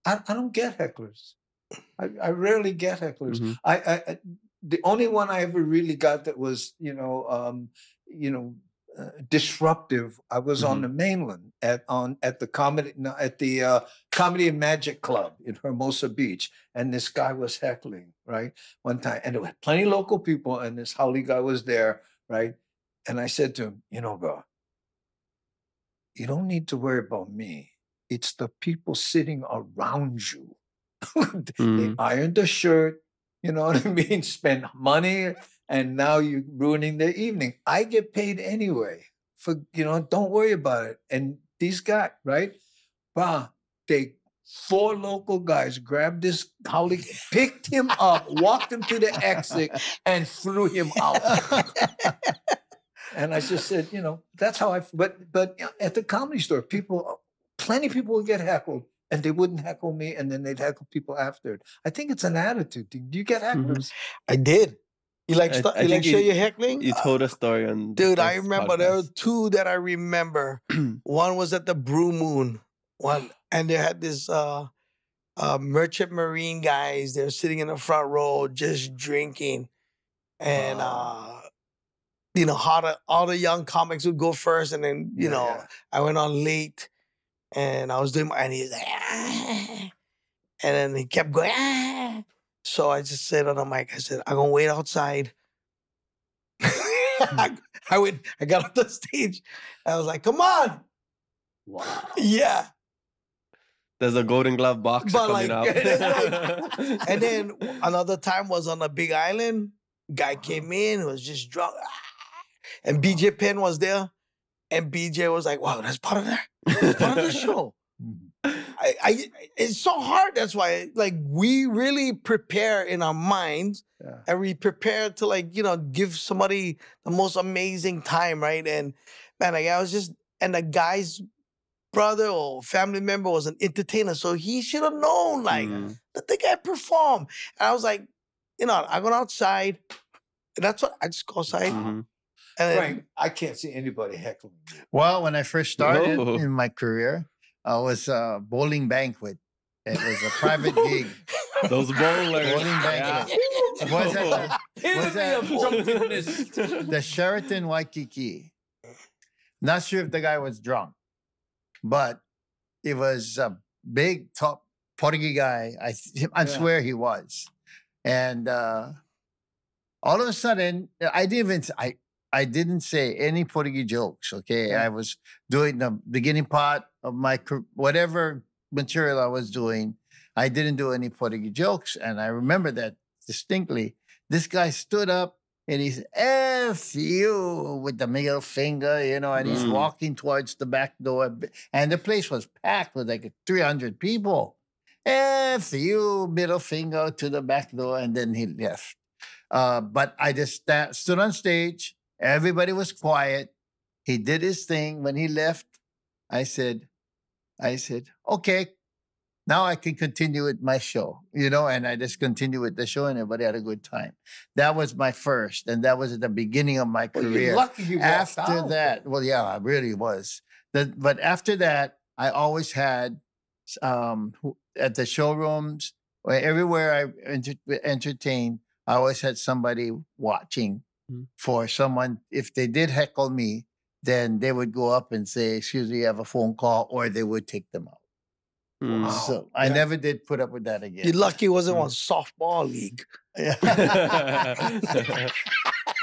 I, I don't get hecklers. I, I rarely get hecklers. Mhm. I, I, I the only one I ever really got that was you know um, you know uh, disruptive. I was on Mhm. the mainland at on at the comedy no, at the uh, comedy and magic club in Hermosa Beach, and this guy was heckling right one time, and there were plenty of local people, and this haole guy was there right, and I said to him, you know, bro, you don't need to worry about me. It's the people sitting around you. they Mm. ironed the shirt, you know what I mean? Spend money, and now you're ruining their evening. I get paid anyway. For you know, don't worry about it. And these guys, right? Bah, they four local guys grabbed this colleague, picked him up, walked him to the exit, and threw him out. And I just said, you know, that's how I. But but you know, at the comedy store, people, plenty of people would get heckled, and they wouldn't heckle me, and then they'd heckle people after it. I think it's an attitude. Do you get Mhm. I did. You like I- I you like share you- your heckling? You told a story on. Dude, I remember there were two that I remember. One was at the Brew Moon. One and they had this uh uh merchant marine guys. They're sitting in the front row just drinking. And Wow. uh you know, how the all the young comics would go first and then, you Yeah, know, yeah. I went on late and I was doing my and he's like "Ah." and then he kept going "Ah." So I just said on the mic, I said, I'm gonna wait outside. I, I went, I got off the stage. I was like, come on. Wow. Yeah. There's a Golden Glove box But, coming like, out. And then another time was on a big island. Guy uh-huh. came in, was just drunk. And uh-huh. BJ Penn was there. And BJ was like, wow, that's part of that. That's part of the show. Mm-hmm. I, I it's so hard. That's why like we really prepare in our minds Yeah. and we prepare to like, you know, give somebody the most amazing time, right? And man, like I was just and the guy's brother or family member was an entertainer. So he should have known, like, Mm. let the guy perform. And I was like, you know, I go outside. And that's what I just go outside. Mhm. And Frank, I can't see anybody heckling you. Well, when I first started No. in my career, I was a bowling banquet. It was a private gig. Those bowlers. Bowling banquet. Was at the, was at the Sheraton Waikiki. Not sure if the guy was drunk, but it was a big top Portuguese guy. I I Yeah. swear he was, and uh, all of a sudden, I didn't even I I didn't say any Portuguese jokes. Okay, Yeah. I was doing the beginning part of my whatever material I was doing. I didn't do any Portuguese jokes, and I remember that distinctly. This guy stood up and he said, F you with the middle finger, you know, and he's Mm. walking towards the back door. And the place was packed with like 300 people. F you, middle finger to the back door. And then he left. Uh, but I just sta- stood on stage. Everybody was quiet. He did his thing. When he left, I said, I said, okay, now I can continue with my show, you know, and I just continued with the show and everybody had a good time. That was my first, and that was at the beginning of my Well, career. lucky you after out. that, well, yeah, I really was. The, but after that, I always had um, at the showrooms or everywhere I enter, entertained, I always had somebody watching Mm. for someone. If they did heckle me, then they would go up and say, "Excuse me, I have a phone call," or they would take them out. Mm. Wow. So I Yeah. never did put up with that again. You're lucky it wasn't Mm. on softball league.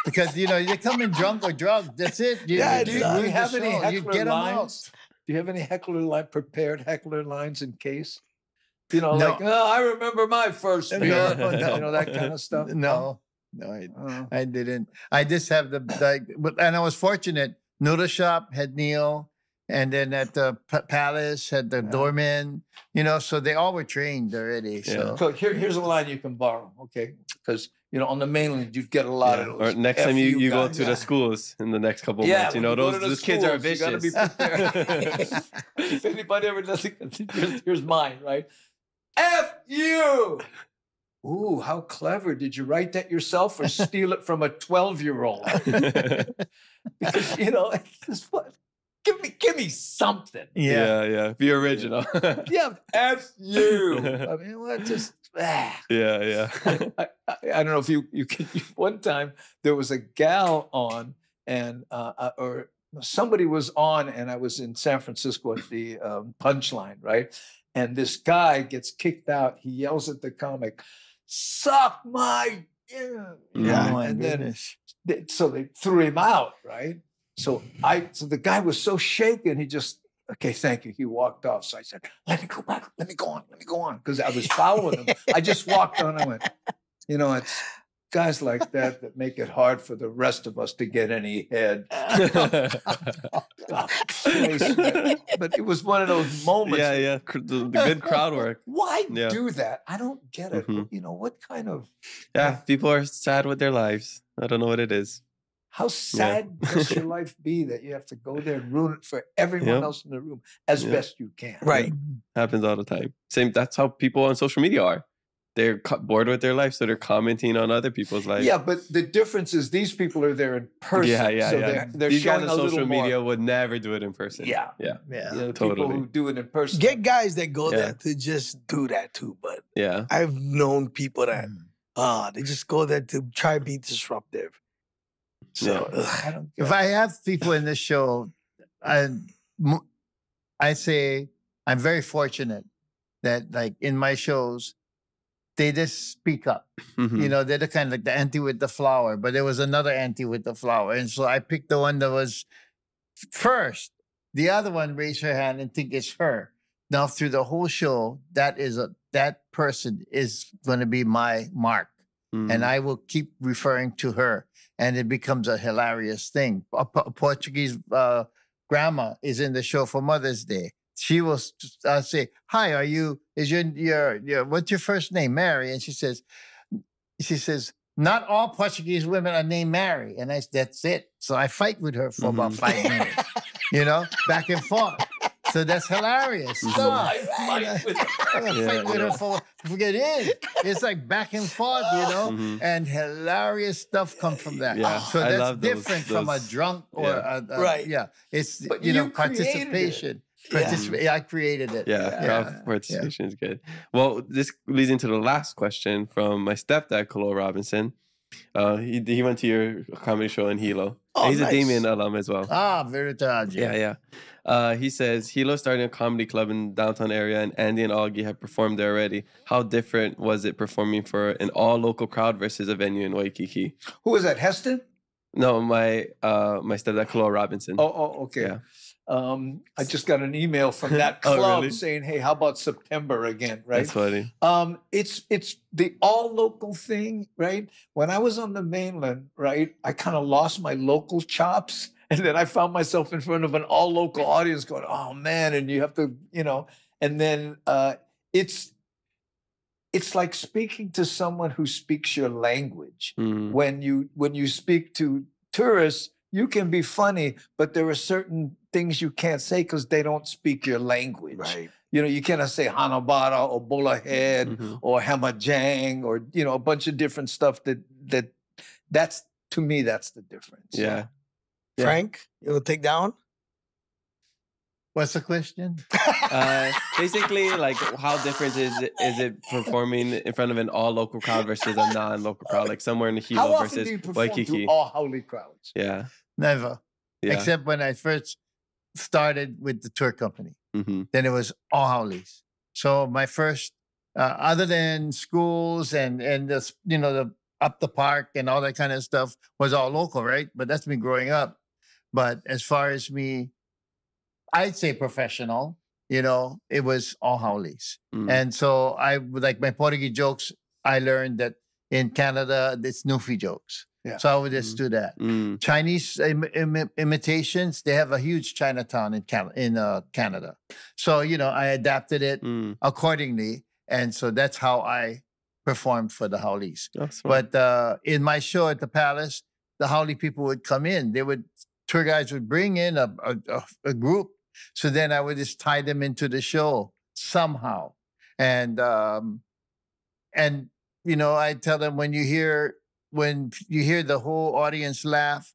Because you know they come in drunk or drugged. That's it. You, Yeah, you, do you you- do you have any show. You heckler get 'em lines? Do you have any heckler line prepared heckler lines in case? You know, No. like oh, I remember my first beer. no, no. You know that kind of stuff. No, no, I, Oh. I didn't. I just have the like, but- and I was fortunate. Noodle shop had Neil, and then at the p- palace had the Yeah. doorman. You know, so they all were trained already. So So here, here's a line you can borrow, okay? Because you know on the mainland you'd get a lot Yeah, of Or those. next time you, FU you go guys. to the schools in the next couple Yeah, months, you know, you go those, to the those kids are schools, you gotta be vicious. prepared. if anybody ever does it, here's, here's mine, right? F you. Ooh, how clever. Did you write that yourself or steal it from a 12 year old? Because, you know, it's what? Give me, give me something. yeah. yeah, yeah. Be original. Yeah, F you. I mean, what? Just, ah. yeah, yeah. I, I, I don't know if you you can. One time there was a gal on, and uh, uh, or somebody was on, and I was in San Francisco at the um, Punchline, right? And this guy gets kicked out. He yells at the comic, "Suck my." Oh yeah, Yeah. My and then goodness. they- so they threw him out, right? So I, so the guy was so shaken, he just, okay, thank you. He walked off. So I said, let me go back, let me go on, let me go on, because I was following him. I just walked on. I went, you know, it's guys like that that make it hard for the rest of us to get any head. God, Christ, man. but it was one of those moments. yeah, yeah. The, the good crowd work. Why Yeah. do that? I don't get it. Mhm. You know what kind of Yeah, people are sad with their lives. I don't know what it is. How sad must your life be that you have to go there and ruin it for everyone Yep. else in the room as Yep. best you can? Right. Happens all the time. Same. That's how people on social media are. They're bored with their life, so they're commenting on other people's lives. Yeah, but the difference is these people are there in person. yeah, yeah, so yeah. they're, they're These showing guys on little social more. media would never do it in person. Yeah. yeah, Yeah. You know, Totally. People who do it in person. Get guys that go Yeah. there to just do that too. But yeah. I've known people that Mm. ah, they just go there to try to be disruptive. So Yeah. ugh, I don't If I have people in this show, I, I say I'm very fortunate that, like in my shows, they just speak up. Mhm. You know, they're the kind of like the auntie with the flower, but there was another auntie with the flower, and so I picked the one that was first. The other one raised her hand and think it's her. Now through the whole show, that is a that person is going to be my mark Mhm. and I will keep referring to her, and it becomes a hilarious thing. A, P- a Portuguese uh, grandma is in the show for Mother's Day. She will uh, say, "Hi, are you? Is your your your what's your first name, Mary?" And she says, "She says." Not all Portuguese women are named Mary, and I, that's it. So I fight with her for about Mhm. five minutes, you know, back and forth. So that's hilarious Mhm. stuff. I fight with Yeah, fight with her for forget it. It's like back and forth, you know Mhm. and hilarious stuff come from that. Yeah, so that's love those- different from a drunk or yeah. a, a- Right. Yeah, it's But you know you created it. Participation. Yeah. Participa- yeah, I created it. Yeah, Yeah. crowd Yeah. participation is good. Well, this leads into the last question from my stepdad, Khalil Robinson. Uh, he he went to your comedy show in Hilo. Oh, And he's nice. a Damien alum as well. Ah, Veritage. Yeah, yeah. Uh, he says Hilo started a comedy club in downtown area, and Andy and Augie have performed there already. How different was it performing for an all local crowd versus a venue in Waikiki? Who was that? Heston? No, my uh, my stepdad, Khalil Robinson. Oh, oh, okay. Yeah. Um, I just got an email from that Oh, club really? saying, "Hey, how about September again?" Right? That's funny. Um, it's it's the all local thing, right? When I was on the mainland, right, I kind of lost my local chops, and then I found myself in front of an all local audience, going, "Oh man!" And you have to, you know, and then uh, it's it's like speaking to someone who speaks your language. Mm. When you when you speak to tourists, you can be funny, but there are certain things you can't say because they don't speak your language. right. You know, you cannot say Hanabata or Bolo Head Mhm. or Hamajang or you know a bunch of different stuff that that that's to me that's the difference. Yeah. Yeah. Frank, you'll take down? What's the question? uh, basically, like, how different is it, is it performing in front of an all local crowd versus a non local crowd, like somewhere in How Hilo often versus do you perform Waikiki? to all haole crowds? Yeah, Never, yeah. except when I first started with the tour company. hmm Then it was all haoles. So my first, uh, other than schools and and the you know the up the park and all that kind of stuff was all local, right? But that's me growing up. But as far as me, I'd say professional. You know, it was all haoles. Mm. And so I like my Portuguese jokes. I learned that in Canada, it's Newfie jokes. Yeah. So I would just do that. Mm. Chinese Im- Im- imitations, they have a huge Chinatown in, Can- in uh, Canada. So, you know, I adapted it Mm. accordingly. And so that's how I performed for the haoles. But uh, in my show at the Palace, the haole people would come in. They would, tour guides would bring in a, a, a, a group. So then I would just tie them into the show somehow. And, um, and, you know, I tell them when you hear, when you hear the whole audience laugh,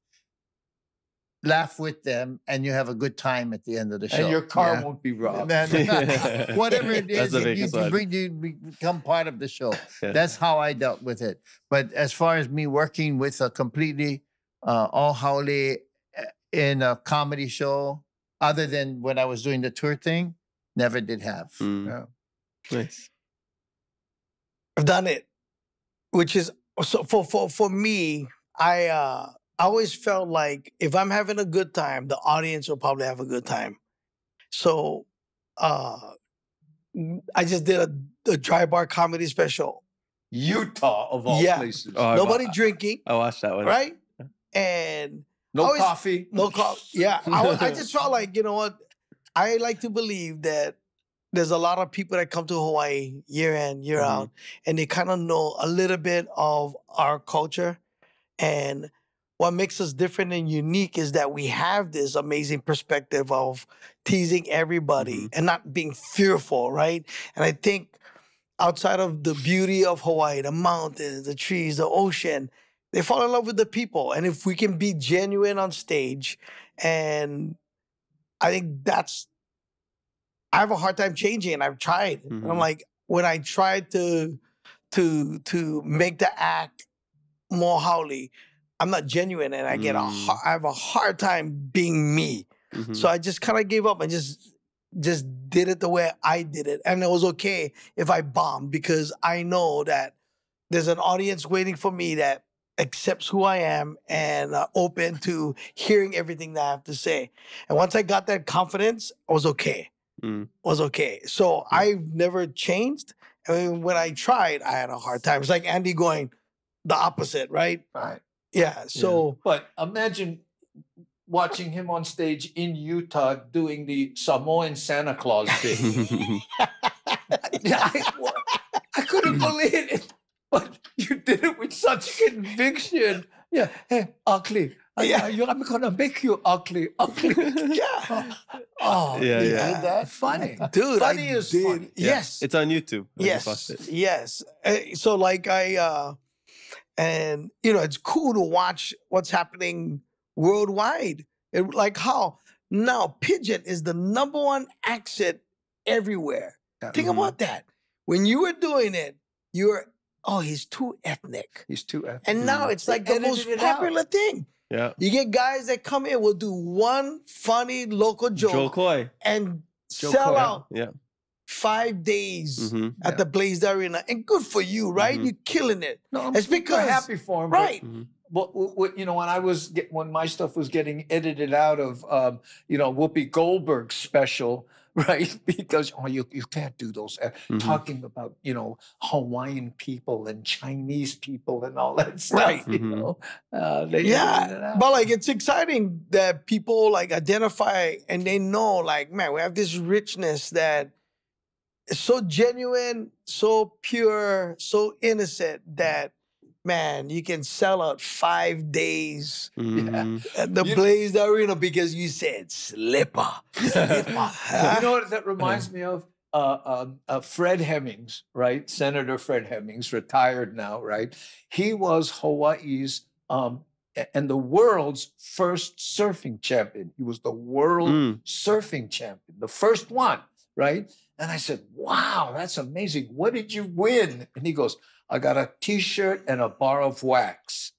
laugh with them and you have a good time at the end of the show. And your car Yeah. won't be robbed. Then- whatever it That's you, you, biggest you one. bring you become part of the show. Yeah. That's how I dealt with it. But as far as me working with a completely uh, all haole uh, in a comedy show, other than when I was doing the tour thing, never did have. Mm. Yeah. Nice. I've done it, which is so for for for me. I uh I always felt like if I'm having a good time, the audience will probably have a good time. So, uh, I just did a, a dry bar comedy special. Utah of all Yeah. places. Oh, I- Nobody drinking, I watched that one. right? And no always- coffee. no coffee. Yeah, I, I just felt like you know what. I like to believe that there's a lot of people that come to Hawaii year in year Mhm. out, and they kind of know a little bit of our culture. And what makes us different and unique is that we have this amazing perspective of teasing everybody Mhm. and not being fearful, right? And I think outside of the beauty of Hawaii, the mountains, the trees, the ocean, they fall in love with the people. And if we can be genuine on stage, and I think that's, I have a hard time changing. And I've tried. And I'm Mhm. like, when I tried to, to, to make the act more haole, I'm not genuine, and I get a, Mm. I have a hard time being me. Mhm. So I just kind of gave up and just just did it the way I did it. And it was okay if I bombed because I know that there's an audience waiting for me that accepts who I am and uh, open to hearing everything that I have to say. And once I got that confidence, I was okay. Mm. Was okay. So I've never changed. And when I tried, I had a hard time. It's like Andy going the opposite, right? Right. Yeah. So But imagine watching him on stage in Utah doing the Samoan Santa Claus bit. Yeah, I, I couldn't believe it. But you did it with such conviction. Yeah. Hey, ugly. Yeah. Yeah. You, I'm gonna make you ugly, ugly. yeah. Oh, Yeah, you yeah. did that? Funny. Dude, Funny I is did. funny. Yeah, Yes. It's on YouTube. I just watched Yes, it. yes. Uh, so like I uh and you know it's cool to watch what's happening worldwide. It- like how now Pidgin is the number one accent everywhere. Think Mhm. about that. When you were doing it, you were oh he's too ethnic, He's too ethnic. and now Mhm. it's like the most it out. popular thing. Yeah. You get guys that come in will do one funny local joke Jo Koy. and Jo sell Koy. out Yeah. five days hmm at the Blaisdell Arena, and good for you, right? Mhm. You're killing it, No, I'm It's because- happy for him. but- right? But what, what, you know, when I was get, when my stuff was getting edited out of, um, you know, Whoopi Goldberg's special, right? Because oh, you you can't do those uh, Mhm. talking about you know Hawaiian people and Chinese people and all that stuff. Right. You Mhm. know, uh, Yeah, but like it's exciting that people like identify and they know, like, man, we have this richness that is so genuine, so pure, so innocent that. Man, you can sell out five days Mhm. at the You- Blaisdell Arena because you said slipper. slipper huh? You know what that reminds me of? Uh, um, uh, Fred Hemmings, right? Senator Fred Hemmings, retired now, right? He was Hawaii's um, and the world's first surfing champion. He was the world Mm. surfing champion, the first one, right? And I said, Wow, that's amazing. What did you win? And he goes, I got a t shirt and a bar of wax.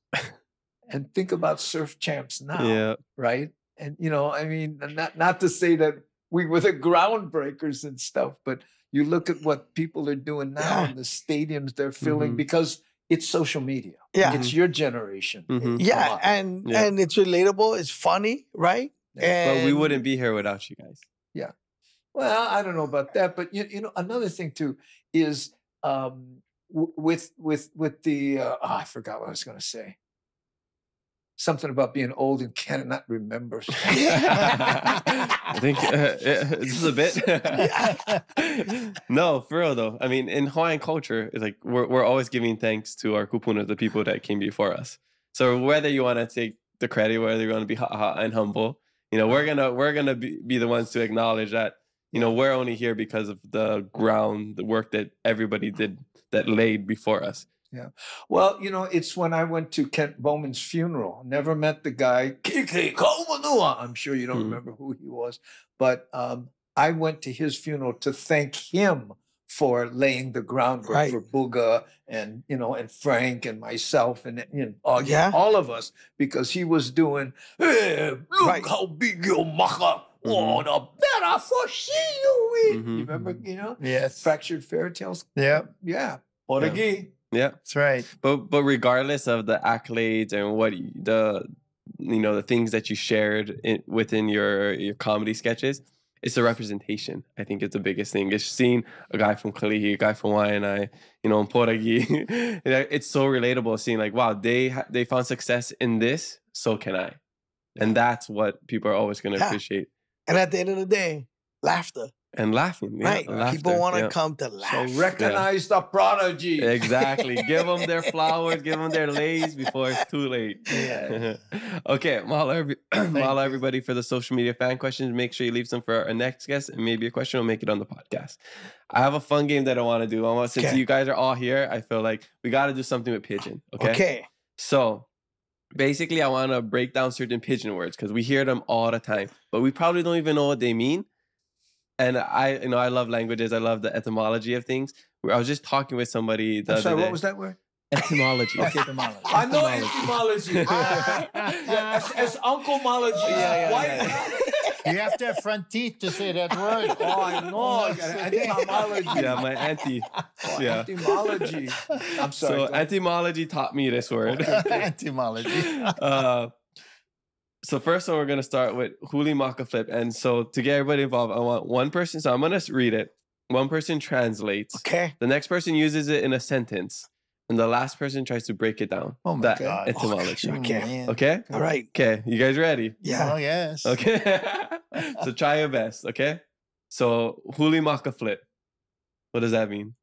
and think about surf champs now Yeah. right? And you know, I mean, not not to say that we were the groundbreakers and stuff, but you look at what people are doing now Yeah. in the stadiums they're filling Mhm. because it's social media. Yeah. It's your generation. Mhm. Yeah, and Yeah. and it's relatable. It's funny, right? Yeah. But we wouldn't be here without you guys. Yeah. Well, I don't know about that, but you, you know, another thing too is um, w- with with with the uh, oh, I forgot what I was going to say. Something about being old and cannot remember. I think uh, this is a bit. no, for real though. I mean, in Hawaiian culture, it's like we're we're always giving thanks to our kupuna, the people that came before us. So whether you want to take the credit, whether you want to be ha ha and humble, you know, we're gonna we're gonna be, be the ones to acknowledge that you know we're only here because of the ground, the work that everybody did that laid before us. Yeah. Well, you know, it's when I went to Kent Bowman's funeral. Never met the guy. I'm sure you don't Mhm. remember who he was, but um, I went to his funeral to thank him for laying the groundwork Right. for Booga and you know and Frank and myself and you know, all, Yeah. all of us because he was doing. Hey, look Right. how big your maka. Oh, the better for see you. with." Mhm, You remember? You know, Yes. fractured fairy tales. Yeah, Yeah, Portuguese. Yeah. that's right. But but regardless of the accolades and what y- the you know the things that you shared in, within your your comedy sketches, it's the representation. I think it's the biggest thing. It's seeing a guy from Kalihi, a guy from Waianae, you know, in Poragi. it's so relatable. Seeing like, wow, they ha- they found success in this, so can I. And that's what people are always going to Yeah. appreciate. And at the end of the day, laughter. And laughing, yeah, right? laughter, People want to yeah. come to laugh. So laugh. recognize the prodigy. Exactly. give them their flowers, give them their leis before it's too late. Yeah. okay, mahalo, every, mahalo everybody for the social media fan questions. Make sure you leave some for our next guest, and maybe a question will make it on the podcast. I have a fun game that I want to do. I want since Okay. you guys are all here, I feel like we got to do something with Pidgin. Okay. okay. So basically, I want to break down certain Pidgin words because we hear them all the time, but we probably don't even know what they mean. And I, you know, I love languages. I love the etymology of things. I was just talking with somebody the I'm other sorry, day. what was that word? Etymology. okay, etymology. I know etymology. yeah, it's, it's uncleology. Yeah, yeah, Why? yeah. You have to have front teeth to say that word. Oh, I know. Etymology. yeah, my auntie. Oh, yeah. Etymology. I'm sorry. So go ahead. etymology taught me this word. Etymology. uh, so first one, we're gonna start with huli maka flip, and so to get everybody involved, I want one person. So I'm gonna read it. One person translates. Okay. The next person uses it in a sentence, and the last person tries to break it down. Oh my that God. etymology. Oh, Okay. Man. Okay. All right. Okay. You guys ready? Yeah. Oh, yes. Okay. so try your best. Okay. So huli maka flip. What does that mean?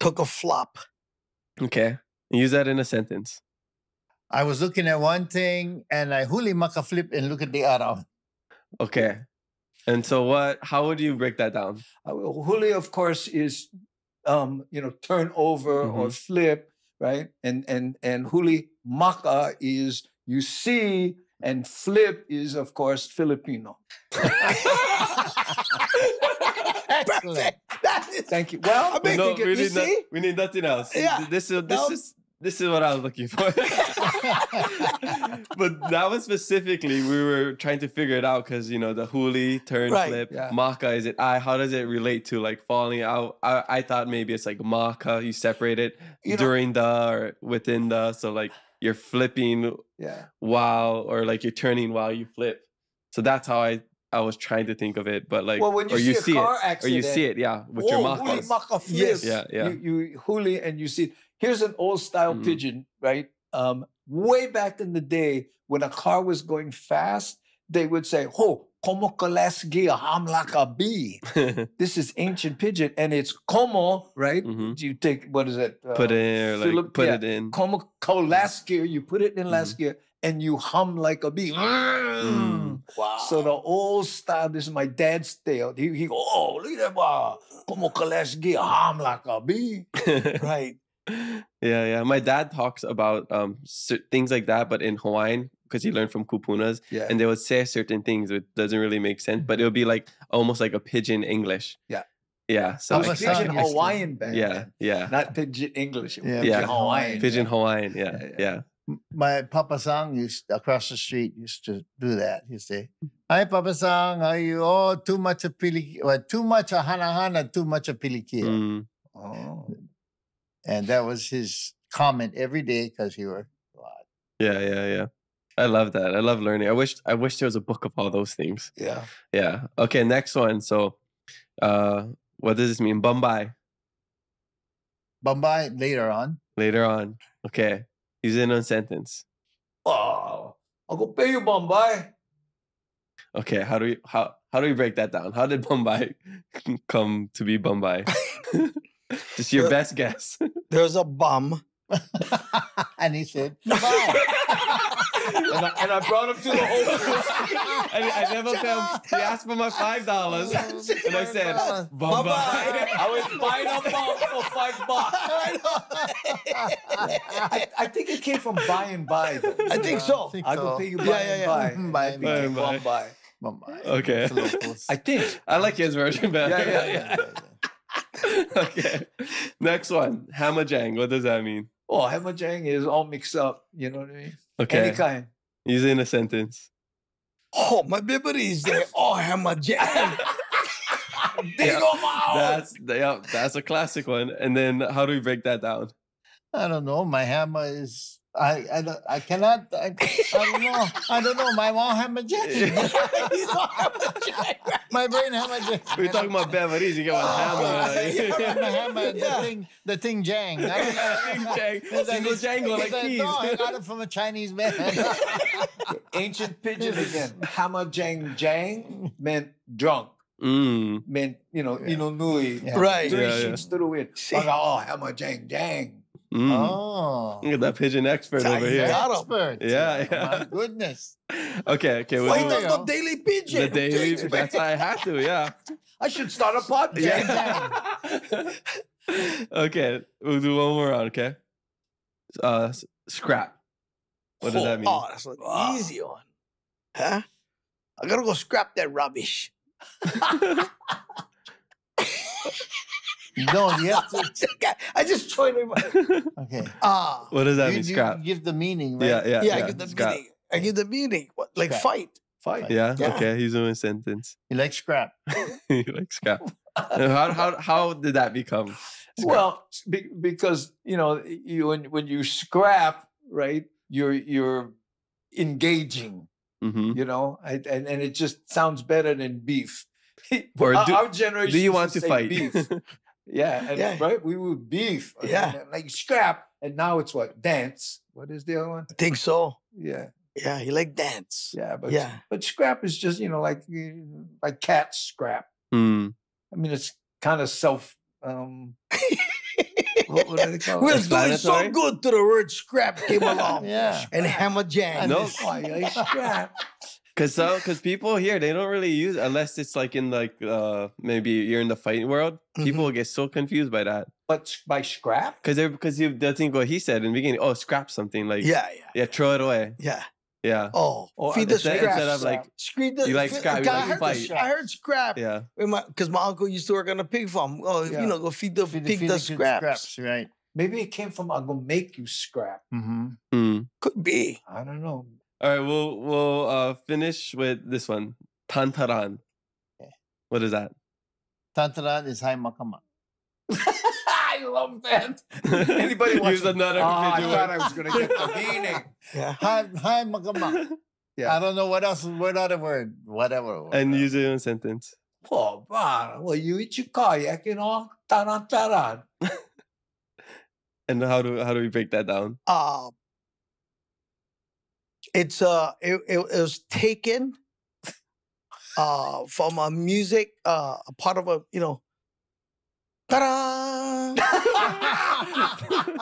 Took a flop. Okay. Use that in a sentence. I was looking at one thing and I huli maka flip and look at the other. Okay. And so what how would you break that down? Uh, Huli, of course, is um, you know, turn over or flip, right? And and and Huli Maka is you see, and flip is of course Filipino. Excellent. That is. Thank you. Well, I mean, I no, we need, we need nothing else. Yeah. This is this No. is this is what I was looking for. but that was specifically, we were trying to figure it out because you know the huli turn Right, flip. yeah. Maka is it I? How does it relate to like falling out? I, I thought maybe it's like maka. You separate it You know- during the or within the. So like you're flipping yeah. while or like you're turning while you flip. So that's how I I was trying to think of it. But like Well, when you or see you a see car it or you see it, yeah, with your oh, maka. Flip. Yes. Yeah, yeah. You, you huli and you see. It. Here's an old style Mhm. Pidgin, right? Um, way back in the day, when a car was going fast, they would say, "Ho, como kaleski hamlaka b." This is ancient Pidgin, and it's como, right? Mhm. You take what is it? Put uh, it in, or like put yeah, it in. Como last you put it in Mm-hmm. last gear, and you hum like a bee. Mm. Wow. So the old style, this is my dad's tale. He, he go, oh, look at that, boy. Como kaleski hum like a bee. right. Yeah, yeah. My dad talks about um things like that, but in Hawaiian because he learned from kupunas, Yeah. and they would say certain things that doesn't really make sense, but it would be like almost like a Pidgin English. Yeah. Yeah. So I Like was Pidgin Hawaiian back yeah, then. yeah. Not Pidgin English. Yeah, Pidgin Yeah. Hawaiian. Pidgin yeah. Hawaiian. Yeah, Yeah, yeah. yeah. my Papa Sang used across the street used to do that. He'd say, "Hi, Papa Sang, are you? Oh, too much of pili, well, too much of hana hana, too much of pilikia." Mm. Oh. And that was his comment every day because he were Yeah, yeah, yeah. I love that. I love learning. I wish I wish there was a book of all those things. Yeah. Yeah. Okay, next one. So uh what does this mean? Bombay Bombay later on. later on. Okay. Use it in a sentence. Oh, I'll go pay you, Bombay. Okay, how do we how how do we break that down? How did Bombay come to be Bombay? Just your Well- best guess. There's a bum. and he said, Bombay. And I, and I brought him to the whole I, I never found he asked for my five dollars and I said Bombay. I was buying a bomb for five bucks. I, I think it came from by and by. Though. I think so. I go pay you by Yeah, yeah, and yeah. by. Mhm, and by it and became by. Bombay. Bombay. Okay. I think. I like his version better. Yeah, yeah, yeah. okay. Next one. Hamajang. What does that mean? Oh, Hamajang is all mixed up. You know what I mean? Okay. Any kind. Use it in a sentence. Oh, my memory is there. Oh, hammer jam. Dingo Mao. That's yeah, that's a classic one. And then how do we break that down? I don't know. My hammer is. I I, I cannot. I, I don't know. I don't know. My mom hammer jack. He's all hammer jam. My brain hammer jack. We're talking about Beverly's. You got one hammer. my hammer. The Yeah. thing. The thing jang. I don't. Thing jang. It's Single jangle like a- keys. No, I got it from a Chinese man. Ancient Pidgin again. Hamajang Jang jang meant drunk. Mm. Meant, you know, Inonui. Yeah. Right. Three Yeah, yeah. sheets through it. See. I go, oh, Hamajang Jang. Mm. oh. Look at that Pidgin expert Chinese over here. got 'em. Expert. Yeah, Oh, yeah. My goodness. Okay, okay. We'll Fight do There on the daily Pidgin. the daily. That's why I had to. Yeah. I should start a podcast. Yeah. okay, we'll do one more round. Okay. Uh, scrap. What does that mean? Oh, that's an Ah. easy one. Huh? I gotta go scrap that rubbish. No, you have to. I just joined him. Okay. Ah, what does that you, mean? you Scrap. give the meaning, right? Yeah, yeah, yeah, yeah. I give the scrap. meaning. I give the meaning. What, like Scrap. fight. Fight. Yeah? Yeah. Okay. He's doing a sentence. He likes scrap. he likes scrap. How how how did that become? scrap? Well, be, because you know, you when when you scrap, right? You're you're engaging. Mhm. You know, I, and and it just sounds better than beef. Or our, do- our generation. Do you want to say fight? Beef. Yeah, and, Yeah. right. We would beef. Yeah. then, like scrap, and now it's what dance. What is the other one? I think so. Yeah, Yeah, you like dance. yeah, but Yeah. but scrap is just you know like uh, like cat scrap. Mm. I mean, it's kind of self. Um, what, what do they call We're doing so good to the word scrap came along. Yeah. And hammer jam. No. Why I scrap? Cause so, cause people here they don't really use unless it's like in like uh maybe you're in the fighting world. People Mhm. get so confused by that But by scrap? because they're because you they think what he said in the beginning. Oh, scrap something like Yeah, yeah, yeah, throw it away. yeah. Yeah, Oh, Or feed the instead, scrap. instead of like Scream the, You like fi- scrap, you I heard fight. scrap- I heard scrap. yeah, Because my, uncle used to work on a pig farm. Oh, Yeah. you know, go feed the Feed pig feed the good scraps. right? Maybe it came from I'm gonna make you scrap. Mm-hmm. Mm. Could be. I don't know. All right, we'll we'll uh finish with this one. Tantaran. Okay. What is that? Tantaran is high makama. I love that. Anybody use watching- another Oh, I thought. I was gonna get the meaning. Yeah. High, high makama. Yeah. I don't know what else. What other word? Whatever. and use it in a sentence. Oh, man. Well, you eat your kayak, you know, taran taran. And how do how do we break that down? Uh, it's uh it, it, it was taken uh from a music uh a part of a you know ta-da!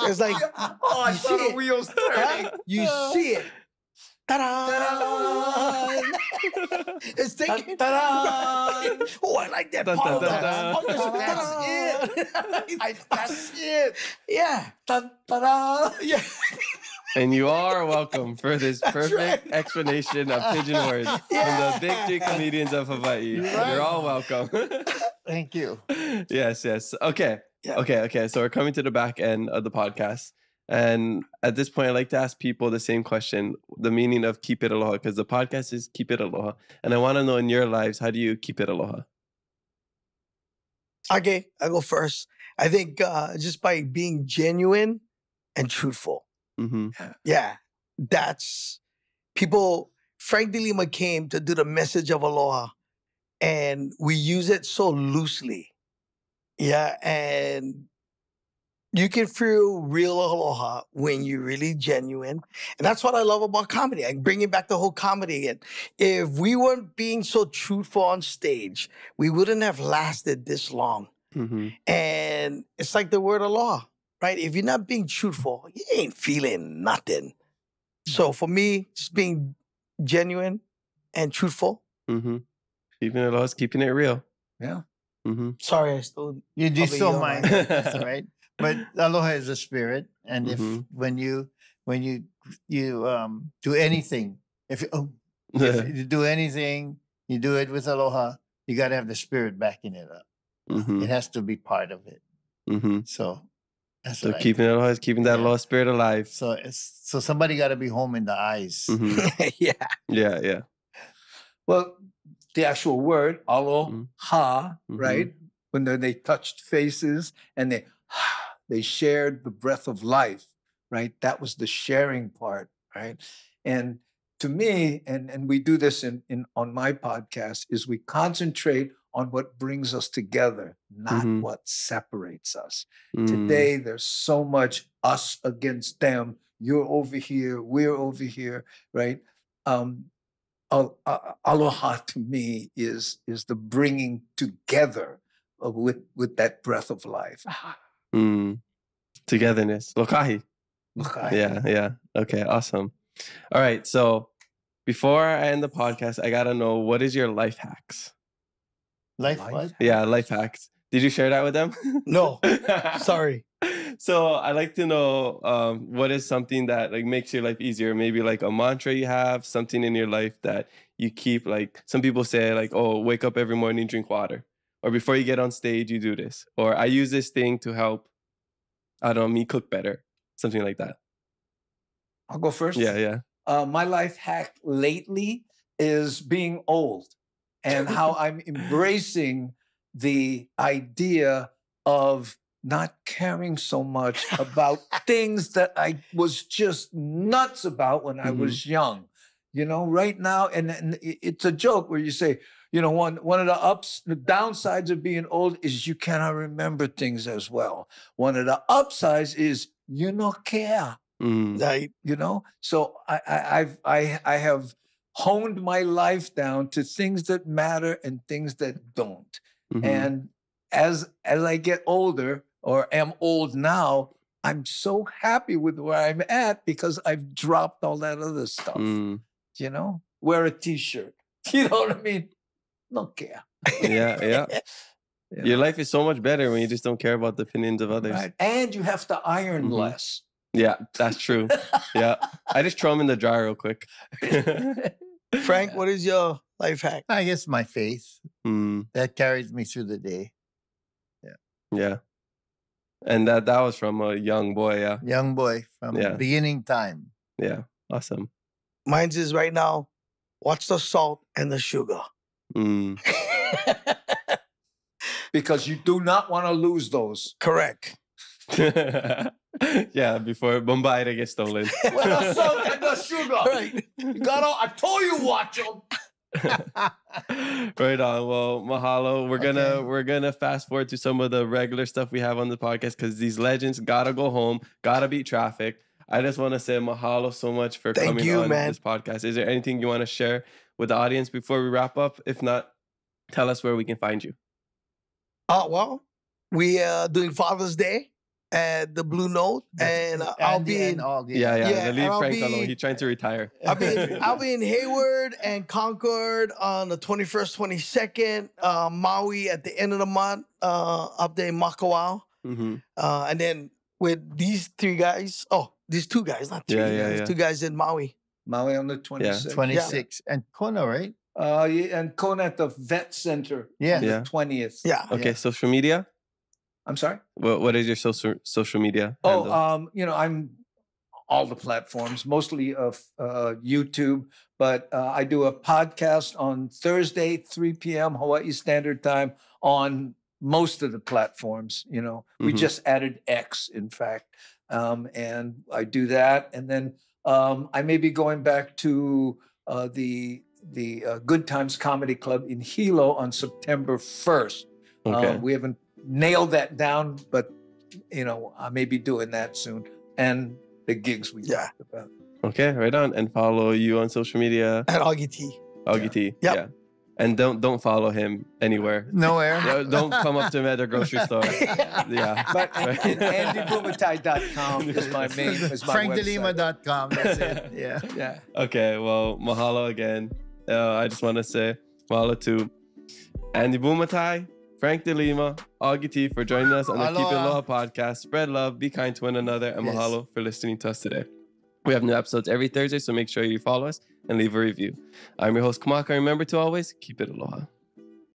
it's like oh, I you saw see the it. wheels turning. you see it ta-da! it's taken Ta-da! oh I like that part of that. That's it that's it. yeah ta-da. yeah And you are welcome for this perfect right. explanation of Pidgin words from the big three comedians of Hawaii. You're You're all welcome. Thank you. yes, yes. Okay. Yeah. Okay, okay. So we're coming to the back end of the podcast. And at this point, I like to ask people the same question: the meaning of keep it aloha, because the podcast is keep it aloha, and I want to know in your lives how do you keep it aloha? Okay, I go first. I think uh, just by being genuine and truthful. Mm-hmm. Yeah, that's people. Frank De Lima came to do the message of aloha, and we use it so loosely. Yeah, and you can feel real aloha when you're really genuine, and that's what I love about comedy. I'm bringing back the whole comedy again. If we weren't being so truthful on stage, we wouldn't have lasted this long. Mm-hmm. And it's like the word of law, right? If you're not being truthful, you ain't feeling nothing. So for me, just being genuine and truthful. Mm-hmm. Keeping it aloha is keeping it real. Yeah. Mm-hmm. Sorry, I stole. You do Probably so mind. mind. That's all right. But aloha is a spirit, and if Mhm. when you when you you um do anything, if you, oh, if you do anything, you do it with aloha. You got to have the spirit backing it up. mm-hmm. It has to be part of it. Mm-hmm. So that's So keeping it keeping that Yeah. spirit alive. So it's so somebody got to be home in the eyes. Mhm. yeah. Yeah, yeah. Well, the actual word aloha, Mhm. right? When they, they touched faces and they they shared the breath of life, right? That was the sharing part, right? And to me, and and we do this in, in on my podcast, is we concentrate on what brings us together, not Mhm. what separates us. Mm. Today, there's so much us against them. You're over here, we're over here, right? Um, al- a- aloha to me is is the bringing together of, with with that breath of life. Mm. Togetherness. Lokahi. Lokai. Yeah, yeah. Okay, awesome. All right. So before I end the podcast, I gotta know what is your life hacks? Life, Life? Yeah, life hacks. Did you share that with them? No, sorry. So I like to know um, what is something that like makes your life easier. Maybe like a mantra you have, something in your life that you keep. Like some people say, like, "Oh, wake up every morning, drink water," or before you get on stage, you do this, or I use this thing to help. I don't know, me cook better, something like that. I'll go first. Yeah, yeah. Uh, my life hack lately is being old and how I'm embracing the idea of not caring so much about things that I was just nuts about when I Mhm. was young. You know, right now, and, and it's a joke where you say, you know, one one of the ups, the downsides of being old is you cannot remember things as well. One of the upsides is you don't care Mm, Right. you know so I, I i've i i have honed my life down to things that matter and things that don't mhm. and as as i get older or am old now i'm so happy with where i'm at because i've dropped all that other stuff Mm, you know wear a t-shirt you know what i mean don't care yeah, yeah. you Your life is so much better when you just don't care about the opinions of others. right and you have to iron Mhm. less Yeah, that's true. Yeah, I just throw them in the dryer real quick. Frank, what is your life hack? I guess my faith Mm, that carries me through the day. yeah, Yeah. and that that was from a young boy. Yeah, Young boy from Yeah. beginning time. yeah, awesome. Mine's is right now. Watch the salt and the sugar. Mm, because you do not want to lose those Correct. yeah, before Bombay gets stolen. With the salt and the sugar. Right. You gotta, I told you watch them. right on. Well, mahalo. We're gonna Okay. we're gonna fast forward to some of the regular stuff we have on the podcast because these legends gotta go home, gotta beat traffic. I just want to say mahalo so much for Thank coming you, on man. this podcast. Is there anything you want to share with the audience before we wrap up? If not, tell us where we can find you. Uh, well, we are doing Father's Day at the Blue Note, and uh, I'll be and in. August. Yeah, yeah. Yeah, leave and I'll Frank alone. He's trying to retire. I'll be in, I'll be in Hayward and Concord on the 21st, 22nd, uh, Maui at the end of the month, uh, up there in Makawao. Mhm. Uh, and then with these three guys, oh, these two guys, not three Yeah, yeah, guys, yeah. two guys in Maui. Maui on the 26th. 26. And Kona, right? Uh, yeah, and Kona at the Vet Center. Yeah. on the Yeah. 20th. Yeah. Okay, social media. I'm sorry. What What is your social social media? Oh, handle? um, you know, I'm all the platforms, mostly of uh, YouTube, but uh, I do a podcast on Thursday, 3 p.m. Hawaii Standard Time on most of the platforms. You know, we Mhm. just added X, in fact, um, and I do that, and then um, I may be going back to uh, the the uh, Good Times Comedy Club in Hilo on September 1st. okay. Uh, we haven't nailed that down, but you know, I may be doing that soon. And the gigs we Yeah. talked about. okay, right on. And follow you on social media, At Augie T. Augie T. Yep. Yeah. And don't don't follow him anywhere. Nowhere. Yeah, don't come up to him at the grocery store. Yeah. But AndyBumatai.com is my main is my. FrankDelima.com. That's it. Yeah. Yeah. Okay, well, mahalo again. Uh, I just want to say mahalo to Andy Bumatai, Frank De Lima, Augie T for joining us on the Keep It Aloha. Aloha podcast. Spread love, be kind to one another, and Yes. mahalo for listening to us today. We have new episodes every Thursday, so make sure you follow us and leave a review. I'm your host, Kamaka. Remember to always keep it aloha.